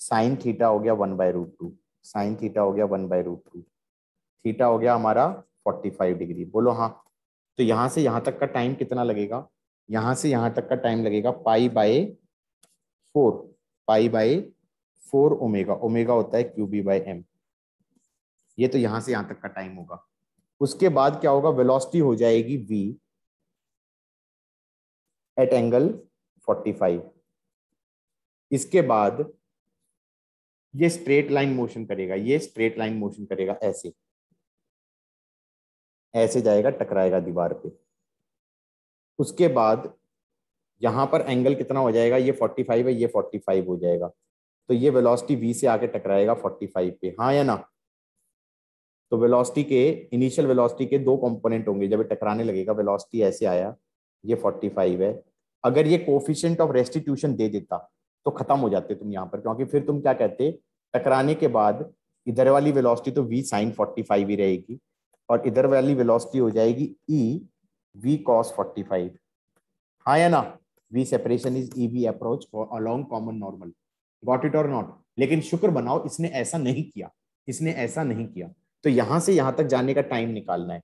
साइन थीटा हो गया one by root two sine theta हो गया one by root two theta हो गया हमारा फोर्टी फाइव डिग्री बोलो हाँ तो यहाँ से यहाँ तक का टाइम कितना लगेगा? यहाँ से यहाँ तक का टाइम लगेगा pi by four pi by four omega omega होता है क्यू बी बाई एम ये तो यहाँ से यहाँ तक का टाइम होगा। उसके बाद क्या होगा? वेलोसिटी हो जाएगी v एट एंगल 45 इसके बाद ये स्ट्रेट लाइन मोशन करेगा, ये स्ट्रेट लाइन मोशन करेगा ऐसे। ऐसे जाएगा, टकराएगा दीवार पे। उसके बाद यहाँ पर एंगल कितना हो जाएगा? ये 45 है, ये 45 हो जाएगा। तो ये वेलोसिटी v से आके टकराएगा 45 पे। हाँ या ना? तो वेलोसिटी के इनिशियल वेलोसिटी के दो कंपोनेंट होंगे। जब टकराने लगेगा वेलोसिटी ऐसे आया, ये 45 है। अगर ये कोफिशिएंट ऑफ़ रेस्टिट्यूशन दे देता तो खत्म हो जाते तुम यहाँ पर। क्योंकि फिर तुम क्या कहते, टकराने के बाद इधर वाली वेलोसिटी तो v साइन 45 ही रहेगी और इधर वाली वेलोसिटी हो जाएगी e v cos 45 हाँ या ना? V separation is e v approach along common normal got it और नॉट लेकिन शुक्र बनाओ, इसने ऐसा नहीं किया। इसने ऐसा नहीं किया। तो यहाँ से यहाँ तक जाने का टाइम निकालना है।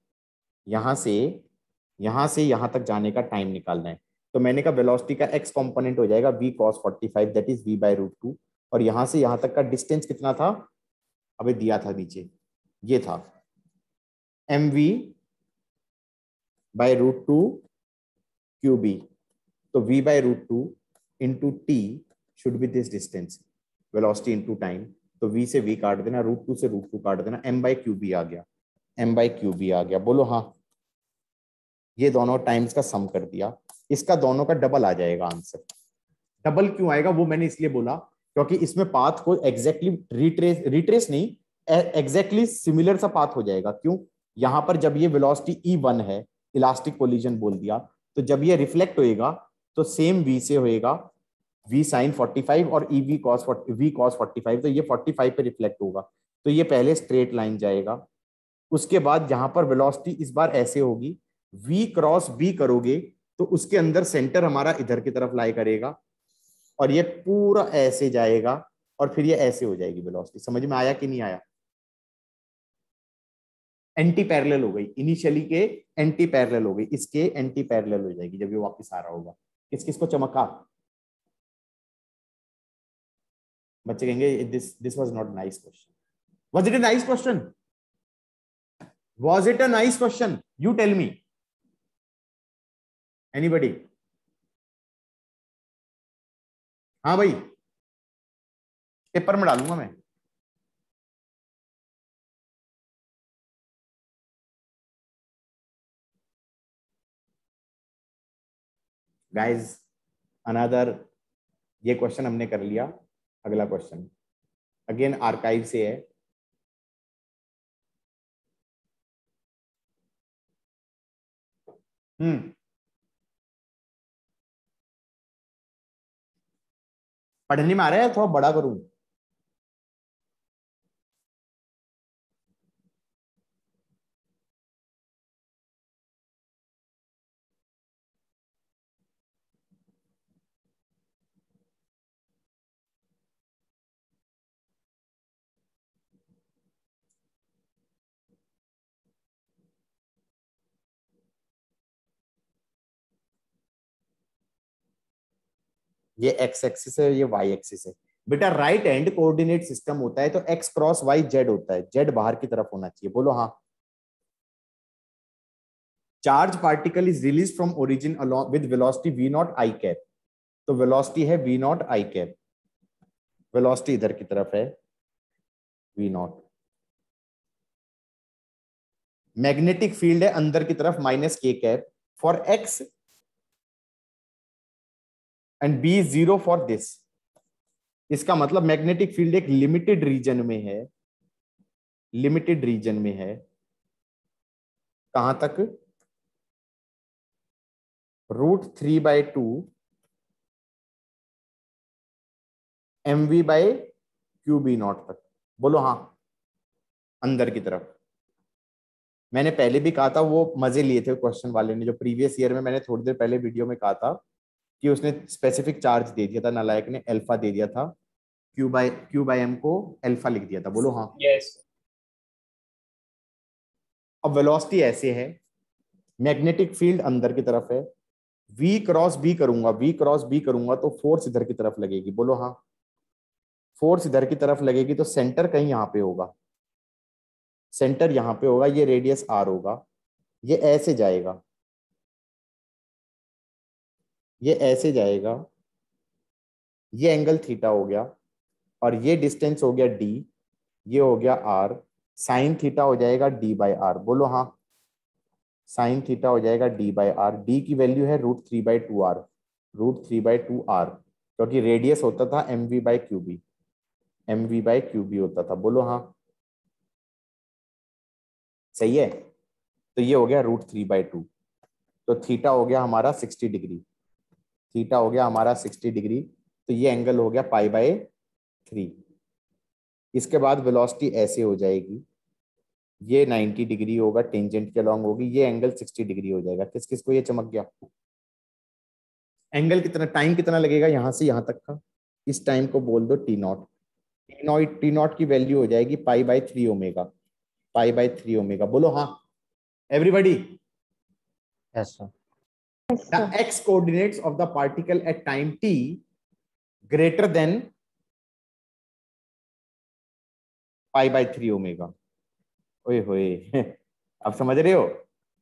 यहाँ से यहाँ से यहाँ तक जाने का टाइम निकालना है। तो मैंने कहा वेलोसिटी का एक्स कंपोनेंट हो जाएगा, v cos 45 that is v by root two और यहाँ से यहाँ तक का डिस्टेंस कितना था? अबे दिया था नीचे। ये था। M v by root two q B तो v by root two into t should be this distance velocity into time तो v से v काट देना रूट टू से रूट टू काट देना, m बाई क्यू बी आ गया, m बाई क्यू बी आ गया। बोलो हाँ। ये दोनों टाइम्स का सम कर दिया। इसका दोनों का डबल आ जाएगा आंसर डबल क्यों आएगा वो मैंने इसलिए बोला, क्योंकि इसमें पाथ को एग्जैक्टली रिट्रेस रिट्रेस नहीं एग्जैक्टली सिमिलर सा पाथ हो जाएगा। क्यों? यहाँ पर जब ये वेलोसिटी ई वन है इलास्टिक कोलिजन बोल दिया तो जब ये रिफ्लेक्ट होएगा तो सेम वी से होएगा v साइन 45 और e v cos v cos 45 तो ये 45 पे रिफ्लेक्ट होगा। तो ये पहले स्ट्रेट लाइन जाएगा। उसके बाद यहाँ पर वेलोसिटी इस बार ऐसे होगी। V क्रॉस b करोगे तो उसके अंदर सेंटर हमारा इधर की तरफ़ लाई करेगा और ये पूरा ऐसे जाएगा और फिर ये ऐसे हो जाएगी वेलोसिटी समझ में आया कि नहीं आया? एंटी पैरेलल हो गई। इनिशियली के एंटी पैरेलल हो गई। इसके एंटी पैरेलल हो जाएगी जब ये वापस आ रहा होगा। किस किस को चमका? बच्चे कहेंगे this this was not nice question was it a nice question was it a nice question you tell me anybody हाँ भाई। पेपर में डालूँगा मैं। गाइस अनादर ये क्वेश्चन हमने कर लिया। अगला क्वेश्चन अगेन आर्काइव से है। हम्म पढ़ने में आ रहा है थोड़ा बड़ा करूँ? ये एक्स एक्सिस है, ये वाई एक्सिस है। बेटा राइट हैंड कोऑर्डिनेट सिस्टम होता है तो एक्स क्रॉस वाई जेड होता है। जेड बाहर की तरफ़ होना चाहिए। बोलो हाँ। Charge particle is release from origin with velocity v naught i cap तो वेलोसिटी है v naught i cap velocity इधर की तरफ़ है। वी नॉट मैग्नेटिक फ़ील्ड है अंदर की तरफ़ minus k cap for x and B zero for this. इसका मतलब मैग्नेटिक फ़ील्ड एक लिमिटेड रीजन में है। लिमिटेड रीजन में है। कहाँ तक? Root three by two, m v by q B naught तक। बोलो हाँ अंदर की तरफ़। मैंने पहले भी कहा था, वो मज़े लिए थे क्वेश्चन वाले ने, जो प्रीवियस ईयर में मैंने थोड़ी देर पहले वीडियो में कहा था। कि उसने स्पेसिफिक चार्ज दे दिया था नालायक ने अल्फ़ा दे दिया था q by q by m को अल्फ़ा लिख दिया था। बोलो हाँ। Yes. अब वेलोसिटी ऐसे है मैग्नेटिक फ़ील्ड अंदर की तरफ़ है वी क्रॉस बी करूँगा वी क्रॉस बी करूँगा तो फोर्स इधर की तरफ़ लगेगी। बोलो हाँ। फोर्स इधर की तरफ़ लगेगी तो सेंटर कहीं यहाँ पे होगा। सेंटर यहाँ पे होगा ये रेडियस आर होगा ये ऐसे जाएगा। ये ऐसे जाएगा, ये एंगल थीटा हो गया और ये डिस्टेंस हो गया डी ये हो गया आर साइन थीटा हो जाएगा डी बाई आर बोलो हाँ। साइन थीटा हो जाएगा डी बाई आर डी की वैल्यू है root three by two r root three by two r क्योंकि रेडियस होता था m v by q B m v by q B होता था, बोलो हाँ। सही है? तो ये हो गया रूट थ्री बाई टू तो थीटा हो गया हमारा सिक्सटी डिग्री थीटा हो गया हमारा सिक्सटी डिग्री तो ये एंगल हो गया पाई बाय थ्री। इसके बाद वेलोसिटी ऐसे हो जाएगी। ये 90 डिग्री होगा, टेंजेंट के अलॉन्ग होगी, ये एंगल 60 डिग्री हो जाएगा। किस किस को ये चमक गया? एंगल कितना, टाइम कितना लगेगा यहाँ से यहाँ तक का? इस टाइम को बोल दो t naught. T naught t naught की वैल्यू हो जाएगी pi by three omega. Pi by three omega. बोलो हाँ। Everybody yes, sir. Yes the sir. X coordinates of the particle at time t greater than pi by 3 omega. ओए होए *laughs* अब समझ रहे हो?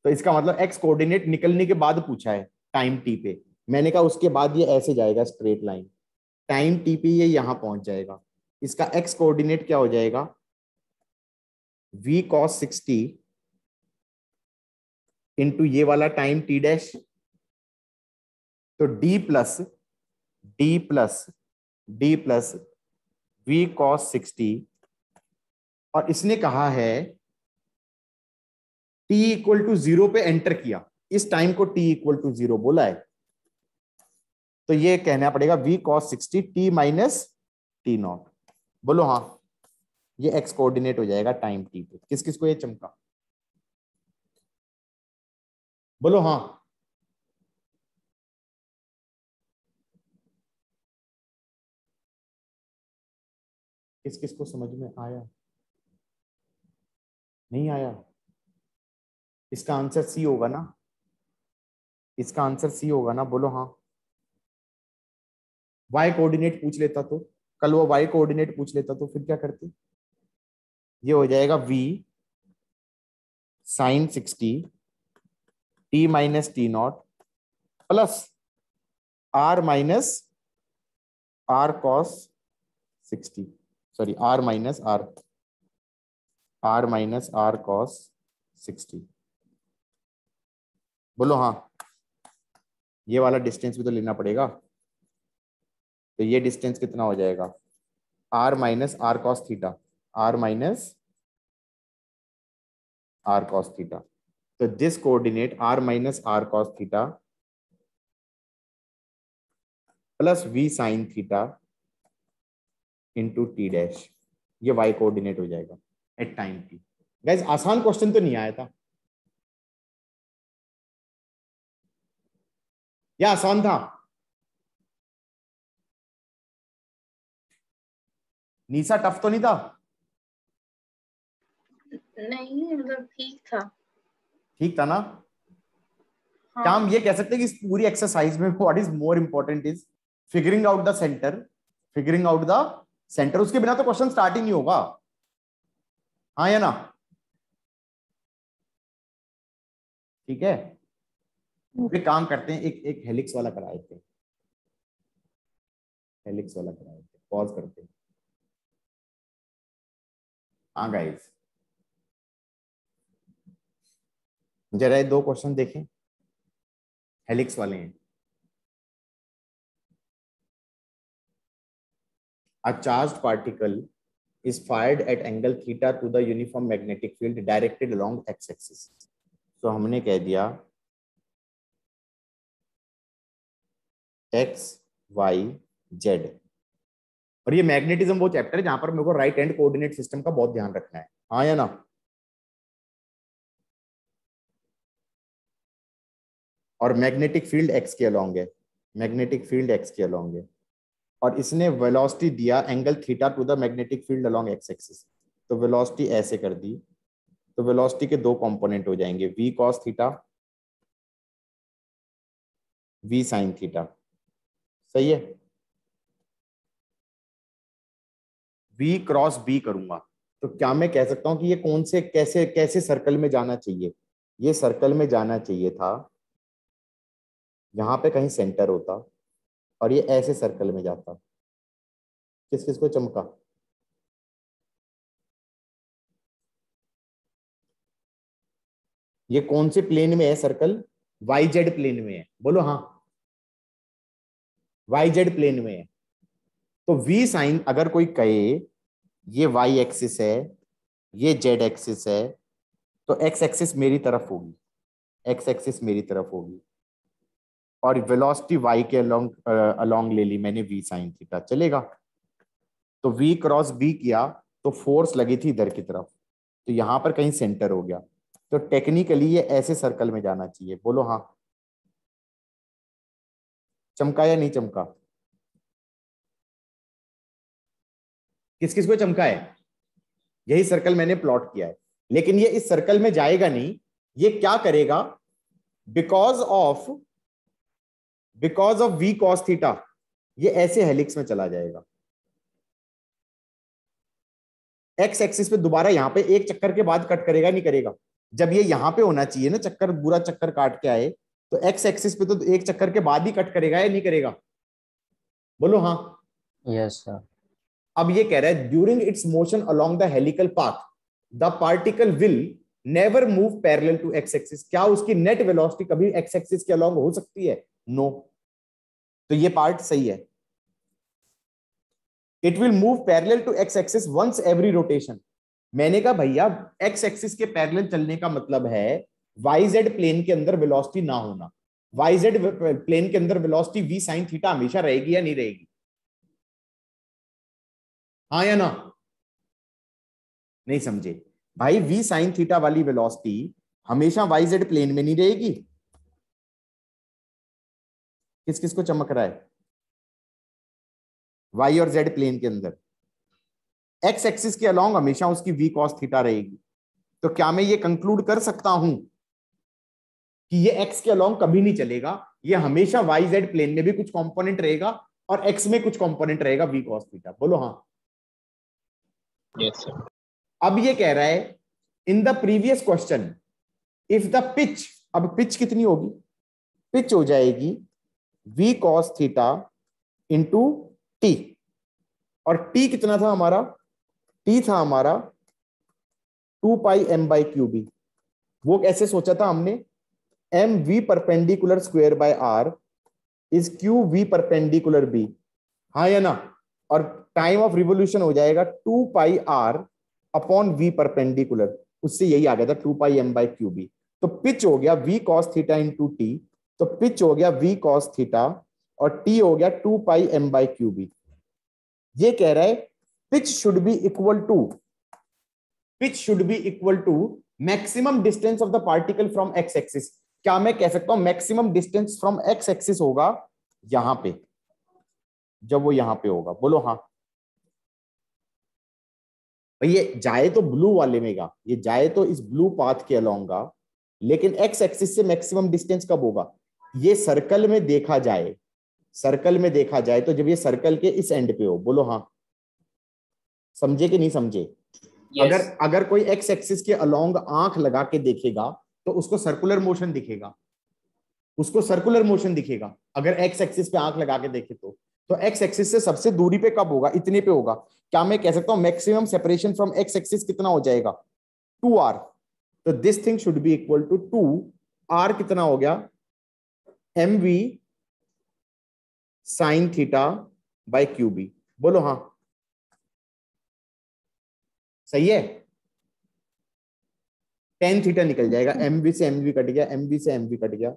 तो इसका मतलब x कोऑर्डिनेट निकलने के बाद पूछा है टाइम t पे। मैंने कहा उसके बाद ये ऐसे जाएगा स्ट्रेट लाइन टाइम टी पे ये यहाँ पहुँच जाएगा। इसका x कोऑर्डिनेट क्या हो जाएगा? V cos 60 इंटू ये वाला टाइम t डैश तो d plus d plus d plus v cos sixty और इसने कहा है, t इक्वल टू ज़ीरो पे एंटर किया। इस टाइम को t इक्वल टू ज़ीरो बोला है। तो ये कहना पड़ेगा, v cos sixty t minus t naught बोलो हाँ ये x कोऑर्डिनेट हो जाएगा टाइम t पे। किस किस को ये चमका? बोलो हाँ। किस किस को समझ में आया? नहीं आया। इसका आंसर सी होगा ना? इसका आंसर सी होगा ना? बोलो हाँ। वाई कोऑर्डिनेट पूछ लेता तो। कल वो वाई कोऑर्डिनेट पूछ लेता तो फिर क्या करते? ये हो जाएगा v sine sixty t minus t naught plus r minus r cos sixty sorry r minus r r minus r cos sixty बोलो हाँ। ये वाला डिस्टेंस भी तो लेना पड़ेगा। तो ये डिस्टेंस कितना हो जाएगा? R minus r cos theta r minus r cos theta तो this coordinate r minus r cos theta plus v sine theta into t dash ये वाई कोऑर्डिनेट हो जाएगा। एट टाइम टी गाइज़ आसान question तो नहीं आया था। या आसान था। नीसा टफ तो नहीं था? नहीं मतलब ठीक था। ठीक था ना? हाँ। क्या हम ये कह सकते हैं कि इस पूरी एक्सरसाइज में what is more important is figuring out the centre figuring out the centre उसके बिना तो क्वेश्चन स्टार्ट ही नहीं होगा। हाँ या ना? ठीक है? एक काम करते हैं, एक एक हेलिक्स वाला करा देते हैं हेलिक्स वाला करा देते हैं पॉज करते हैं। हाँ गाइस जरा दो क्वेश्चन देखें। हेलिक्स वाले हैं। A charged particle is fired at angle theta to the uniform magnetic field directed along x-axis. So हमने कह दिया x, y, z. और ये मैग्नेटिज्म वो चैप्टर है जहाँ पर मेरे को राइट हैंड कोऑर्डिनेट सिस्टम का बहुत ध्यान रखना है हाँ या ना और मैग्नेटिक फ़ील्ड एक्स के अलोंग है मैग्नेटिक फ़ील्ड एक्स के अलोंग है और इसने वेलोसिटी दिया angle theta to the magnetic field along x axis तो वेलोसिटी ऐसे कर दी। तो वेलोसिटी के दो कंपोनेंट हो जाएँगे। V cos theta v sine theta सही है? वी क्रॉस बी करूँगा। तो क्या मैं कह सकता हूँ कि ये कौन से, कैसे कैसे सर्कल में जाना चाहिए? ये सर्कल में जाना चाहिए था। यहाँ पे कहीं सेंटर होता। और ये ऐसे सर्कल में जाता। किस किस को? चमका। ये कौन से प्लेन में है सर्कल वाई जेड प्लेन में है। बोलो हाँ। वाई जेड प्लेन में है। तो वी साइन अगर कोई कहे, ये वाई एक्सिस है, ये जेड एक्सिस है तो एक्स एक्सिस मेरी तरफ़ होगी। एक्स एक्सिस मेरी तरफ़ होगी। और वेलोसिटी वाई के अलोंग अलोंग ले ली, मैंने वी साइन थीटा चलेगा? तो वी क्रॉस बी किया तो फोर्स लगी थी इधर की तरफ़ तो यहाँ पर कहीं सेंटर हो गया। तो टेक्निकली ये ऐसे सर्कल में जाना चाहिए, बोलो हाँ। चमका या नहीं चमका? किस किस को चमका है? यही सर्कल मैंने प्लॉट किया है। लेकिन ये इस सर्कल में जाएगा नहीं, ये क्या करेगा? Because of because of v cos theta ये ऐसे हेलिक्स में चला जाएगा। एक्स एक्सिस पे दोबारा यहाँ पे एक चक्कर के बाद कट करेगा नहीं करेगा। जब ये यहाँ पे होना चाहिए ना चक्कर बुरा चक्कर काट के आए तो एक्स एक्सिस पे तो एक चक्कर के बाद ही कट करेगा या नहीं करेगा? बोलो हाँ। यस सर अब ये कह रहा है during its motion along the helical path the particle will never move parallel to X axis क्या उसकी नेट वेलोसिटी कभी एक्स एक्सिस के अलोंग हो सकती है? नो. तो ये पार्ट सही है. It will move parallel to X axis once every rotation मैंने कहा, भैया एक्स एक्सिस के पैरेलल चलने का मतलब है वाई जेड प्लेन के अंदर वेलोसिटी ना होना. वाई जेड प्लेन के अंदर वेलोसिटी वी साइन थीटा हमेशा रहेगी या नहीं रहेगी? हाँ या ना? नहीं समझे. भाई वी साइन थीटा वाली वेलोसिटी हमेशा वाई जेड प्लेन में नहीं रहेगी? किस किस को चमक रहा है? वाई और जेड प्लेन के अंदर। एक्स एक्सिस के अलोंग हमेशा उसकी वी कॉस थीटा रहेगी। तो क्या मैं ये कंक्लूड कर सकता हूँ कि ये एक्स के अलोंग कभी नहीं चलेगा? ये हमेशा वाई जेड प्लेन में भी कुछ कंपोनेंट रहेगा और एक्स में कुछ कंपोनेंट रहेगा वी कॉस थीटा बोलो हाँ। Yes sir. अब ये कह रहा है in the previous question if the pitch अब पिच कितनी होगी? पिच हो जाएगी v cos theta into T और t कितना था हमारा? T था हमारा two pi M by Q B वो कैसे सोचा था हमने? M V perpendicular square by R is Q V perpendicular B हाँ या ना? और टाइम ऑफ़ रिवोल्यूशन हो जाएगा two pi R upon V perpendicular उससे यही आ गया था two pi M by Q B तो पिच हो गया V cos theta into T तो पिच हो गया वी कॉस थीटा और टी हो गया two pi M by Q B ये कह रहा है pitch should be equal to pitch should be equal to maximum distance of the particle from X axis क्या मैं कह सकता हूँ maximum distance from X axis होगा यहाँ पे। जब वो यहाँ पे होगा। बोलो हाँ। ये जाए तो ब्लू वाले में गा। ये जाए तो इस ब्लू पाथ के अलोंगा लेकिन एक्स एक्सिस से मैक्सिमम डिस्टेंस कब होगा? ये सर्कल में देखा जाए सर्कल में देखा जाए तो जब ये सर्कल के इस एंड पे हो बोलो हाँ। समझे कि नहीं समझे? Yes. अगर अगर कोई एक्स एक्सिस के अलोंग आँख लगा के देखेगा तो उसको सर्कुलर मोशन दिखेगा। उसको सर्कुलर मोशन दिखेगा। अगर एक्स एक्सिस पे आँख लगा के देखे तो। तो एक्स एक्सिस से सबसे दूरी पे कब होगा? इतने पे होगा। क्या मैं कह सकता हूँ maximum separation from X axis कितना हो जाएगा? टू आर तो this thing should be equal to two R कितना हो गया? M V sine theta by Q B बोलो हाँ। सही है? टेन थीटा निकल जाएगा। एम बी से एम वी कट गया एम बी से एम वी कट गया।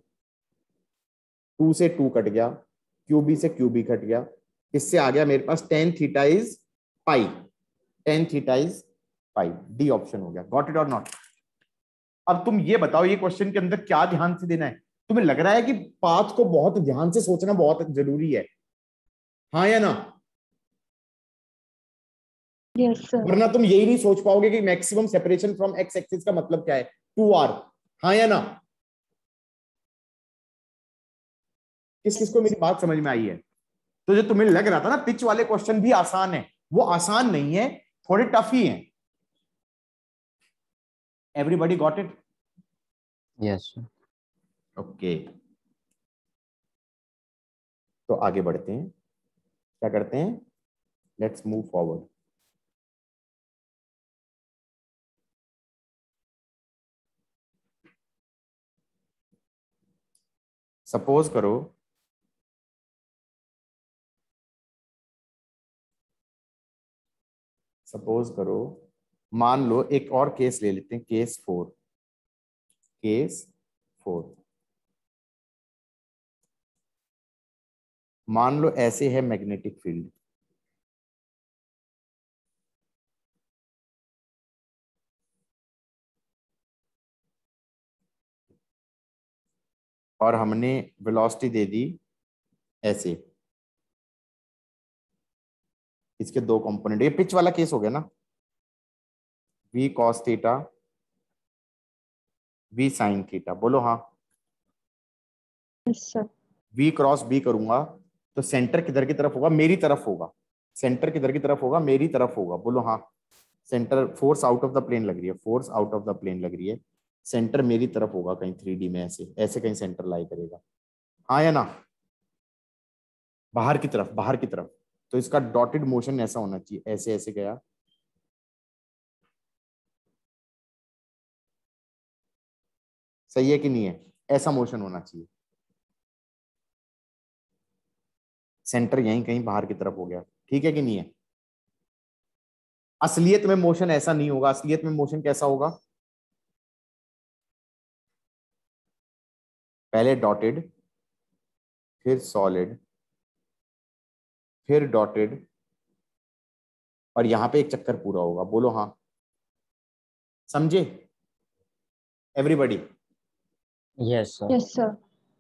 टू से टू कट गया क्यूबी से क्यूबी कट गया। इससे आ गया मेरे पास? Tan theta is pi tan theta is pi D option हो गया। गॉट इट और नॉट अब तुम ये बताओ, ये क्वेश्चन के अंदर क्या ध्यान से देना है? तुम्हें लग रहा है कि पाथ को बहुत ध्यान से सोचना बहुत ज़रूरी है। हाँ या ना? Yes, वरना तुम यही नहीं सोच पाओगे कि maximum separation from X axis का मतलब क्या है? टू आर हाँ या ना? किस किस को मेरी बात समझ में आई है? तो जो तुम्हें लग रहा था ना पिच वाले क्वेश्चन भी आसान है। वो आसान नहीं है थोड़े टफ ही हैं। Everybody got it yes okay. तो आगे बढ़ते हैं। क्या करते हैं? लेट्स मूव फॉरवर्ड सपोज़ करो सपोज़ करो, मान लो एक और केस ले लेते हैं केस फोर केस फोर मान लो ऐसे है मैग्नेटिक फ़ील्ड और हमने वेलोसिटी दे दी ऐसे. इसके दो कंपोनेंट ये पिच वाला केस हो गया ना? V cos theta v sin theta बोलो हाँ. V क्रॉस b करूँगा. तो सेंटर किधर की तरफ़ होगा? मेरी तरफ़ होगा। सेंटर किधर की तरफ़ होगा? मेरी तरफ़ होगा। बोलो हाँ। Centre force out of the plane लग रही है। Force out of the plane लग रही है। सेंटर मेरी तरफ़ होगा कहीं थ्री में ऐसे। ऐसे कहीं सेंटर लाई करेगा। हाँ या ना? बाहर की तरफ़, बाहर की तरफ़। तो इसका डॉटेड मोशन ऐसा होना चाहिए। ऐसे ऐसे गया। सही है कि नहीं है? ऐसा मोशन होना चाहिए। सेंटर यहीं कहीं बाहर की तरफ़ हो गया। ठीक है कि नहीं है? असलियत में मोशन ऐसा नहीं होगा। असलियत में मोशन कैसा होगा? पहले डॉटेड फिर सॉलिड फिर डॉटेड और यहाँ पे एक चक्कर पूरा होगा। बोलो हाँ। समझे? एवरीबडी यस सर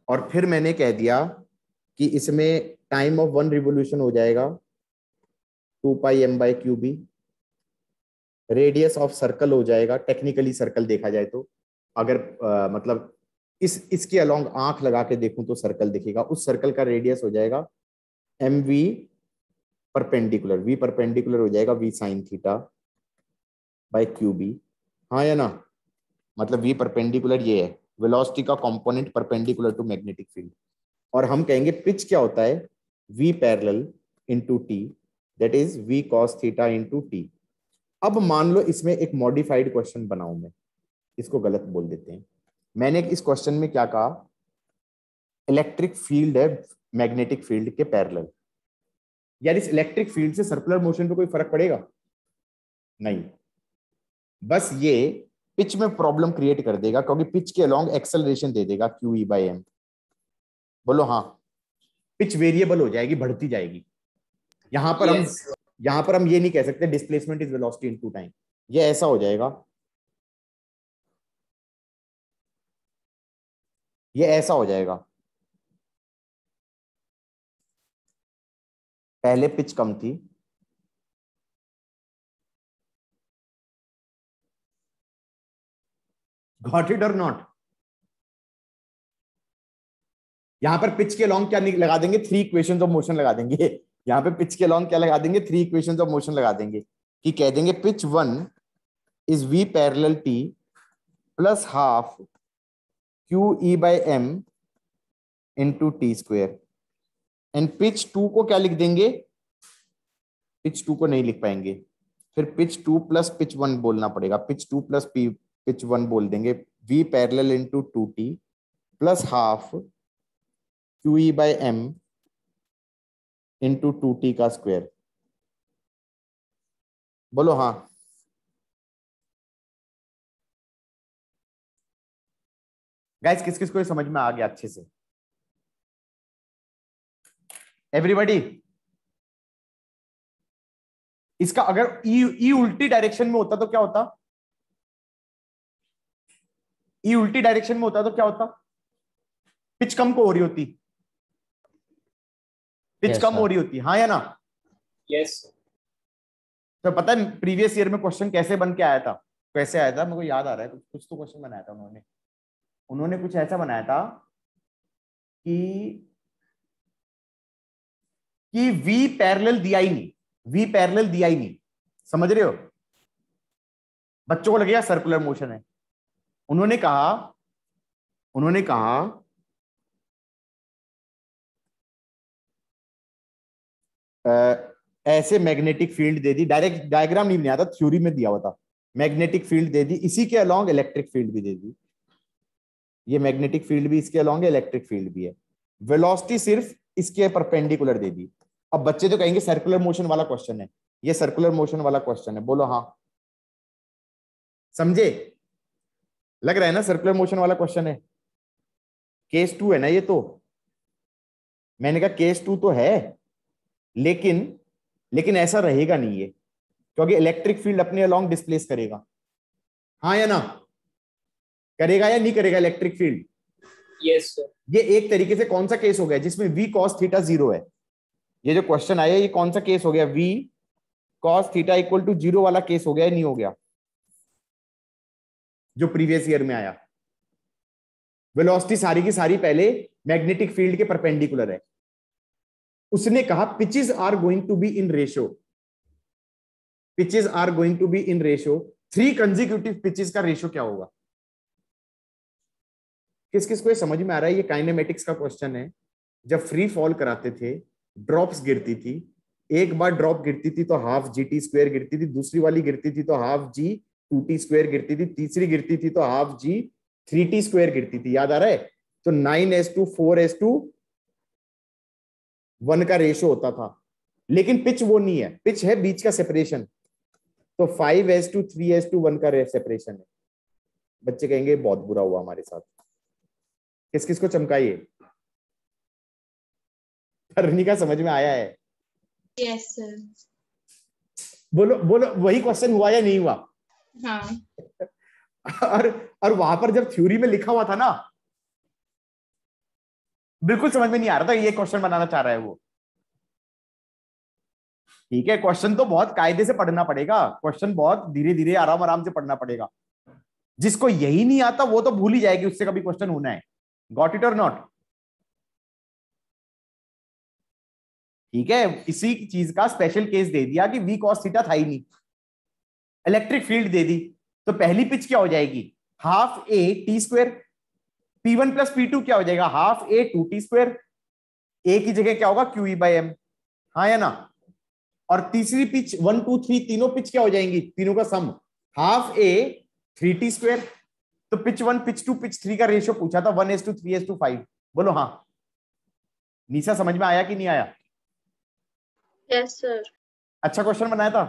और फिर मैंने कह दिया कि इसमें टाइम ऑफ़ वन रिवोल्यूशन हो जाएगा two pi M by Q B radius of circle हो जाएगा टेक्निकली सर्कल देखा जाए तो। अगर आ, मतलब इस इसके अलोंग आँख लगा के देखूँ तो सर्कल दिखेगा। उस सर्कल का रेडियस हो जाएगा M V perpendicular V perpendicular हो जाएगा V sine theta by Q B हाँ या ना? मतलब वी परपेंडिकुलर ये है वेलोसिटी का component perpendicular to magnetic field और हम कहेंगे पिच क्या होता है? V parallel into T that is V cos theta into T अब मान लो इसमें एक मॉडिफाइड क्वेश्चन बनाऊँ मैं। इसको गलत बोल देते हैं। मैंने इस क्वेश्चन में क्या कहा? इलेक्ट्रिक फ़ील्ड है मैग्नेटिक फ़ील्ड के पैरेलल यार इस इलेक्ट्रिक फ़ील्ड से सर्कुलर मोशन पे कोई फ़र्क पड़ेगा? नहीं। बस ये पिच में प्रॉब्लम क्रिएट कर देगा, क्योंकि पिच के अलोंग एक्सेलरेशन दे देगा क्यू ई बाई एम बोलो हाँ। पिच वेरिएबल हो जाएगी बढ़ती जाएगी। यहाँ पर yes. हम यहाँ पर हम ये नहीं कह सकते displacement is velocity into time ये ऐसा हो जाएगा। ये ऐसा हो जाएगा। पहले पिच कम थी। गॉट इट और नॉट यहाँ पर पिच के लॉन्ग क्या लगा देंगे? थ्री इक्वेशन ऑफ़ मोशन लगा देंगे। यहाँ पे पिच के लॉन्ग क्या लगा देंगे? थ्री इक्वेशन ऑफ़ मोशन लगा देंगे। कि कह देंगे pitch one is V parallel T plus half Q E by M into T square and pitch two को क्या लिख देंगे? पिच टू को नहीं लिख पाएँगे। फिर pitch two plus pitch one बोलना पड़ेगा। Pitch two plus pitch one बोल देंगे। V parallel into two T plus half Q E by M into two T का स्क्वायर बोलो हाँ। गाइस किस किस को समझ में आ गया अच्छे से? एवरीबॉडी इसका अगर ई ई उल्टी डायरेक्शन में होता तो क्या होता? ई उल्टी डायरेक्शन में होता तो क्या होता? पिच कम को हो रही होती। Pitch Yes, come sir. हो रही होती है हाँ या ना? Yes yes. तो पता है प्रीवियस ईयर में क्वेश्चन कैसे बन के आया था? कैसे आया था? मेरे को याद आ रहा है कुछ कुछ तो क्वेश्चन बनाया था उन्होंने। उन्होंने कुछ ऐसा बनाया था कि कि वी पैरेलल दिया ही नहीं। वी पैरेलल दिया ही नहीं। समझ रहे हो? बच्चों को लगेगा सर्कुलर मोशन है। उन्होंने कहा उन्होंने कहा ऐसे मैग्नेटिक फ़ील्ड दे दी। डायरेक्ट डायग्राम नहीं बनाया था थ्योरी में दिया हुआ था। मैग्नेटिक फ़ील्ड दे दी। इसी के अलोंग इलेक्ट्रिक फ़ील्ड भी दे दी। ये मैग्नेटिक फ़ील्ड भी इसके अलोंग इलेक्ट्रिक फ़ील्ड भी है। वेलोसिटी सिर्फ़ इसके परपेंडिकुलर दे दी। अब बच्चे तो कहेंगे सर्कुलर मोशन वाला क्वेश्चन है। ये सर्कुलर मोशन वाला क्वेश्चन है। बोलो हाँ। समझे? लग रहा है ना सर्कुलर मोशन वाला क्वेश्चन है? केस टू है ना ये तो? मैंने कहा केस टू तो है। लेकिन लेकिन ऐसा रहेगा नहीं ये क्योंकि इलेक्ट्रिक फ़ील्ड अपने अलोंग डिस्प्लेस करेगा। हाँ या ना? करेगा या नहीं करेगा इलेक्ट्रिक फ़ील्ड यस सर ये एक तरीके से कौन सा केस हो गया जिसमें वी cos थीटा ज़ीरो है? ये जो क्वेश्चन आया ये कौन सा केस हो गया? V cos theta equal to zero वाला केस हो गया या नहीं हो गया? जो प्रीवियस ईयर में आया। वेलोसिटी सारी की सारी पहले मैग्नेटिक फ़ील्ड के परपेंडिकुलर है। उसने कहा pitches are going to be in ratio pitches are going to be in ratio three consecutive pitches का रेशो क्या होगा? किस किस को ये समझ में आ रहा है? ये काइनेमेटिक्स का क्वेश्चन है। जब फ्री फॉल कराते थे ड्रॉप्स गिरती थी। एक बार ड्रॉप गिरती थी तो हाफ़ जी टी स्क्वेयर गिरती थी। दूसरी वाली गिरती थी तो half G two T square गिरती थी। तीसरी गिरती थी तो half G three T square गिरती थी। याद आ रहा है? तो nine is to four is to one का रेशो होता था। लेकिन पिच वो नहीं है। पिच है बीच का सेपरेशन तो five is to three is to one का सेपरेशन है। बच्चे कहेंगे बहुत बुरा हुआ हमारे साथ। किस किस को चमकाइए? का समझ में आया है। यस सर बोलो बोलो वही क्वेश्चन हुआ या नहीं हुआ? हाँ। *laughs* और और वहाँ पर जब थ्योरी में लिखा हुआ था ना बिल्कुल समझ में नहीं आ रहा था, ये क्वेश्चन बनाना चाह रहा है वो। ठीक है क्वेश्चन तो बहुत कायदे से पढ़ना पड़ेगा। क्वेश्चन बहुत धीरे धीरे आराम आराम से पढ़ना पड़ेगा। जिसको यही नहीं आता, वो तो भूल ही जाएगी, उससे कभी क्वेश्चन होना है। गॉट इट और नॉट ठीक है, इसी चीज़ का स्पेशल केस दे दिया कि वी कॉस थीटा था ही नहीं। इलेक्ट्रिक फ़ील्ड दे दी तो पहली पिच क्या हो जाएगी? Half A T square P one plus P two क्या हो जाएगा? Half A two T square A की जगह क्या होगा? क्यू ई बाई एम हाँ या ना? और तीसरी पिच वन टू थ्री तीनों पिच क्या हो जाएँगी? तीनों का sum half A three T square तो pitch one pitch two pitch three का रेशियो पूछा था one is to three is to five बोलो हाँ। निशा समझ में आया कि नहीं आया? यस सर अच्छा क्वेश्चन बनाया था?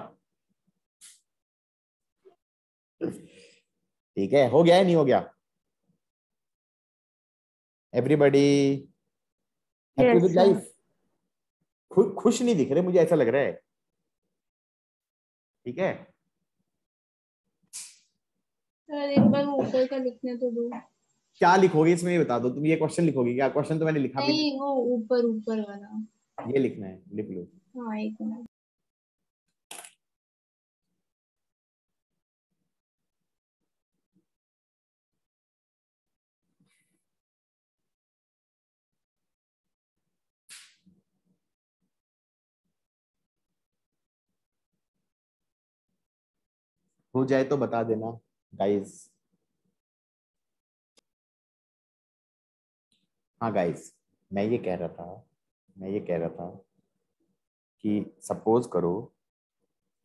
ठीक है हो गया है नहीं हो गया? एवरीबॉडी हैप्पी विद लाइफ खुश नहीं दिख रहे मुझे ऐसा लग रहा है। ठीक है? सर एक बार ऊपर का लिखने तो दो। क्या लिखोगे? इसमें ये बता दो। तुम ये क्वेश्चन लिखोगे क्या? क्वेश्चन तो मैंने लिखा भी नहीं वो ऊपर ऊपर वाला। ये लिखना है लिख लो। हाँ एक मिनट। हो जाए तो बता देना गाइस हाँ गाइस मैं ये कह रहा था, मैं ये कह रहा था कि सपोज़ करो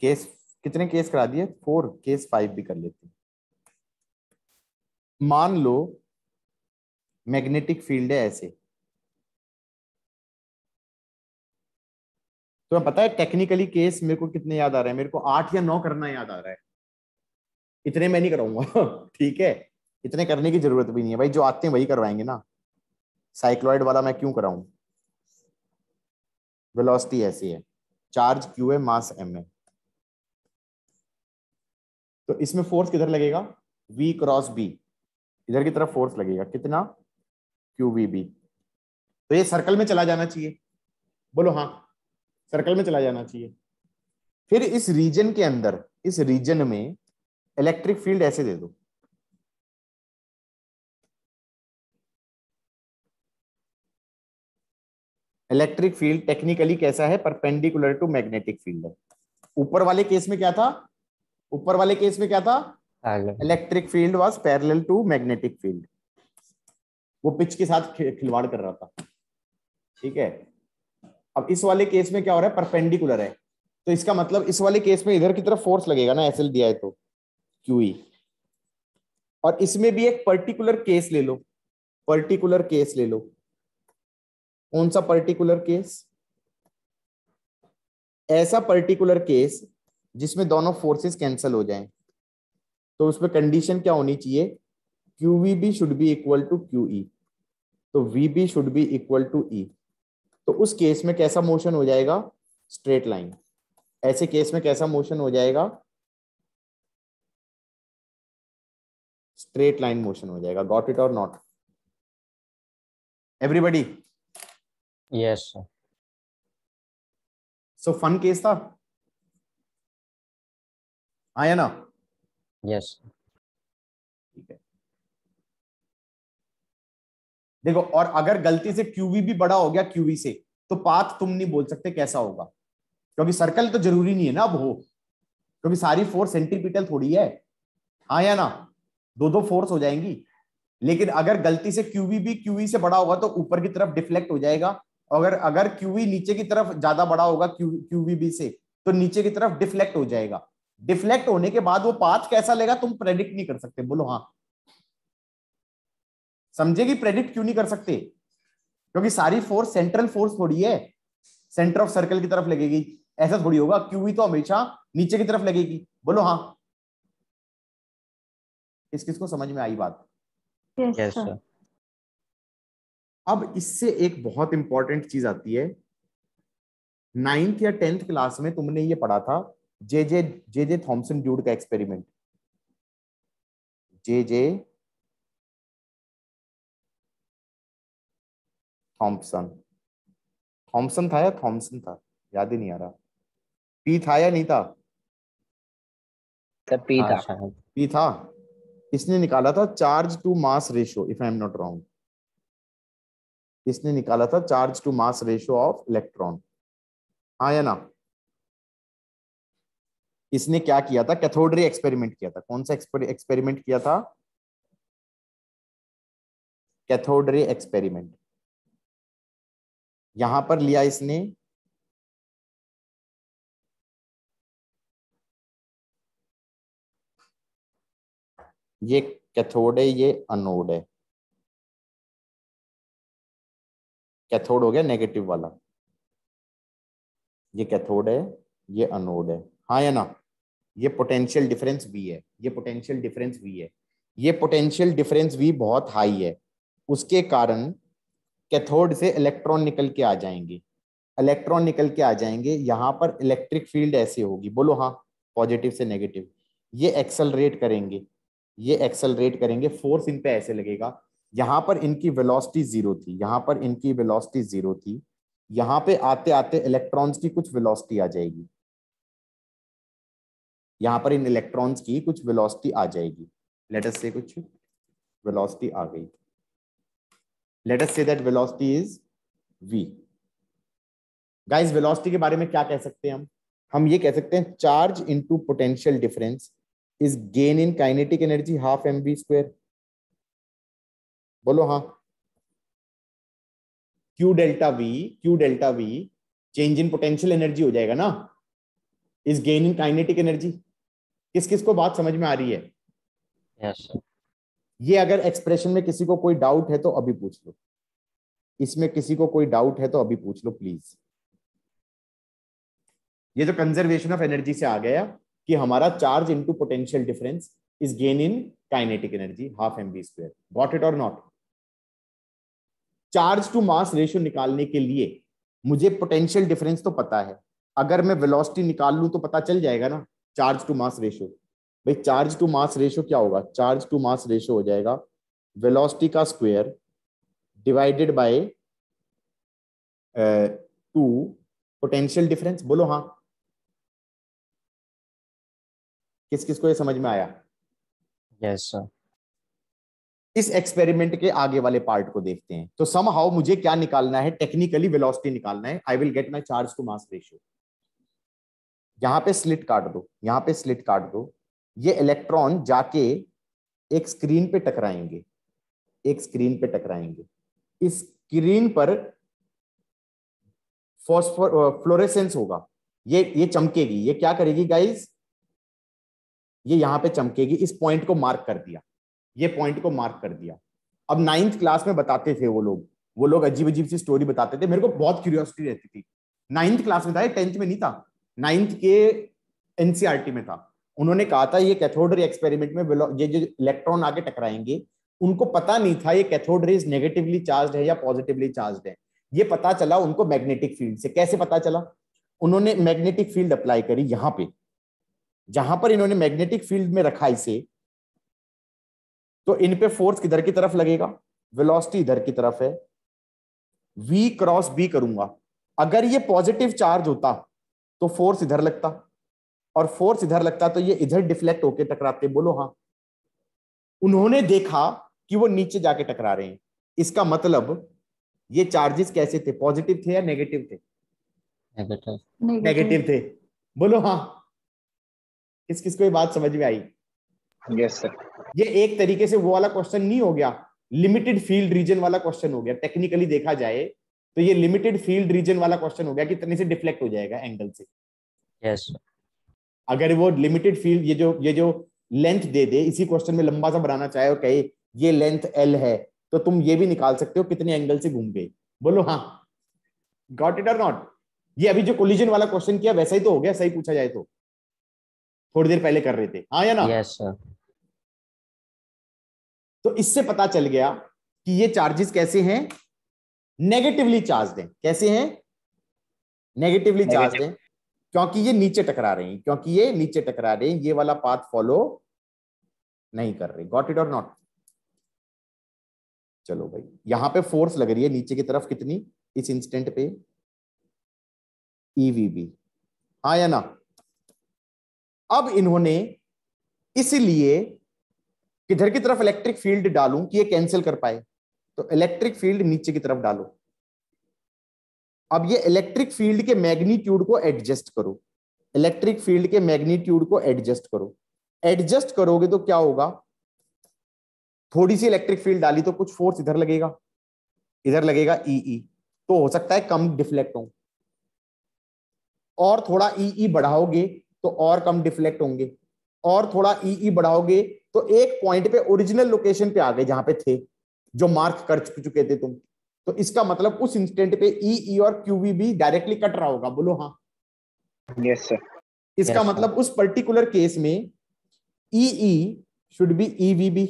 केस कितने केस करा दिए? फोर केस फाइव भी कर लेते। मान लो मैग्नेटिक फ़ील्ड है ऐसे। तो पता है टेक्निकली केस मेरे को कितने याद आ रहे हैं? मेरे को आठ या नौ करना याद आ रहा है। इतने मैं नहीं कराऊँगा *laughs* ठीक है? इतने करने की ज़रूरत भी नहीं है। भाई, जो आते हैं वही करवाएँगे ना। साइक्लॉइड वाला मैं क्यों कराऊं? वेलोसिटी ऐसी है। चार्ज क्यू है, मास एम है। तो इसमें फोर्स किधर लगेगा? V क्रॉस बी इधर की तरफ़ फोर्स लगेगा। कितना? क्यू वी बी तो ये सर्कल में चला जाना चाहिए। बोलो हाँ। सर्कल में चला जाना चाहिए। फिर इस रीजन के अंदर, इस रीजन में इलेक्ट्रिक फ़ील्ड ऐसे दे दो। इलेक्ट्रिक फ़ील्ड टेक्निकली कैसा है? परपेंडिकुलर टू मैग्नेटिक फ़ील्ड है। ऊपर वाले केस में क्या था? ऊपर वाले केस में क्या था? Electric field was parallel to magnetic field वो पिच के साथ खिलवाड़ कर रहा था। ठीक है? अब इस वाले केस में क्या हो रहा है? परपेंडिकुलर है। तो इसका मतलब इस वाले केस में इधर की तरफ़ फोर्स लगेगा ना एसएल दिया है तो। क्यूई और इसमें भी एक पर्टिकुलर केस ले लो। पर्टिकुलर केस ले लो। कौन सा पर्टिकुलर केस ऐसा पर्टिकुलर केस जिसमें दोनों फोर्सेस कैंसिल हो जाएँ। तो उसमें कंडीशन क्या होनी चाहिए? Q V B should be equal to Q E तो V B should be equal to E तो उस केस में कैसा मोशन हो जाएगा? स्ट्रेट लाइन ऐसे केस में कैसा मोशन हो जाएगा? स्ट्रेट लाइन मोशन हो जाएगा। गॉट इट और not everybody sir. So fun case था? आया ना? Yes. ठीक है। देखो और अगर गलती से क्यूवी भी बड़ा हो गया क्यूवी से तो पाथ तुम नहीं बोल सकते कैसा होगा। क्योंकि सर्कल तो ज़रूरी नहीं है ना अब हो। क्योंकि सारी फोर्स सेंट्रीपिटल थोड़ी है। हाँ या ना? दो दो फोर्स हो जाएँगी। लेकिन अगर गलती से क्यूवी भी क्यूवी से बड़ा होगा तो ऊपर की तरफ़ डिफ्लेक्ट हो जाएगा। अगर अगर क्यूवी नीचे की तरफ़ ज़्यादा बड़ा होगा क्यूवी बी से तो नीचे की तरफ़ डिफ्लेक्ट हो जाएगा। डिफ्लेक्ट होने के बाद वो पाथ कैसा लेगा तुम प्रेडिक्ट नहीं कर सकते। बोलो हाँ। समझेगी प्रेडिक्ट क्यों नहीं कर सकते? क्योंकि सारी फोर्स सेंट्रल फोर्स थोड़ी है। सेंटर ऑफ़ सर्कल की तरफ़ लगेगी। ऐसा थोड़ी होगा। क्यूवी तो हमेशा नीचे की तरफ़ लगेगी। बोलो हाँ। किस किस को समझ में आई बात? Yes, Yes, sir. sir. अब इससे एक बहुत इंपॉर्टेंट चीज़ आती है। नाइन्थ या टेंथ क्लास में तुमने ये पढ़ा था J J J J Thomson dude का experiment J J Thompson Thomson था या थॉम्सन था? याद ही नहीं आ रहा। पी था या नहीं था? पी था। पी था। इसने निकाला था charge to mass ratio if I am not wrong इसने निकाला था charge to mass ratio of electron. हाँ या ना? इसने क्या किया था? कैथोड रे एक्सपेरिमेंट किया था। कौन सा एक्सपेरिमेंट किया था? Cathode ray experiment. यहाँ पर लिया इसने ये कैथोड है, ये अनोड है। कैथोड हो गया नेगेटिव वाला। ये कैथोड है, ये अनोड है। हाँ या ना? ये पोटेंशियल डिफरेंस वी है। ये पोटेंशियल डिफरेंस वी है। ये पोटेंशियल डिफरेंस वी बहुत हाई है। उसके कारण कैथोड से इलेक्ट्रॉन निकल के आ जाएँगे। इलेक्ट्रॉन निकल के आ जाएँगे। यहाँ पर इलेक्ट्रिक फ़ील्ड ऐसे होगी। बोलो हाँ पॉजिटिव से नेगेटिव। ये एक्सेलरेट करेंगे। ये एक्सेलरेट करेंगे फोर्स इन पे ऐसे लगेगा। यहाँ पर इनकी वेलोसिटी ज़ीरो थी, यहाँ पर इनकी वेलोसिटी ज़ीरो थी। यहाँ पे आते आते इलेक्ट्रॉन्स की कुछ वेलोसिटी आ जाएगी। यहाँ पर इन इलेक्ट्रॉन्स की कुछ वेलोसिटी आ जाएगी। लेट अस से कुछ वेलोसिटी आ गई। Let us say that velocity is v. Guys velocity के बारे में क्या कह सकते हैं हम? हम ये कह सकते हैं charge into potential difference is gain in kinetic energy half M V square बोलो हाँ। Q delta V Q delta V change in potential energy हो जाएगा ना? Is gain in kinetic energy किस किस को बात समझ में आ रही है? Yes sir. ये अगर एक्सप्रेशन में किसी को कोई डाउट है तो अभी पूछ लो। इसमें किसी को कोई डाउट है तो अभी पूछ लो प्लीज़ ये जो कंजर्वेशन ऑफ़ एनर्जी से आ गया कि हमारा charge into potential difference is gain in kinetic energy half M B square got it और not charge to mass ratio निकालने के लिए मुझे पोटेंशियल डिफरेंस तो पता है। अगर मैं वेलोसिटी निकाल लूँ तो पता चल जाएगा ना? चार्ज टू मास रेशियो भाई चार्ज टू मास रेशियो क्या होगा? चार्ज टू मास रेशियो हो जाएगा वेलोसिटी का square divided by two potential difference बोलो हाँ। किस किस को ये समझ में आया? Yes sir. इस एक्सपेरिमेंट के आगे वाले पार्ट को देखते हैं। तो सम हाउ मुझे क्या निकालना है? टेक्निकली वेलोसिटी निकालना है। I will get my charge to mass ratio यहाँ पे स्लिट काट दो। यहाँ पे स्लिट काट दो। ये इलेक्ट्रॉन जाके एक स्क्रीन पे टकराएँगे। एक स्क्रीन पे टकराएँगे। इस स्क्रीन पर फॉस्फोर फ्लोरेसेंस होगा। ये ये चमकेगी। ये क्या करेगी गाइस ये यहाँ पे चमकेगी। इस पॉइंट को मार्क कर दिया। ये पॉइंट को मार्क कर दिया। अब नाइन्थ क्लास में बताते थे वो लोग। वो लोग अजीब अजीब सी स्टोरी बताते थे। मेरे को बहुत क्यूरियोसिटी रहती थी। नाइन्थ क्लास में था टेंथ में नहीं था। नाइन्थ के एनसीआरटी में था। उन्होंने कहा था, ये कैथोड रे एक्सपेरिमेंट में ये जो इलेक्ट्रॉन आगे टकराएँगे, उनको पता नहीं था ये कैथोड रेज नेगेटिवली चार्ज है या पॉजिटिवली चार्ज है। ये पता चला उनको मैग्नेटिक फ़ील्ड से। कैसे पता चला? उन्होंने मैग्नेटिक फ़ील्ड अप्लाई करी यहाँ पे। जहाँ पर इन्होंने मैग्नेटिक फ़ील्ड में रखा इसे तो इन पे फोर्स किधर की तरफ़ लगेगा? वेलोसिटी इधर की तरफ़ है। V क्रॉस b करूँगा। अगर ये पॉजिटिव चार्ज होता तो फोर्स इधर लगता। और फोर्स इधर लगता तो ये इधर डिफ्लेक्ट होके टकराते बोलो हाँ। उन्होंने देखा कि वो नीचे जाके टकरा रहे हैं। इसका मतलब ये चार्जेस कैसे थे? पॉजिटिव थे या नेगेटिव थे? Negative. नेगेटिव थे। बोलो हाँ। किस किस को ये बात समझ में आई? यस सर ये एक तरीके से वो वाला क्वेश्चन नहीं हो गया। लिमिटेड फ़ील्ड रीजन वाला क्वेश्चन हो गया। टेक्निकली देखा जाए तो ये लिमिटेड फ़ील्ड रीजन वाला क्वेश्चन हो गया कितने से डिफ्लेक्ट हो जाएगा एंगल से। Yes अगर वो लिमिटेड फ़ील्ड ये जो ये जो लेंथ दे दे इसी क्वेश्चन में लंबा सा बनाना चाहे और कहे ये लेंथ एल है तो तुम ये भी निकाल सकते हो कितने एंगल से घूम गए बोलो हाँ गॉट इट और नॉट ये अभी जो कोलिजन वाला क्वेश्चन किया वैसा ही तो हो गया सही पूछा जाए तो। थोड़ी देर पहले कर रहे थे। हाँ या ना? Yes sir. तो इससे पता चल गया कि ये चार्जेस कैसे हैं। नेगेटिवली चार्ज हैं कैसे हैं? नेगेटिवली चार्ज हैं क्योंकि ये नीचे टकरा रहे हैं। क्योंकि ये नीचे टकरा रहे हैं। ये वाला पाथ फॉलो नहीं कर रहे। गॉट इट और नॉट चलो भाई। यहाँ पे फोर्स लग रही है नीचे की तरफ़ कितनी? इस इंस्टेंट पे। ईवीबी हाँ या ना? अब इन्होंने इसलिए किधर की तरफ़ इलेक्ट्रिक फ़ील्ड डालूं कि ये कैंसिल कर पाए तो इलेक्ट्रिक फ़ील्ड नीचे की तरफ़ डालो। अब ये इलेक्ट्रिक फ़ील्ड के मैग्नीट्यूड को एडजस्ट करो। इलेक्ट्रिक फ़ील्ड के मैग्नीट्यूड को एडजस्ट करो। एडजस्ट करोगे तो क्या होगा? थोड़ी सी इलेक्ट्रिक फ़ील्ड डाली तो कुछ फोर्स इधर लगेगा। इधर लगेगा ई तो हो सकता है कम डिफ्लेक्ट हो। और थोड़ा ई बढ़ाओगे तो और कम डिफ्लेक्ट होंगे। और थोड़ा ई ई बढ़ाओगे तो एक पॉइंट पे ओरिजिनल लोकेशन पे आ गए जहाँ पे थे जो मार्क कर चुके थे तुम। तो इसका मतलब उस इंस्टेंट पे ई ई और क्यूवी भी डायरेक्टली कट रहा होगा। बोलो हाँ। यस सर इसका Yes, sir. मतलब उस पर्टिकुलर केस में E E should be E V E V B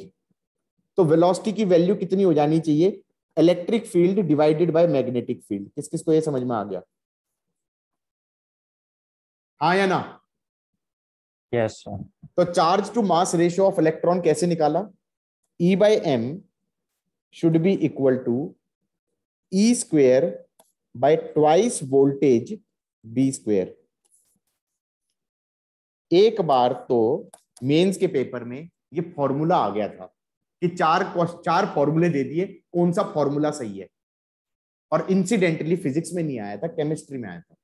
तो वेलोसिटी की वैल्यू कितनी हो जानी चाहिए? Electric field divided by magnetic field किस किस को ये समझ में आ गया? हाँ या ना? Yes, तो charge to mass ratio of electron कैसे निकाला? E by M should be equal to E square by twice voltage B square एक बार तो मेंस के पेपर में ये फॉर्मूला आ गया था कि चार चार फॉर्मूले दे दिए कौन सा फॉर्मूला सही है? और इंसिडेंटली फिजिक्स में नहीं आया था केमिस्ट्री में आया था।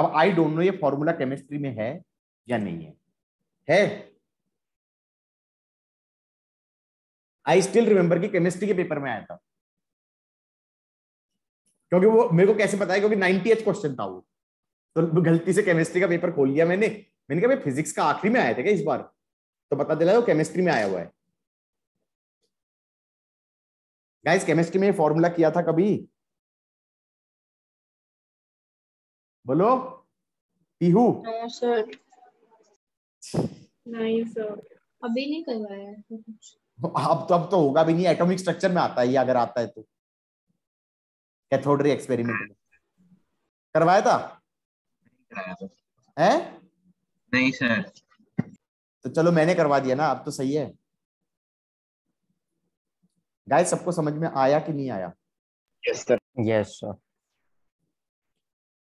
अब आई डोंट नो ये फॉर्मूला केमिस्ट्री में है या नहीं है। है? आई स्टिल रिमेंबर कि केमिस्ट्री के पेपर में आया था। क्योंकि वो मेरे को कैसे पता है? क्योंकि 90th क्वेश्चन था वो। तो गलती से केमिस्ट्री का पेपर खोल लिया मैंने। मैंने कहा फिजिक्स का आखिरी में आया था क्या इस बार? तो पता चला वो केमिस्ट्री में आया हुआ है। गाइस केमिस्ट्री में फॉर्मूला किया था कभी? बोलो। पीहू। नो सर नहीं सर अभी नहीं करवाया है तो कुछ। अब तो अब तो होगा भी नहीं। एटॉमिक स्ट्रक्चर में आता है ये अगर आता है तो। कैथोड रे एक्सपेरिमेंट में। करवाया था? है? नहीं सर तो चलो मैंने करवा दिया ना अब तो सही है। गाइस सबको समझ में आया कि नहीं आया? Yes sir Yes, sir.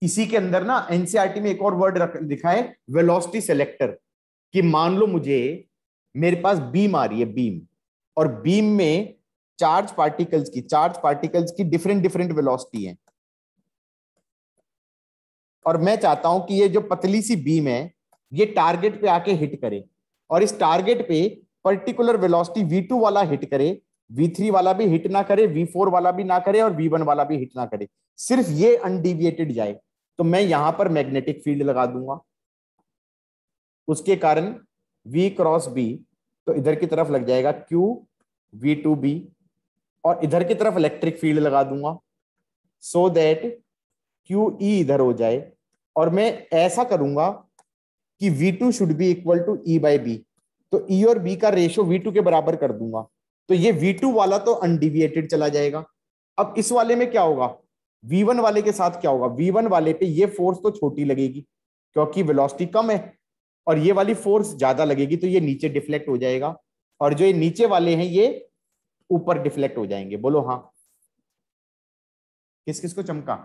इसी के अंदर ना एनसीआरटी में एक और वर्ड लिखा है वेलोसिटी सेलेक्टर कि मान लो मुझे मेरे पास बीम आ रही है बीम और बीम में चार्ज पार्टिकल्स की चार्ज पार्टिकल्स की डिफरेंट डिफरेंट वेलोसिटी है। और मैं चाहता हूँ कि ये जो पतली सी बीम है, ये टारगेट पे आके हिट करे, और इस टारगेट पे पर्टिकुलर वेलोसिटी V2 वाला हिट करे V3 वाला भी हिट ना करे V4 वाला भी ना करे, और V1 वाला भी हिट ना करे। सिर्फ़ ये अनडिविएटेड जाए। तो मैं यहाँ पर मैग्नेटिक फ़ील्ड लगा दूँगा। उसके कारण V क्रॉस बी तो इधर की तरफ़ लग जाएगा Q वी टू बी और इधर की तरफ़ इलेक्ट्रिक फ़ील्ड लगा दूँगा। सो दैट क्यू ई इधर हो जाए और मैं ऐसा करूँगा कि V2 two should be equal to E by B तो E और B का रेशियो V2 के बराबर कर दूँगा। तो ये V2 वाला तो अनडिविएटेड चला जाएगा। अब इस वाले में क्या होगा? V1 वाले के साथ क्या होगा? V1 वाले पे ये फोर्स तो छोटी लगेगी क्योंकि वेलोसिटी कम है और ये वाली फोर्स ज़्यादा लगेगी तो ये नीचे डिफ्लेक्ट हो जाएगा और जो ये नीचे वाले हैं ये ऊपर डिफ्लेक्ट हो जाएँगे। बोलो हाँ। किस किस को चमका?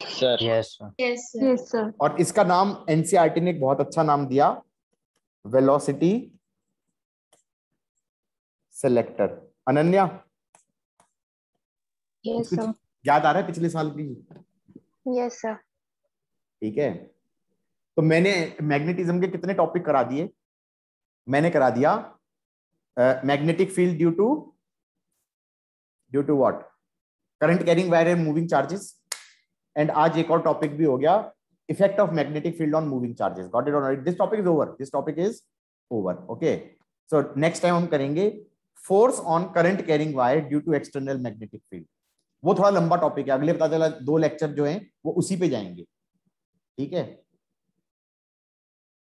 Sir yes sir yes sir और इसका नाम एनसीआरटी ने एक बहुत अच्छा नाम दिया velocity selector Ananya? Yes sir याद आ रहा है पिछले साल की? यस सर ठीक है। तो मैंने मैग्नेटिज्म के कितने टॉपिक करा दिए? मैंने करा दिया magnetic field due to due to what current carrying wire and moving charges and आज एक और टॉपिक भी हो गया effect of magnetic field on moving charges got it on this topic is over this topic is over okay so next time हम करेंगे force on current carrying wire due to external magnetic field वो थोड़ा लंबा topic है। अगले पता चला, दो लेक्चर जो है, वो उसी पे जाएँगे। ठीक है?